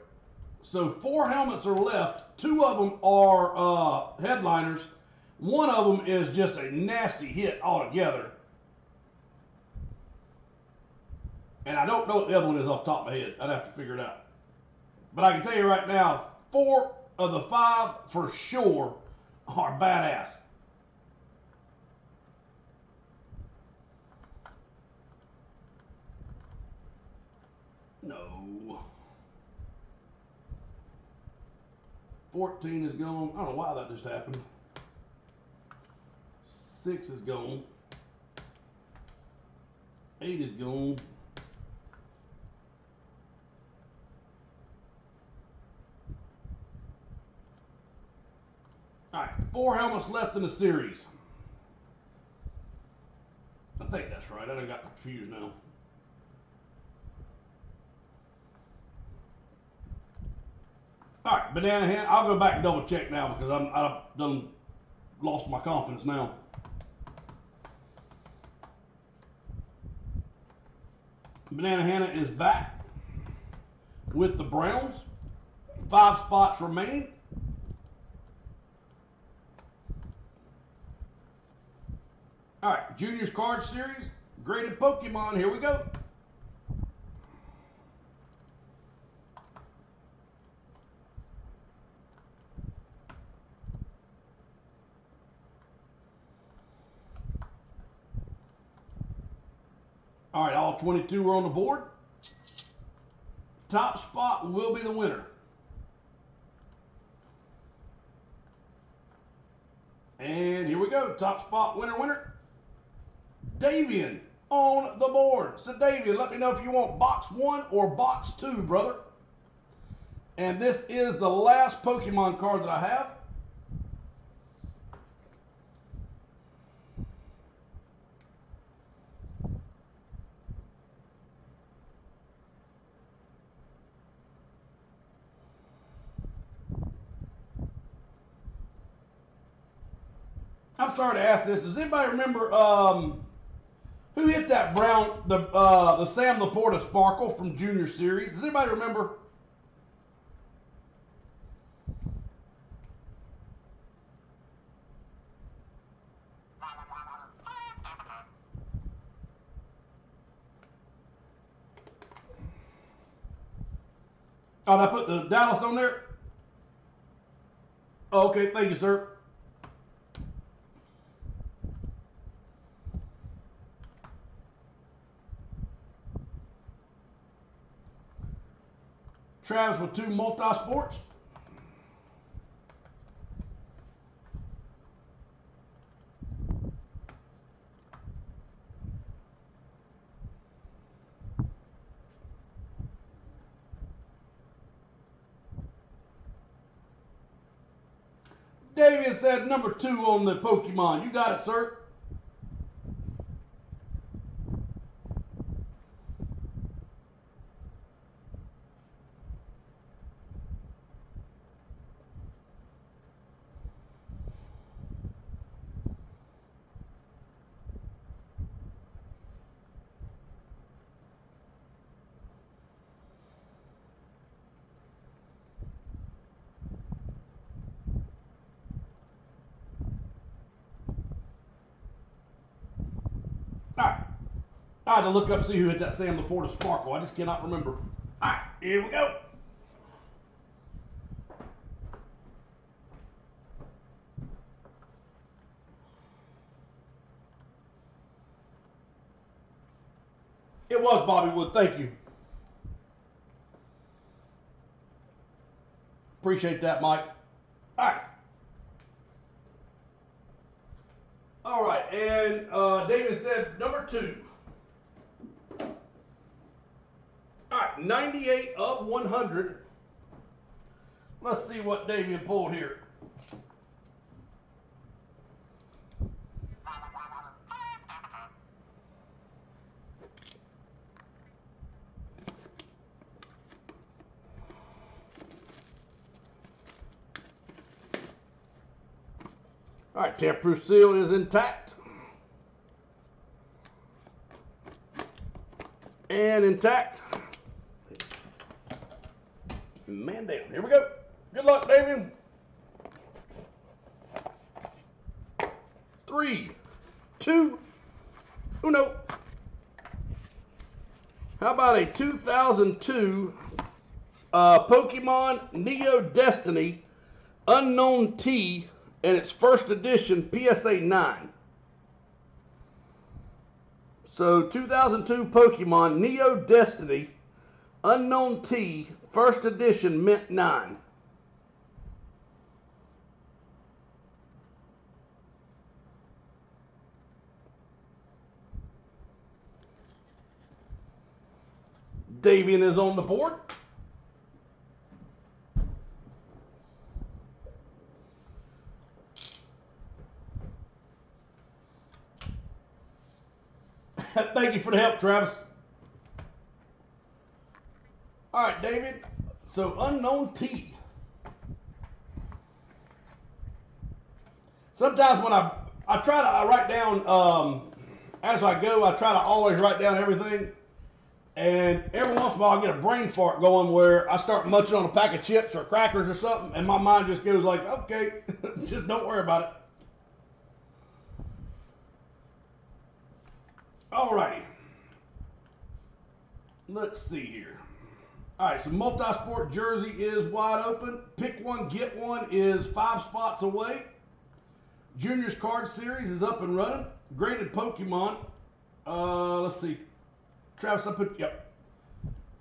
So four helmets are left. Two of them are uh, headliners. One of them is just a nasty hit altogether. And I don't know what the other one is off the top of my head. I'd have to figure it out. But I can tell you right now, four of the five for sure are badass. No. 14 is gone. I don't know why that just happened. Six is gone. Eight is gone. All right, four helmets left in the series. I think that's right. I done got confused now. All right, banana hand. I'll go back and double check now because I'm I've done lost my confidence now. Banana Hannah is back with the Browns. Five spots remaining. All right, Juniors Card Series, graded Pokemon. Here we go. All right, all 22 are on the board. Top spot will be the winner. And here we go. Top spot winner, winner. Davian on the board. So, Davian, let me know if you want box one or box two, brother. And this is the last Pokemon card that I have. I'm sorry to ask this. Does anybody remember um, who hit that brown the uh, the Sam LaPorta Sparkle from Junior Series? Does anybody remember? Oh, I put the Dallas on there? Okay, thank you, sir. Travis with two multi-sports. David said number two on the Pokemon. You got it, sir. I had to look up see who hit that Sam LaPorta sparkle. I just cannot remember. All right, here we go. It was Bobby Wood. Thank you. Appreciate that, Mike. All right. All right. And uh, David said number two. All right, 98 of 100. Let's see what Davian pulled here. All right, tamper-proof seal is intact. And intact. Man down. Here we go. Good luck, David. Three, two, uno. How about a 2002 uh, Pokemon Neo Destiny Unown T and its first edition PSA 9. So 2002 Pokemon Neo Destiny Unown T first edition mint 9. Davian is on the board. Thank you for the help, Travis. All right, David. So Unown T. Sometimes when I I try to I write down um, as I go, I try to always write down everything. And every once in a while, I get a brain fart going where I start munching on a pack of chips or crackers or something, and my mind just goes like, "Okay, just don't worry about it." Alrighty. Let's see here. All right, so multi-sport jersey is wide open. Pick one, get one is five spots away. Juniors card series is up and running. Graded Pokemon. Uh, let's see. Travis, I put yep.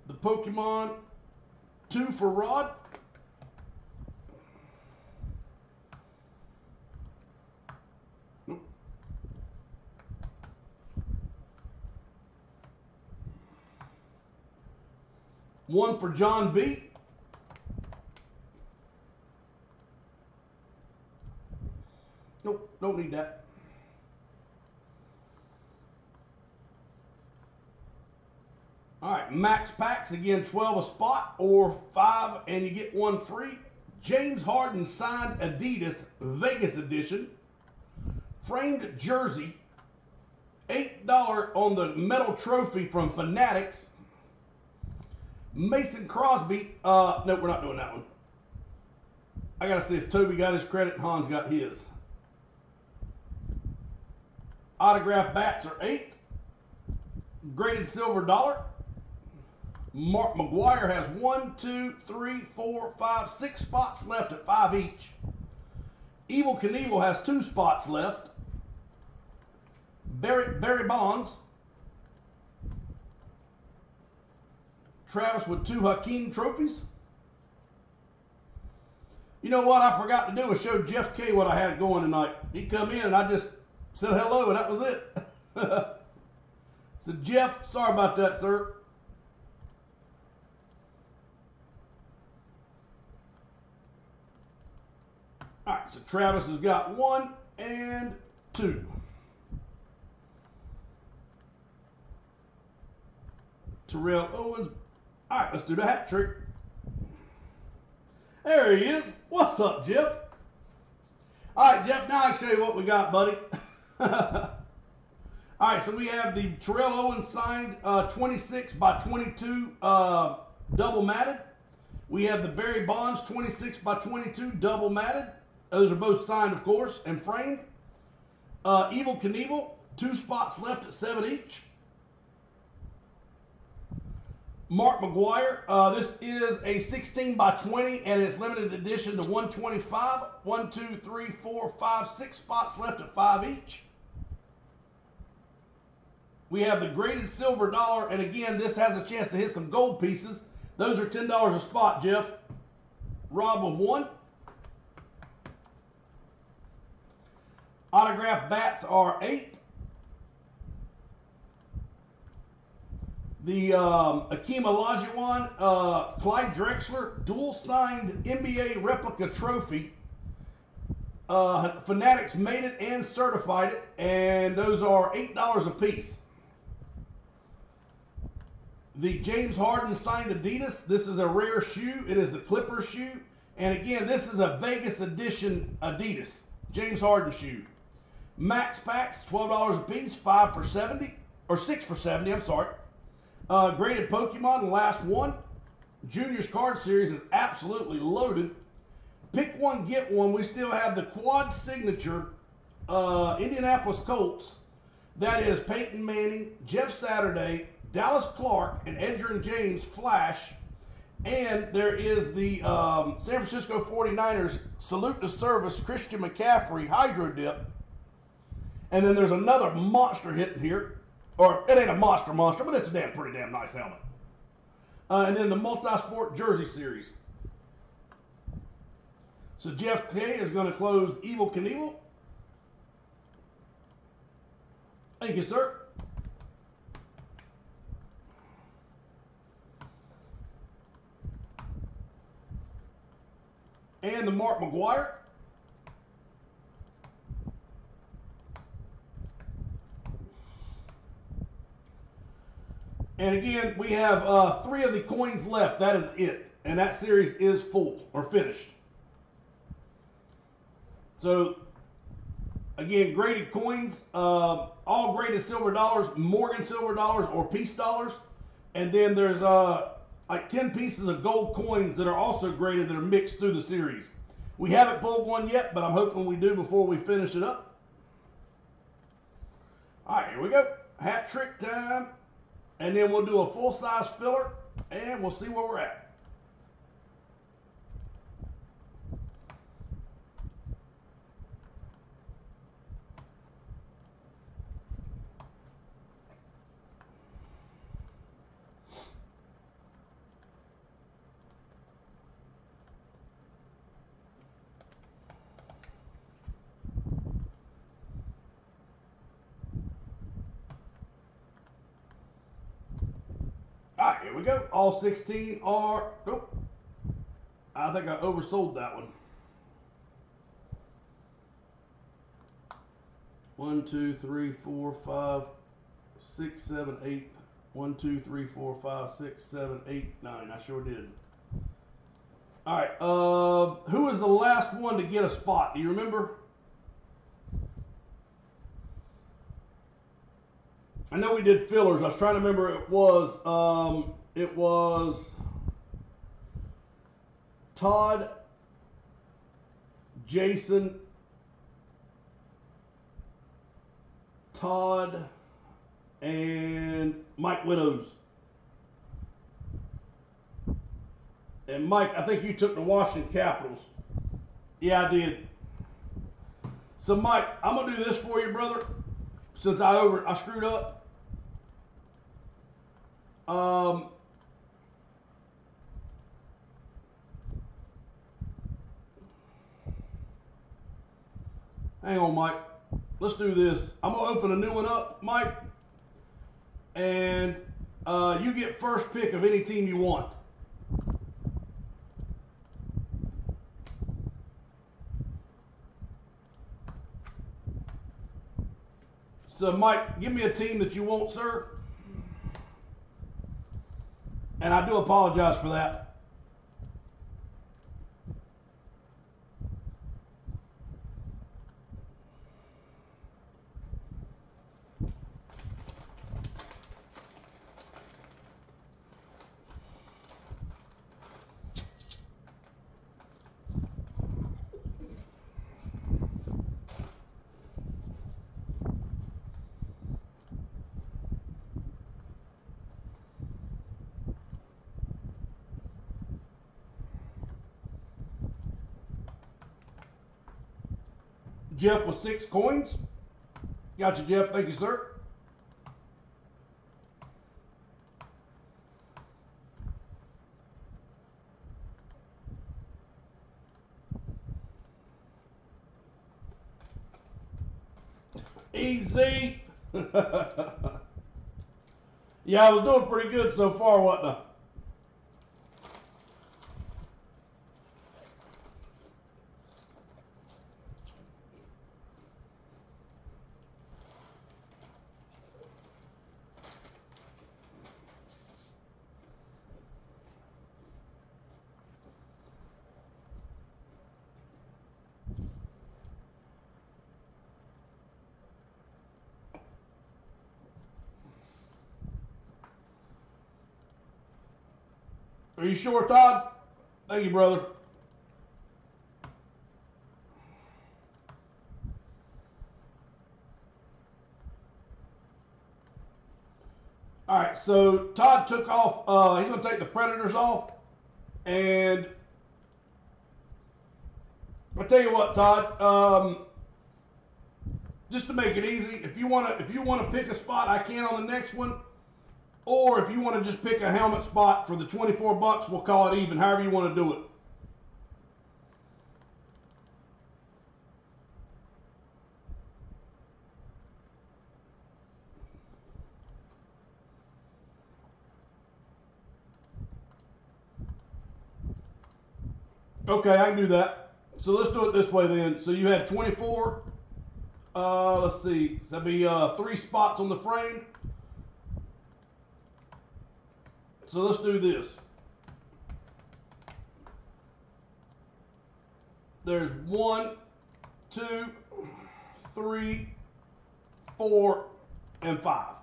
The Pokemon two for Rod. One for John B. Nope, don't need that. All right, max packs again, 12 a spot or five, and you get one free. James Harden signed Adidas Vegas edition, framed jersey, $8 on the metal trophy from Fanatics. Mason Crosby, uh, no, we're not doing that one. I gotta see if Toby got his credit, Hans got his. Autograph bats are eight. Graded silver dollar. Mark McGwire has one, two, three, four, five, six spots left at five each. Evel Knievel has two spots left. Barry, Barry Bonds. Travis with two Hakeem trophies. You know what I forgot to do was show Jeff K what I had going tonight. He come in and I just said hello and that was it. so Jeff, sorry about that, sir. All right, so Travis has got one and two. Terrell Owens. All right, let's do the hat trick. There he is. What's up, Jeff? All right, Jeff, now I show you what we got, buddy. All right, so we have the Terrell Owens signed uh, 26 by 22 uh, double matted. We have the Barry Bonds 26 by 22 double matted. Those are both signed, of course, and framed. Uh, Evel Knievel, two spots left at seven each. Mark McGwire. uh, this is a 16 by 20 and it's limited edition to 125. One, two, three, four, five, six spots left at five each. We have the graded silver dollar, and again, this has a chance to hit some gold pieces. Those are ten dollars a spot, Jeff. Rob of one. Autograph bats are eight. The um, Hakeem Olajuwon, uh, Clyde Drexler, dual signed NBA replica trophy. Uh, Fanatics made it and certified it, and those are eight dollars a piece. The James Harden signed Adidas. This is a rare shoe. It is the Clippers shoe, and again, this is a Vegas edition Adidas James Harden shoe. Max packs, twelve dollars a piece, five for seventy or six for seventy. I'm sorry. Uh, graded Pokemon, the last one. Juniors card series is absolutely loaded. Pick one, get one. We still have the quad signature uh, Indianapolis Colts. That is Peyton Manning, Jeff Saturday, Dallas Clark, and Edgerrin James Flash. And there is the um, San Francisco 49ers Salute to Service Christian McCaffrey Hydro Dip. And then there's another monster hit here. Or it ain't a monster monster, but it's a damn pretty damn nice helmet. Uh, and then the multi-sport jersey series. So Jeff K is going to close Evel Knievel. Thank you, sir. And the Mark McGwire. And again, we have uh, three of the coins left. That is it. And that series is full or finished. So, again, graded coins, uh, all graded silver dollars, Morgan silver dollars or peace dollars. And then there's uh, like 10 pieces of gold coins that are also graded that are mixed through the series. We haven't pulled one yet, but I'm hoping we do before we finish it up. All right, here we go. Hat trick time and then we'll do a full size filler and we'll see where we're at. All right, here we go. All 16 are, nope. I think I oversold that one. One, two, three, four, five, six, seven, eight. One, two, three, four, five, six, seven, eight, nine. I sure did. All right. Uh, who was the last one to get a spot? Do you remember? I know we did fillers. I was trying to remember. It was um, it was Todd, Jason, Todd, and Mike Widows. And Mike, I think you took the Washington Capitals. Yeah, I did. So Mike, I'm gonna do this for you, brother. Since I over I screwed up. Um, hang on, Mike. Let's do this. I'm gonna open a new one up, Mike, and uh, you get first pick of any team you want. So, Mike, give me a team that you want, sir. And I do apologize for that. Jeff with six coins. Gotcha, Jeff. Thank you, sir. Easy. yeah, I was doing pretty good so far, wasn't I? Are you sure, Todd? Thank you, brother. All right, so Todd took off. Uh, he's gonna take the Predators off, and I tell you what, Todd. Um, just to make it easy, if you wanna if you wanna pick a spot, I can on the next one. Or if you want to just pick a helmet spot for the 24 bucks, we'll call it even, however you want to do it. Okay, I can do that. So let's do it this way then. So you had 24. Uh, let's see. That'd be uh, three spots on the frame. So let's do this. There's one, two, three, four, and five.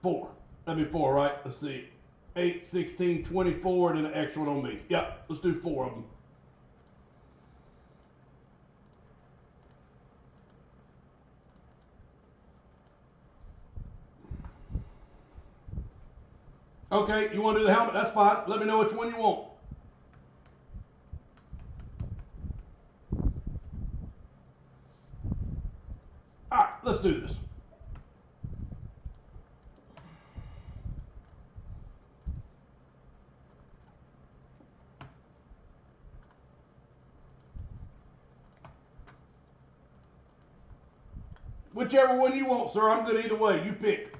Four. That'd be four, right? Let's see. 8, 16, 24, and then an extra one on me. Yep, let's do four of them. Okay, you want to do the helmet? That's fine. Let me know which one you want. All right, let's do this. Whichever one you want, sir. I'm good either way. You pick.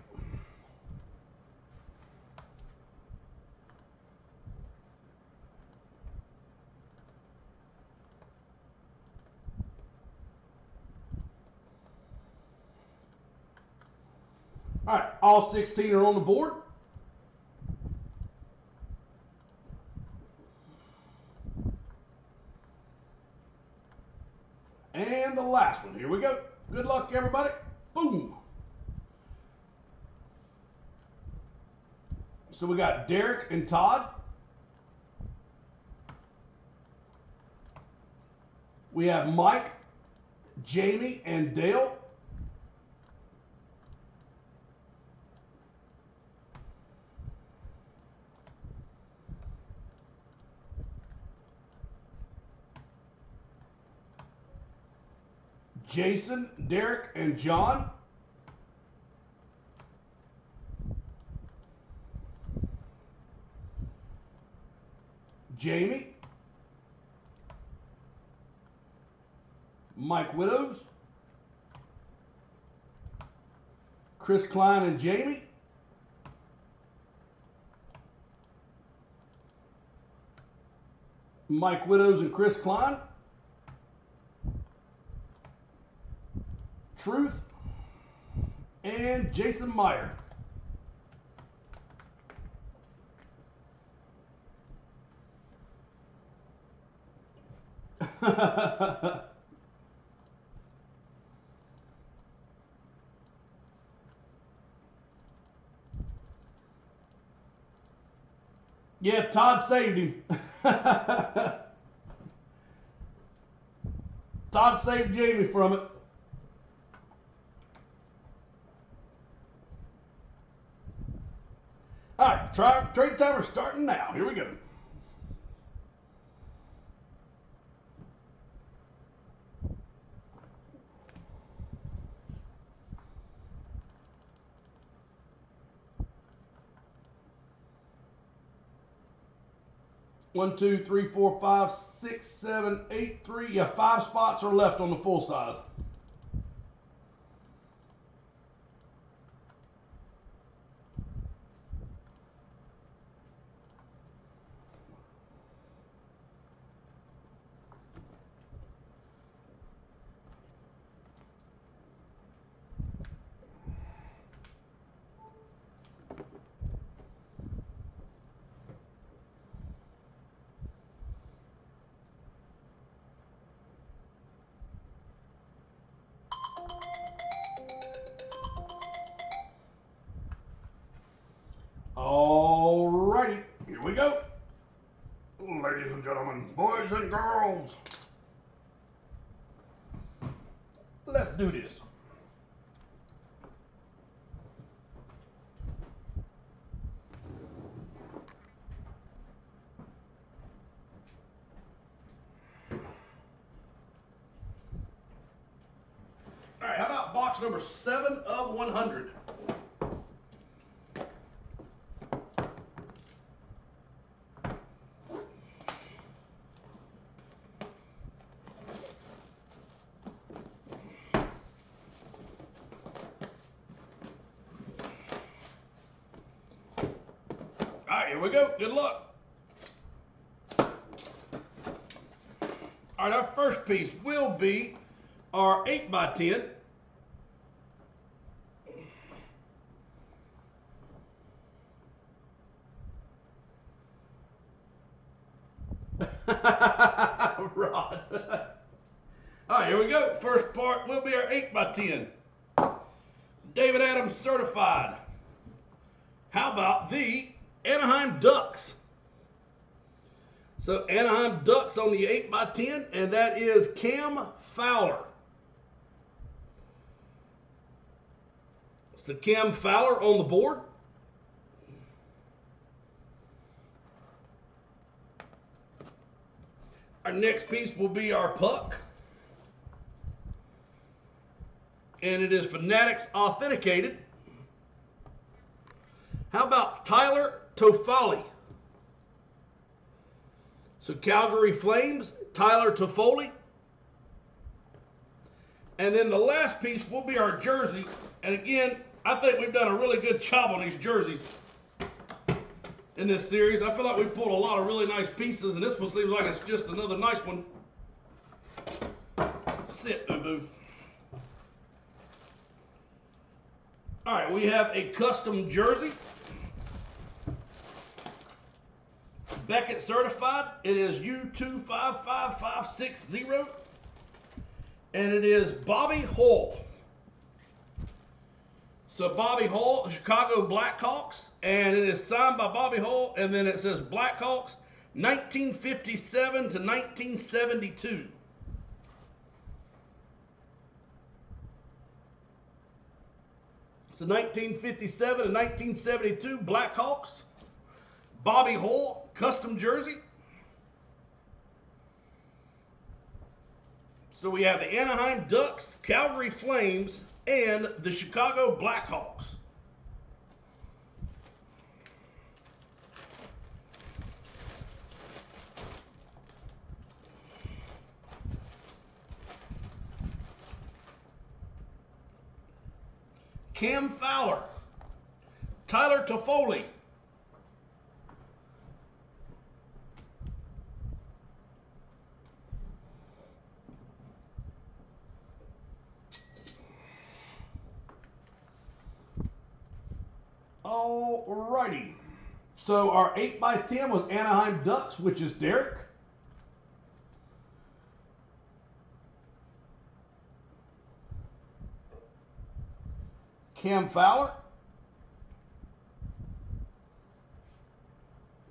All right, all 16 are on the board. And the last one. Here we go. Good luck, everybody. Boom. So we got Derek and Todd. We have Mike, Jamie, and Dale. Jason, Derek, and John. Jamie. Mike Widows. Chris Klein and Jamie. Mike Widows and Chris Klein. Truth, and Jason Meyer. yeah, Todd saved him. Todd saved Jamie from it. All right, try, trade timer starting now. Here we go. One, two, three, four, five, six, seven, eight, three. Yeah, five spots are left on the full size. Alrighty, here we go. Ladies and gentlemen, boys and girls. Let's do this. All right, how about box number seven of 100? All right, here we go. Good luck. All right, our first piece will be our 8 by 10 Rod. All right, here we go. First part will be our 8 by 10 David Adams certified. How about the Anaheim Ducks? So Anaheim Ducks on the 8 by 10 and that is Cam Fowler. So Cam Fowler on the board. Our next piece will be our puck. And it is Fanatics authenticated. How about Tyler Toffoli? So Calgary Flames, Tyler Toffoli. And then the last piece will be our jersey. And again, I think we've done a really good job on these jerseys in this series. I feel like we pulled a lot of really nice pieces, and this one seems like it's just another nice one. Sit, Ubu. All right, we have a custom jersey. Beckett certified. It is U255560. And it is Bobby Hull. So Bobby Hull, Chicago Blackhawks, and it is signed by Bobby Hull, and then it says Blackhawks, 1957 to 1972. So 1957 and 1972 Blackhawks, Bobby Hull, custom jersey. So we have the Anaheim Ducks, Calgary Flames, and the Chicago Blackhawks. Cam Fowler, Tyler Toffoli, Alrighty. So our 8 by 10 was Anaheim Ducks, which is Derek. Cam Fowler.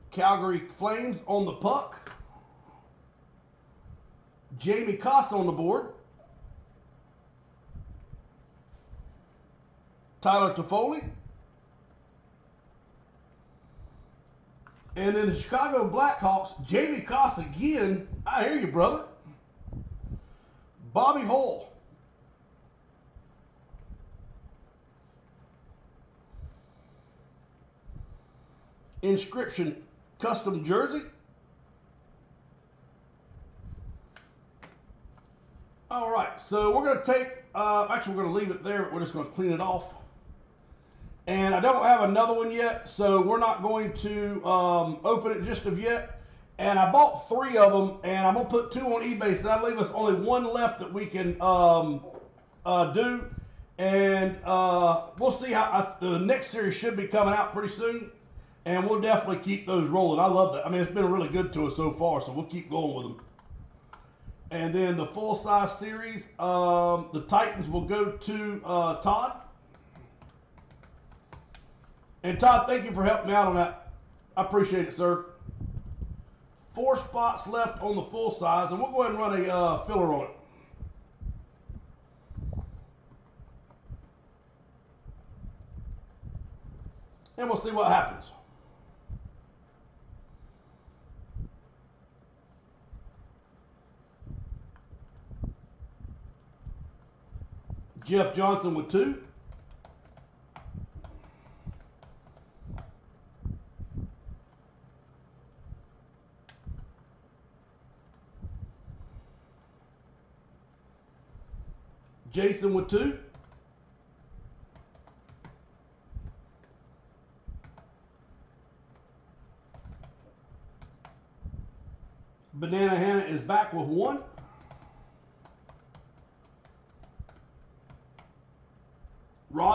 Calgary Flames on the puck. Jamie Costa on the board. Tyler Toffoli. And then the Chicago Blackhawks, Jamie Costa again. I hear you, brother. Bobby Hull. Inscription custom jersey. All right, so we're going to take, uh, actually, we're going to leave it there, but we're just going to clean it off. And I don't have another one yet, so we're not going to um, open it just of yet. And I bought three of them, and I'm gonna put two on eBay, so that'll leave us only one left that we can um, uh, do. And uh, we'll see how I, the next series should be coming out pretty soon, and we'll definitely keep those rolling. I love that. I mean, it's been really good to us so far, so we'll keep going with them. And then the full size series, um, the Titans will go to uh, Todd. And Todd, thank you for helping me out on that. I appreciate it, sir. Four spots left on the full size, and we'll go ahead and run a uh, filler on it. And we'll see what happens. Jeff Johnson with two. Jason with two. Banana Hannah is back with one.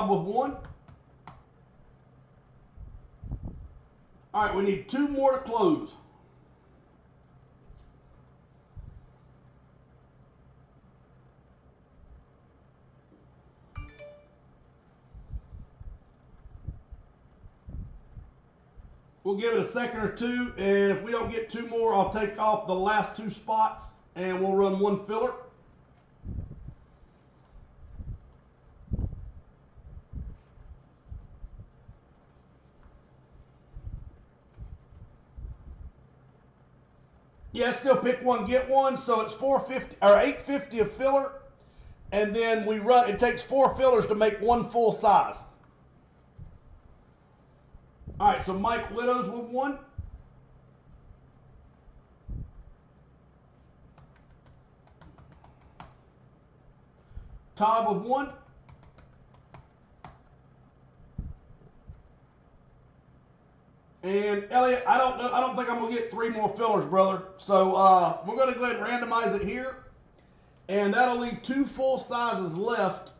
With one. All right, we need two more to close. We'll give it a second or two, and if we don't get two more, I'll take off the last two spots and we'll run one filler. Yeah, still pick one, get one. So it's 450 or 850 of filler, and then we run. It takes four fillers to make one full size. All right, so Mike Widows with one. Todd with one. And Elliot, I don't know. I don't think I'm gonna get three more fillers, brother. So uh, we're gonna go ahead and randomize it here, and that'll leave two full sizes left.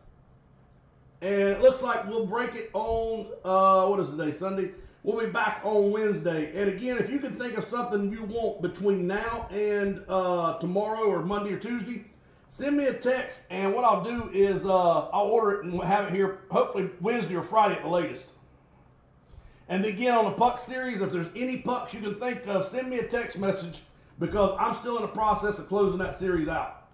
And it looks like we'll break it on uh, what is the day? Sunday. We'll be back on Wednesday. And again, if you can think of something you want between now and uh, tomorrow or Monday or Tuesday, send me a text. And what I'll do is uh, I'll order it and have it here hopefully Wednesday or Friday at the latest. And again, on the puck series, if there's any pucks you can think of, send me a text message because I'm still in the process of closing that series out.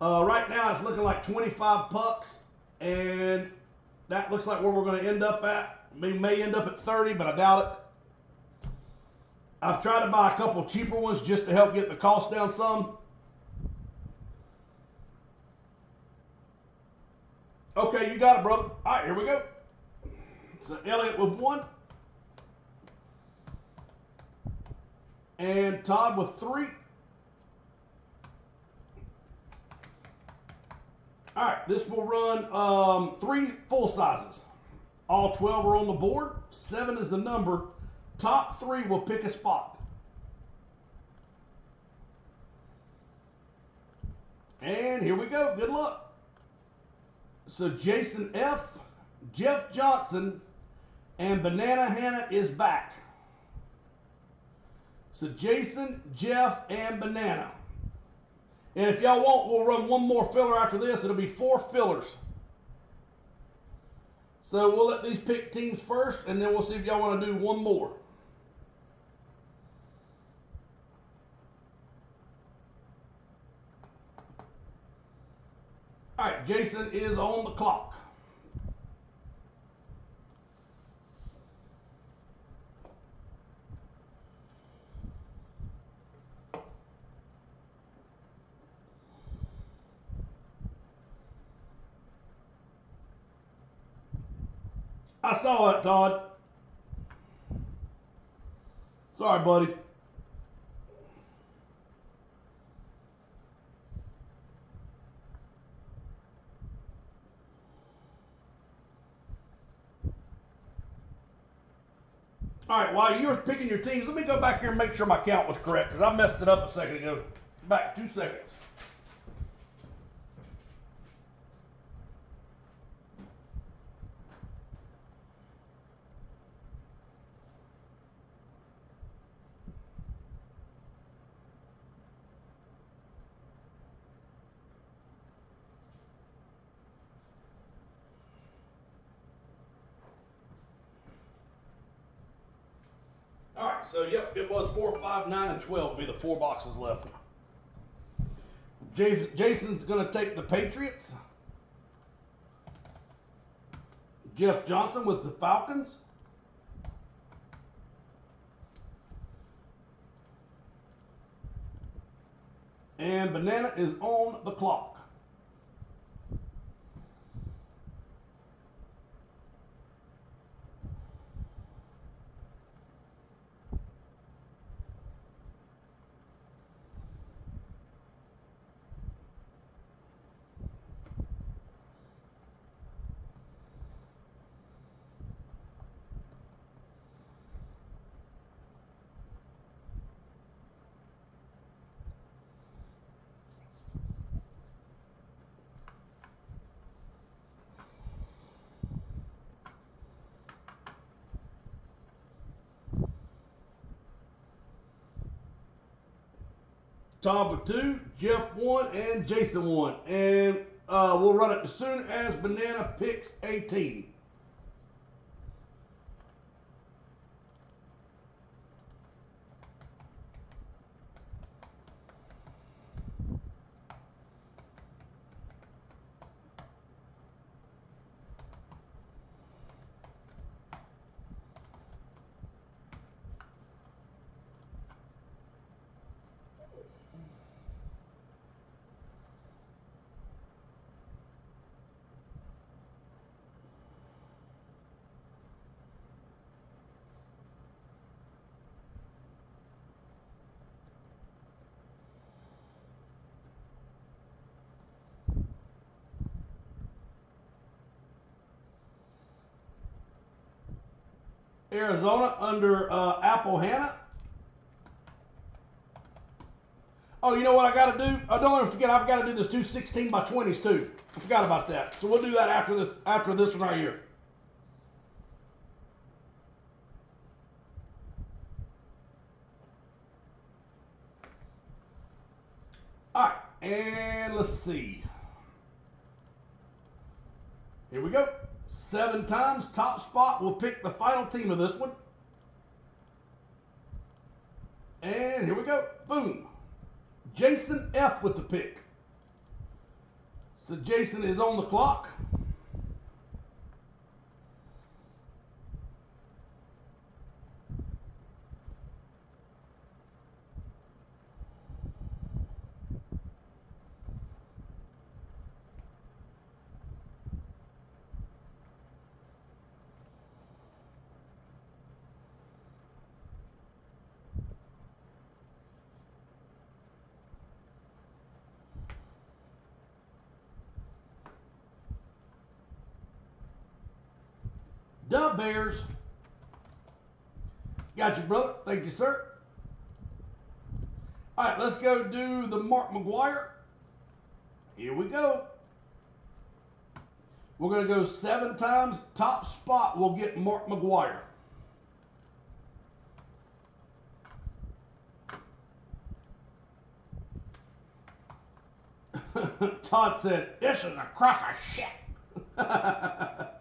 Uh, right now, it's looking like 25 pucks, and that looks like where we're going to end up at. We may end up at 30, but I doubt it. I've tried to buy a couple cheaper ones just to help get the cost down some. Okay, you got it, brother. All right, here we go. So Elliot with one. And Todd with three. All right, this will run um, three full sizes. All 12 are on the board. Seven is the number. Top three will pick a spot. And here we go. Good luck. So Jason F., Jeff Johnson, and Banana Hannah is back. So Jason, Jeff, and Banana. And if y'all want, we'll run one more filler after this. It'll be four fillers. So we'll let these pick teams first, and then we'll see if y'all want to do one more. All right, Jason is on the clock. I saw it, Todd. Sorry, buddy. All right, while you're picking your teams, let me go back here and make sure my count was correct because I messed it up a second ago. Back two seconds. Four, five, nine, and twelve will be the four boxes left. Jason's gonna take the Patriots. Jeff Johnson with the Falcons. And Banana is on the clock. Tom with two, Jeff one, and Jason one. And uh, we'll run it as soon as Banana picks 18. Arizona under uh, Apple Hannah. Oh, you know what I got to do? I don't ever forget. I've got to do this two 16 by 20s too. I forgot about that. So we'll do that after this. After this one right here. All right, and let's see. Here we go. Seven times. Top spot will pick the final team of this one. And here we go. Boom. Jason F with the pick. So Jason is on the clock. Bears. Got you, brother. Thank you, sir. All right, let's go do the Mark McGwire. Here we go. We're going to go seven times. Top spot will get Mark McGwire. Todd said, This is a crock of shit.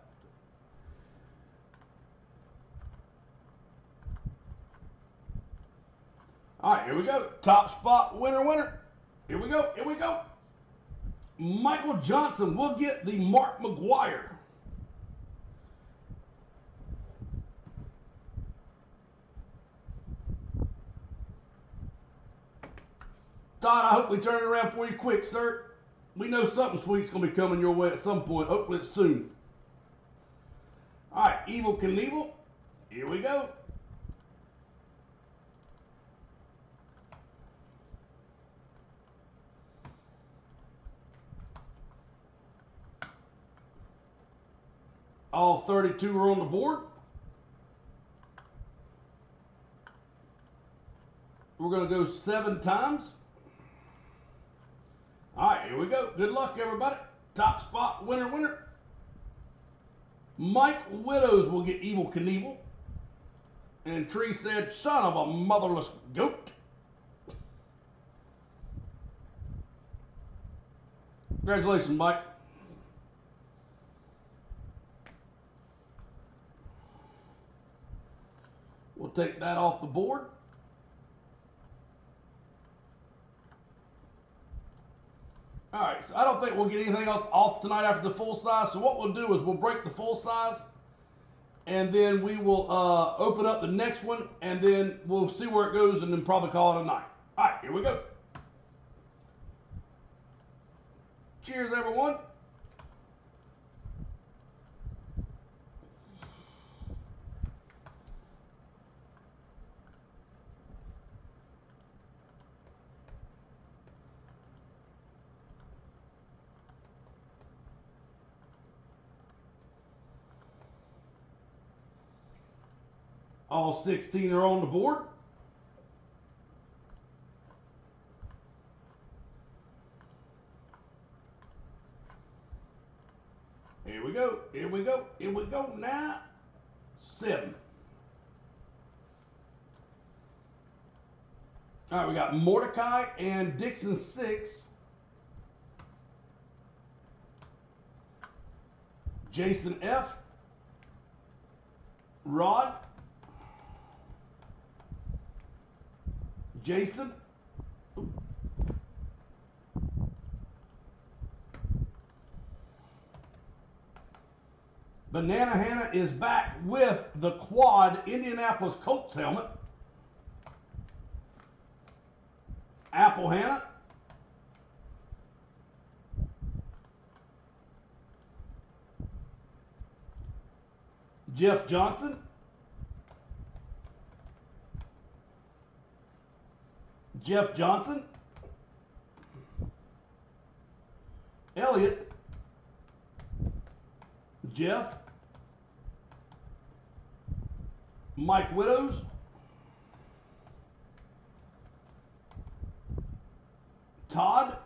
All right, here we go. Top spot winner, winner. Here we go. Here we go. Michael Johnson will get the Mark McGwire. Todd, I hope we turn it around for you quick, sir. We know something sweet's gonna be coming your way at some point. Hopefully it's soon. All right, Evel Knievel. Here we go. All 32 are on the board. We're going to go seven times. All right, here we go. Good luck, everybody. Top spot winner, winner. Mike Widows will get Evel Knievel. And Tree said, son of a motherless goat. Congratulations, Mike. Take that off the board. All right, so I don't think we'll get anything else off tonight after the full size. So what we'll do is we'll break the full size, and then we will uh, open up the next one, and then we'll see where it goes, and then probably call it a night. All right, here we go. Cheers, everyone. All 16 are on the board. Here we go. Here we go. Here we go. Now, seven. All right, we got Mordecai and Dixon six. Jason F. Rod. Jason. Banana Hannah is back with the quad Indianapolis Colts helmet. Apple Hannah. Jeff Johnson. Jeff Johnson. Elliot. Jeff. Mike Widows. Todd.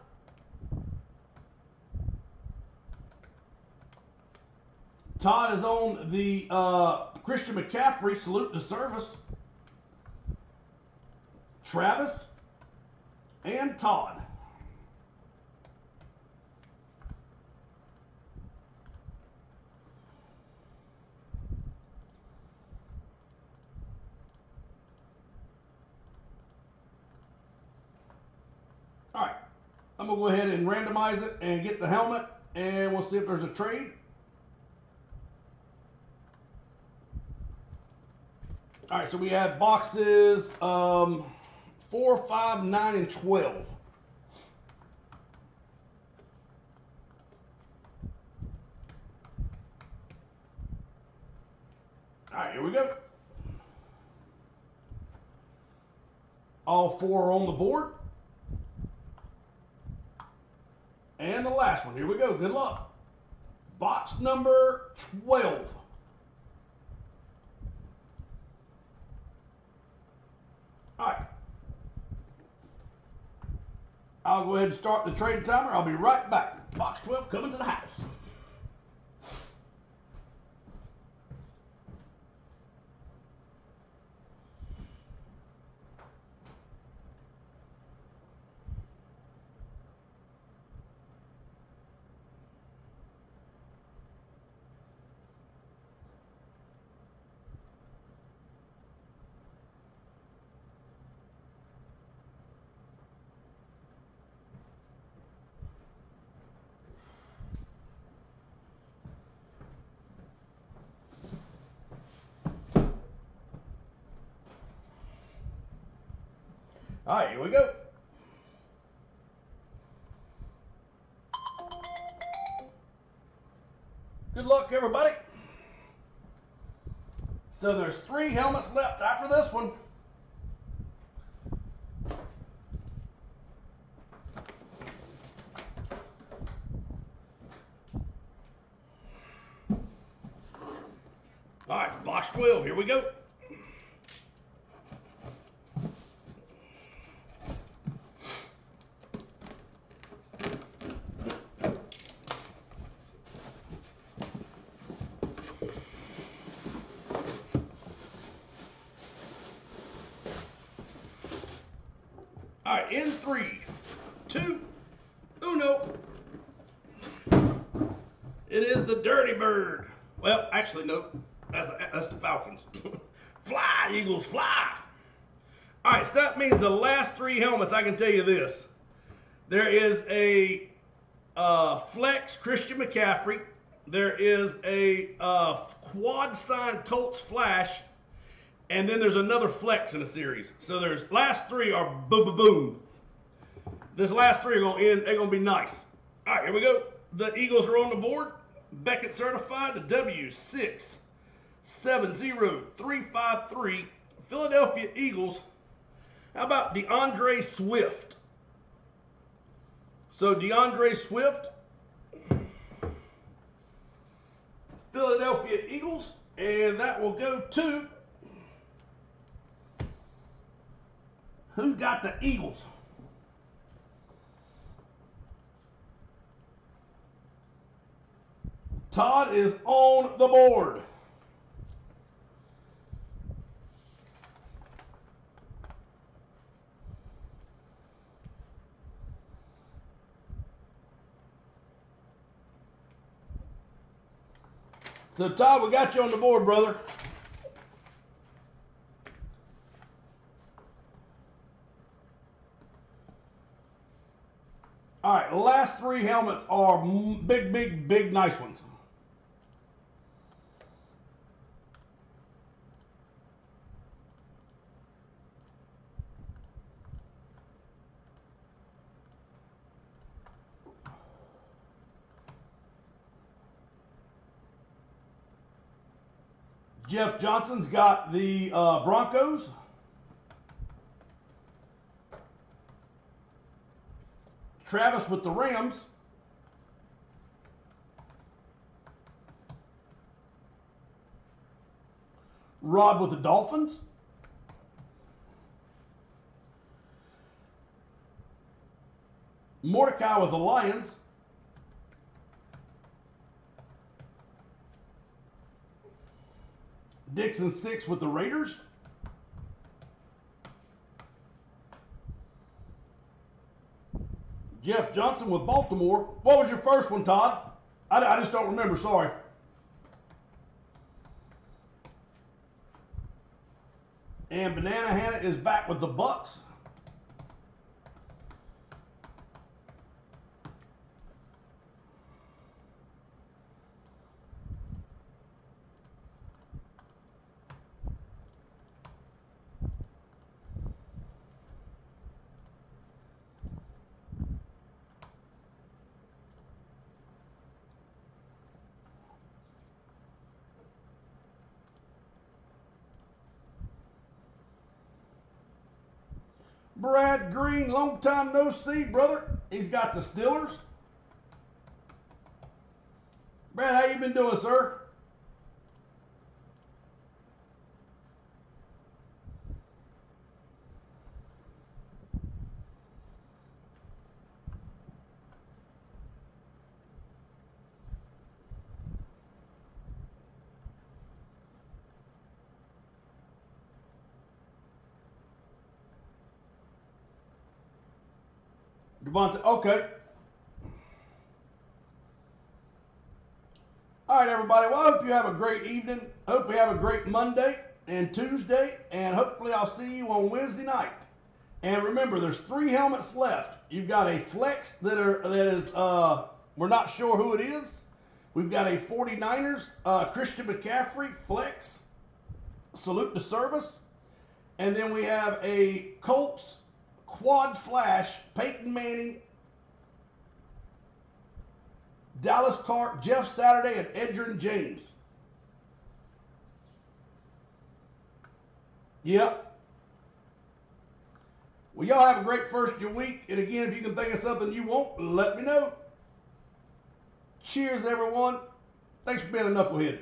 Todd is on the uh, Christian McCaffrey salute to service. Travis and Todd. All right, I'm gonna go ahead and randomize it and get the helmet, and we'll see if there's a trade. All right, so we have boxes um, four, five, nine, and twelve. All right, here we go. All four are on the board. And the last one. Here we go. Good luck. Box number 12. All right. I'll go ahead and start the trade timer. I'll be right back. Box 12 coming to the house. All right, here we go. Everybody. So there's three helmets left after this one. All right, box 12, here we go. All right, in three, two, uno. It is the Dirty Bird. Well, actually, no, that's the, that's the Falcons. Fly, Eagles, fly. All right, so that means the last three helmets, I can tell you this. There is a uh, Flex Christian McCaffrey. There is a uh, quad sign Colts Flash. And then there's another Flex in the series. So there's last three are boom, boom, boom. This last three are going to end. They're going to be nice. All right, here we go. The Eagles are on the board. Beckett certified to W6 70353. Philadelphia Eagles. How about DeAndre Swift? So DeAndre Swift, Philadelphia Eagles, and that will go to who's got the Eagles? Todd is on the board. So Todd, we got you on the board, brother. All right, last three helmets are big, big, big, nice ones. Jeff Johnson's got the uh, Broncos. Travis with the Rams. Rod with the Dolphins. Mordecai with the Lions. Dixon six with the Raiders. Jeff Johnson with Baltimore. What was your first one, Todd? I, I just don't remember. Sorry. And Banana Hannah is back with the Bucs. Brad Green, long time no see, brother. He's got the Steelers. Brad, how you been doing, sir? Devonta, okay. All right, everybody. Well, I hope you have a great evening. Hope you have a great Monday and Tuesday, and hopefully I'll see you on Wednesday night. And remember, there's three helmets left. You've got a flex that are that is uh, we're not sure who it is. We've got a 49ers uh, Christian McCaffrey flex. Salute to service. And then we have a Colts quad flash, Peyton Manning, Dallas Clark, Jeff Saturday, and Edgerrin James. Yep. Well, y'all have a great first of your week. And again, if you can think of something you want, let me know. Cheers, everyone. Thanks for being a knucklehead.